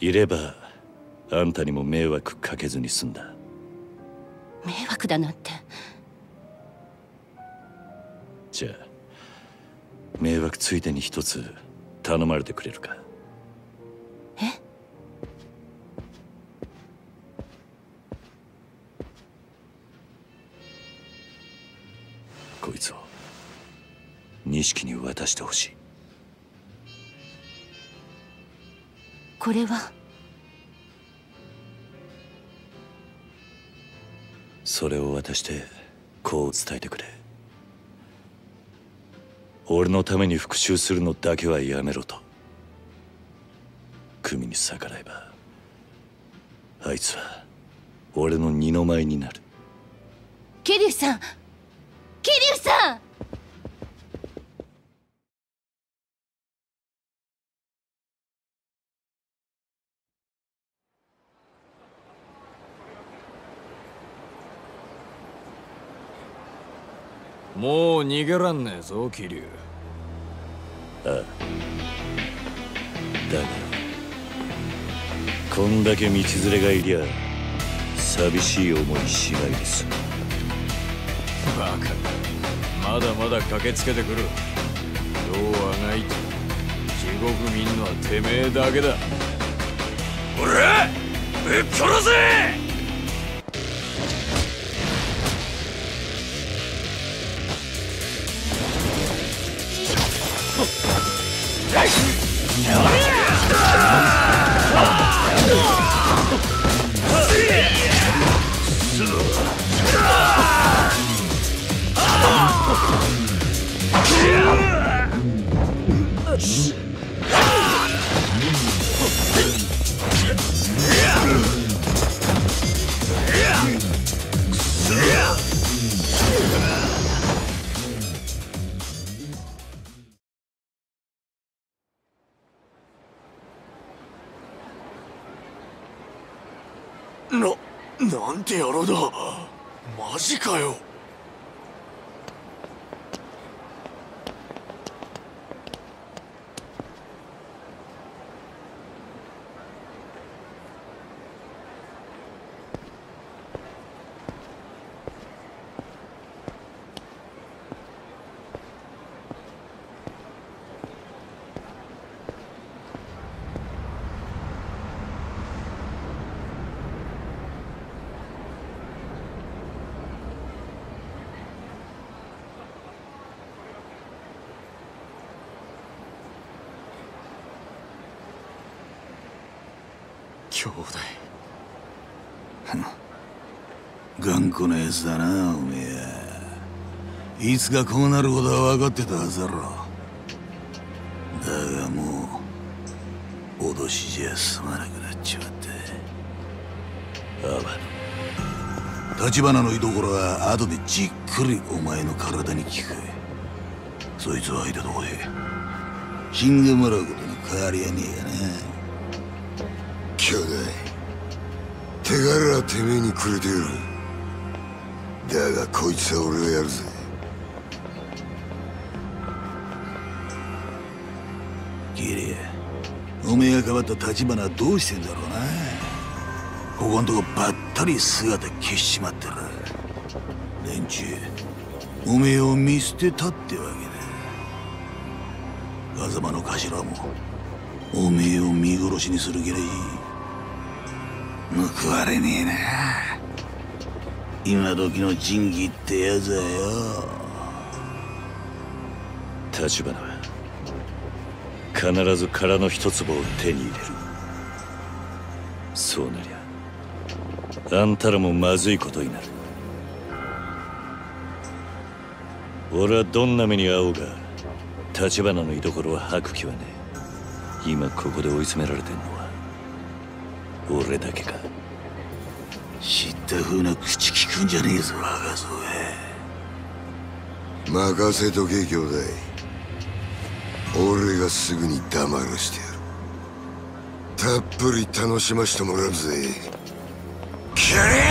いればあんたにも迷惑かけずに済んだ。迷惑だなんて。じゃあ迷惑ついでに一つ頼まれてくれるか？こいつを。錦に渡してほしい。これは？それを渡してこう伝えてくれ。俺のために復讐するのだけはやめろと。組に逆らえばあいつは俺の二の舞になる。桐生さん桐生さん。もう逃げらんねえぞ桐生ああだがこんだけ道連れがいりゃ寂しい思いしないです。バカまだまだ駆けつけてくる。どうあがい。て地獄見んのはてめえだけだ。ほらぶっ殺せ!な、なんて野郎だ。マジかよ。兄弟。頑固なやつだなおめえ。いつかこうなることは分かってたはずだろ。だがもう脅しじゃ済まなくなっちまったアバ立花の居所は後でじっくりお前の体に効く。そいつを相手どこで。死んでもらうことに変わりはねえがな。手柄はてめえにくれてやる。だがこいつは俺がやるぜ。キリおめえが変わった立花はどうしてんだろうな。ここんとこばったり姿消しちまったら連中おめえを見捨てたってわけだ。風間の頭もおめえを見殺しにする気らい。報われねえな。今時の仁義ってやつはよ。立花は必ず殻の一坪を手に入れる。そうなりゃあんたらもまずいことになる。俺はどんな目に遭おうが立花の居所は吐く気はねえ。今ここで追い詰められてんのは俺だけか。った風な口聞くんじゃねえぞ若造任せとけ兄弟。俺がすぐに黙らしてやる。たっぷり楽しましてもらうぜ。キャリ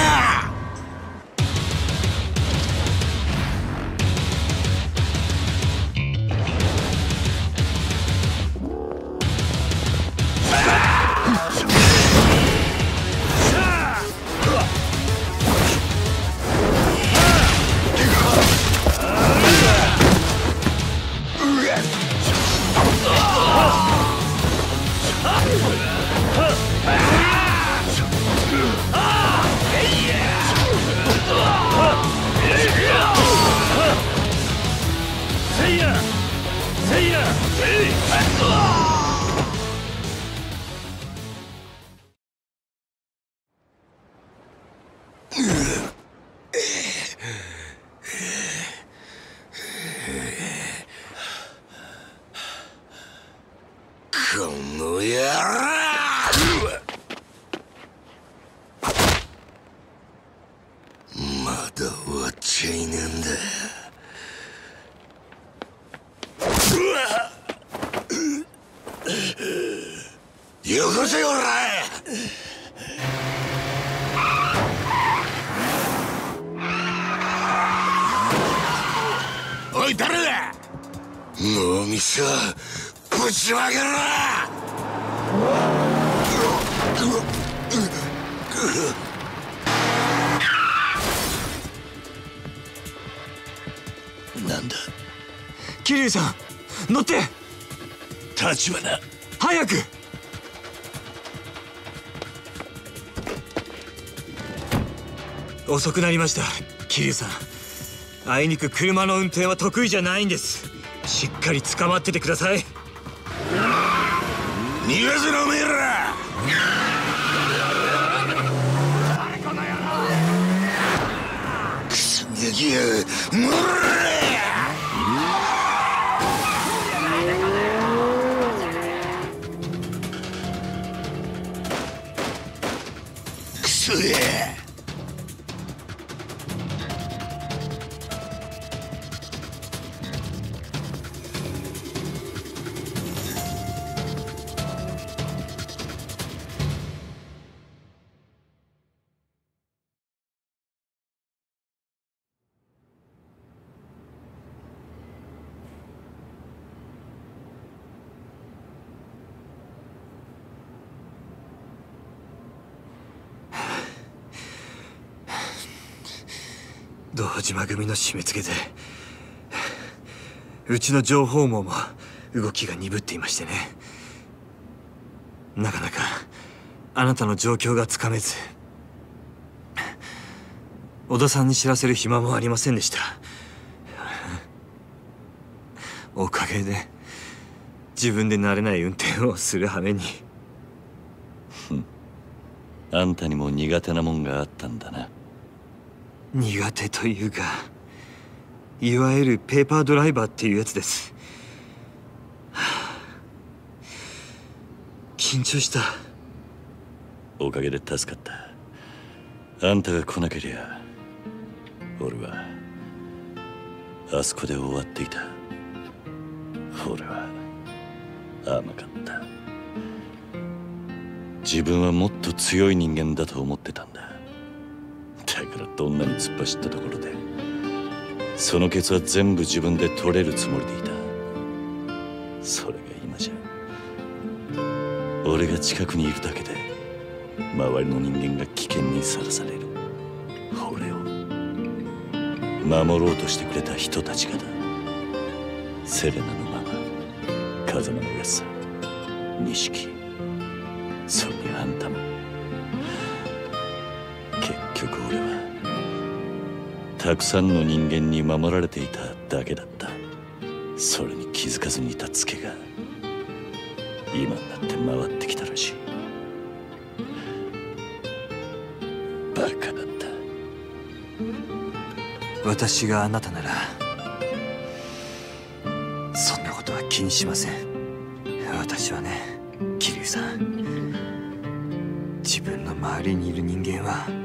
遅くなりました。桐生さん。あいにく車の運転は得意じゃないんです。しっかり捕まっててください。逃がすなおめえら！クソガキや。もクソや堂島組の締め付けでうちの情報網も動きが鈍っていましてね。なかなかあなたの状況がつかめず小田さんに知らせる暇もありませんでした。おかげで自分で慣れない運転をする羽目に。あんたにも苦手なもんがあったんだな。苦手というかいわゆるペーパードライバーっていうやつです。はあ。緊張した。おかげで助かった。あんたが来なけりゃ俺はあそこで終わっていた。俺は甘かった。自分はもっと強い人間だと思ってたんだ。だからどんなに突っ走ったところで。そのケツは全部自分で取れるつもりでいた。それが今じゃ。俺が近くにいるだけで周りの人間が危険にさらされる。俺を守ろうとしてくれた人たちがだ。セレナのママ風間のやさ錦それにあんたも。たくさんの人間に守られていただけだった。それに気づかずにいたツケが今になって回ってきたらしい。バカだった。私があなたならそんなことは気にしません。私はね桐生さん。自分の周りにいる人間は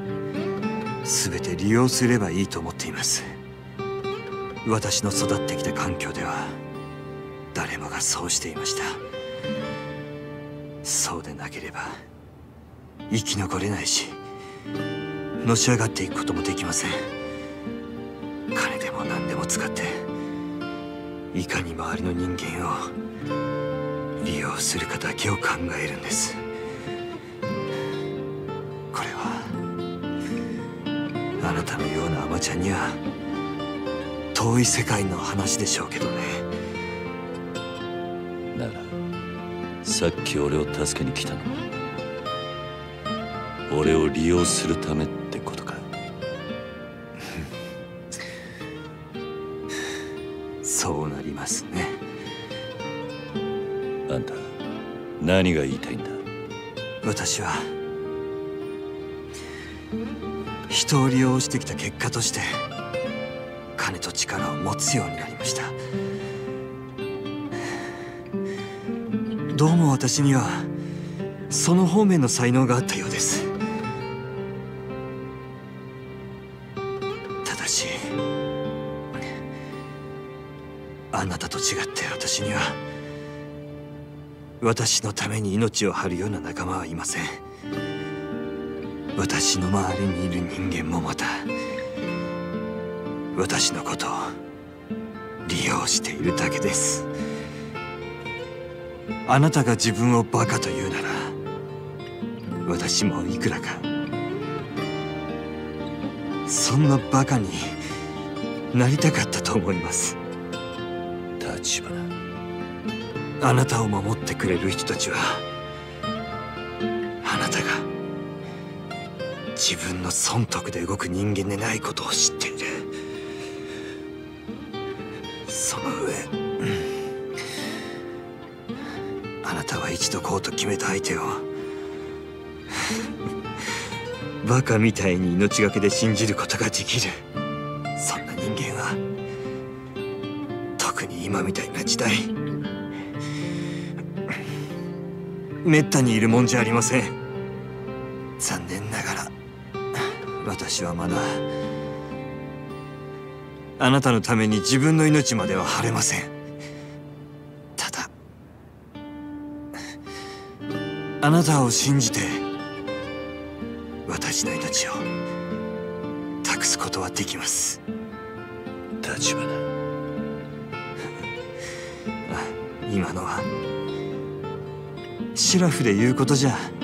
全て利用すればいいと思っています。私の育ってきた環境では誰もがそうしていました。そうでなければ生き残れないしのし上がっていくこともできません。金でも何でも使っていかに周りの人間を利用するかだけを考えるんです。ちゃんには遠い世界の話でしょうけどね。ならさっき俺を助けに来たのは俺を利用するためってことか。そうなりますね。あんた何が言いたいんだ？私は人を利用してきた結果として金と力を持つようになりました。どうも私にはその方面の才能があったようです。ただしあなたと違って私には私のために命を張るような仲間はいません。私の周りにいる人間もまた私のことを利用しているだけです。あなたが自分をバカと言うなら私もいくらかそんなバカになりたかったと思います。立花。あなたを守ってくれる人たちは自分の損得で動く人間でないことを知っている。その上あなたは一度こうと決めた相手をバカみたいに命がけで信じることができる。そんな人間は特に今みたいな時代めったにいるもんじゃありません。私はまだあなたのために自分の命までは張れません。ただあなたを信じて私の命を託すことはできます。立花。今のはシラフで言うことじゃ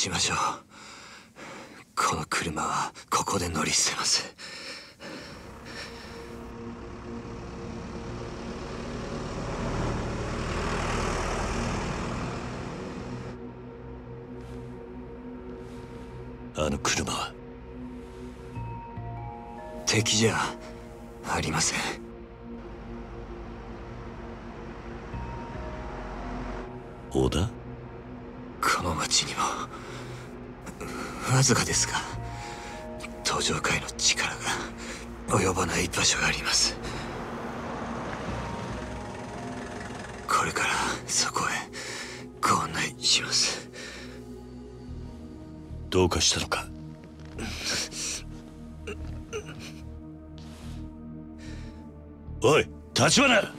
しましょう。い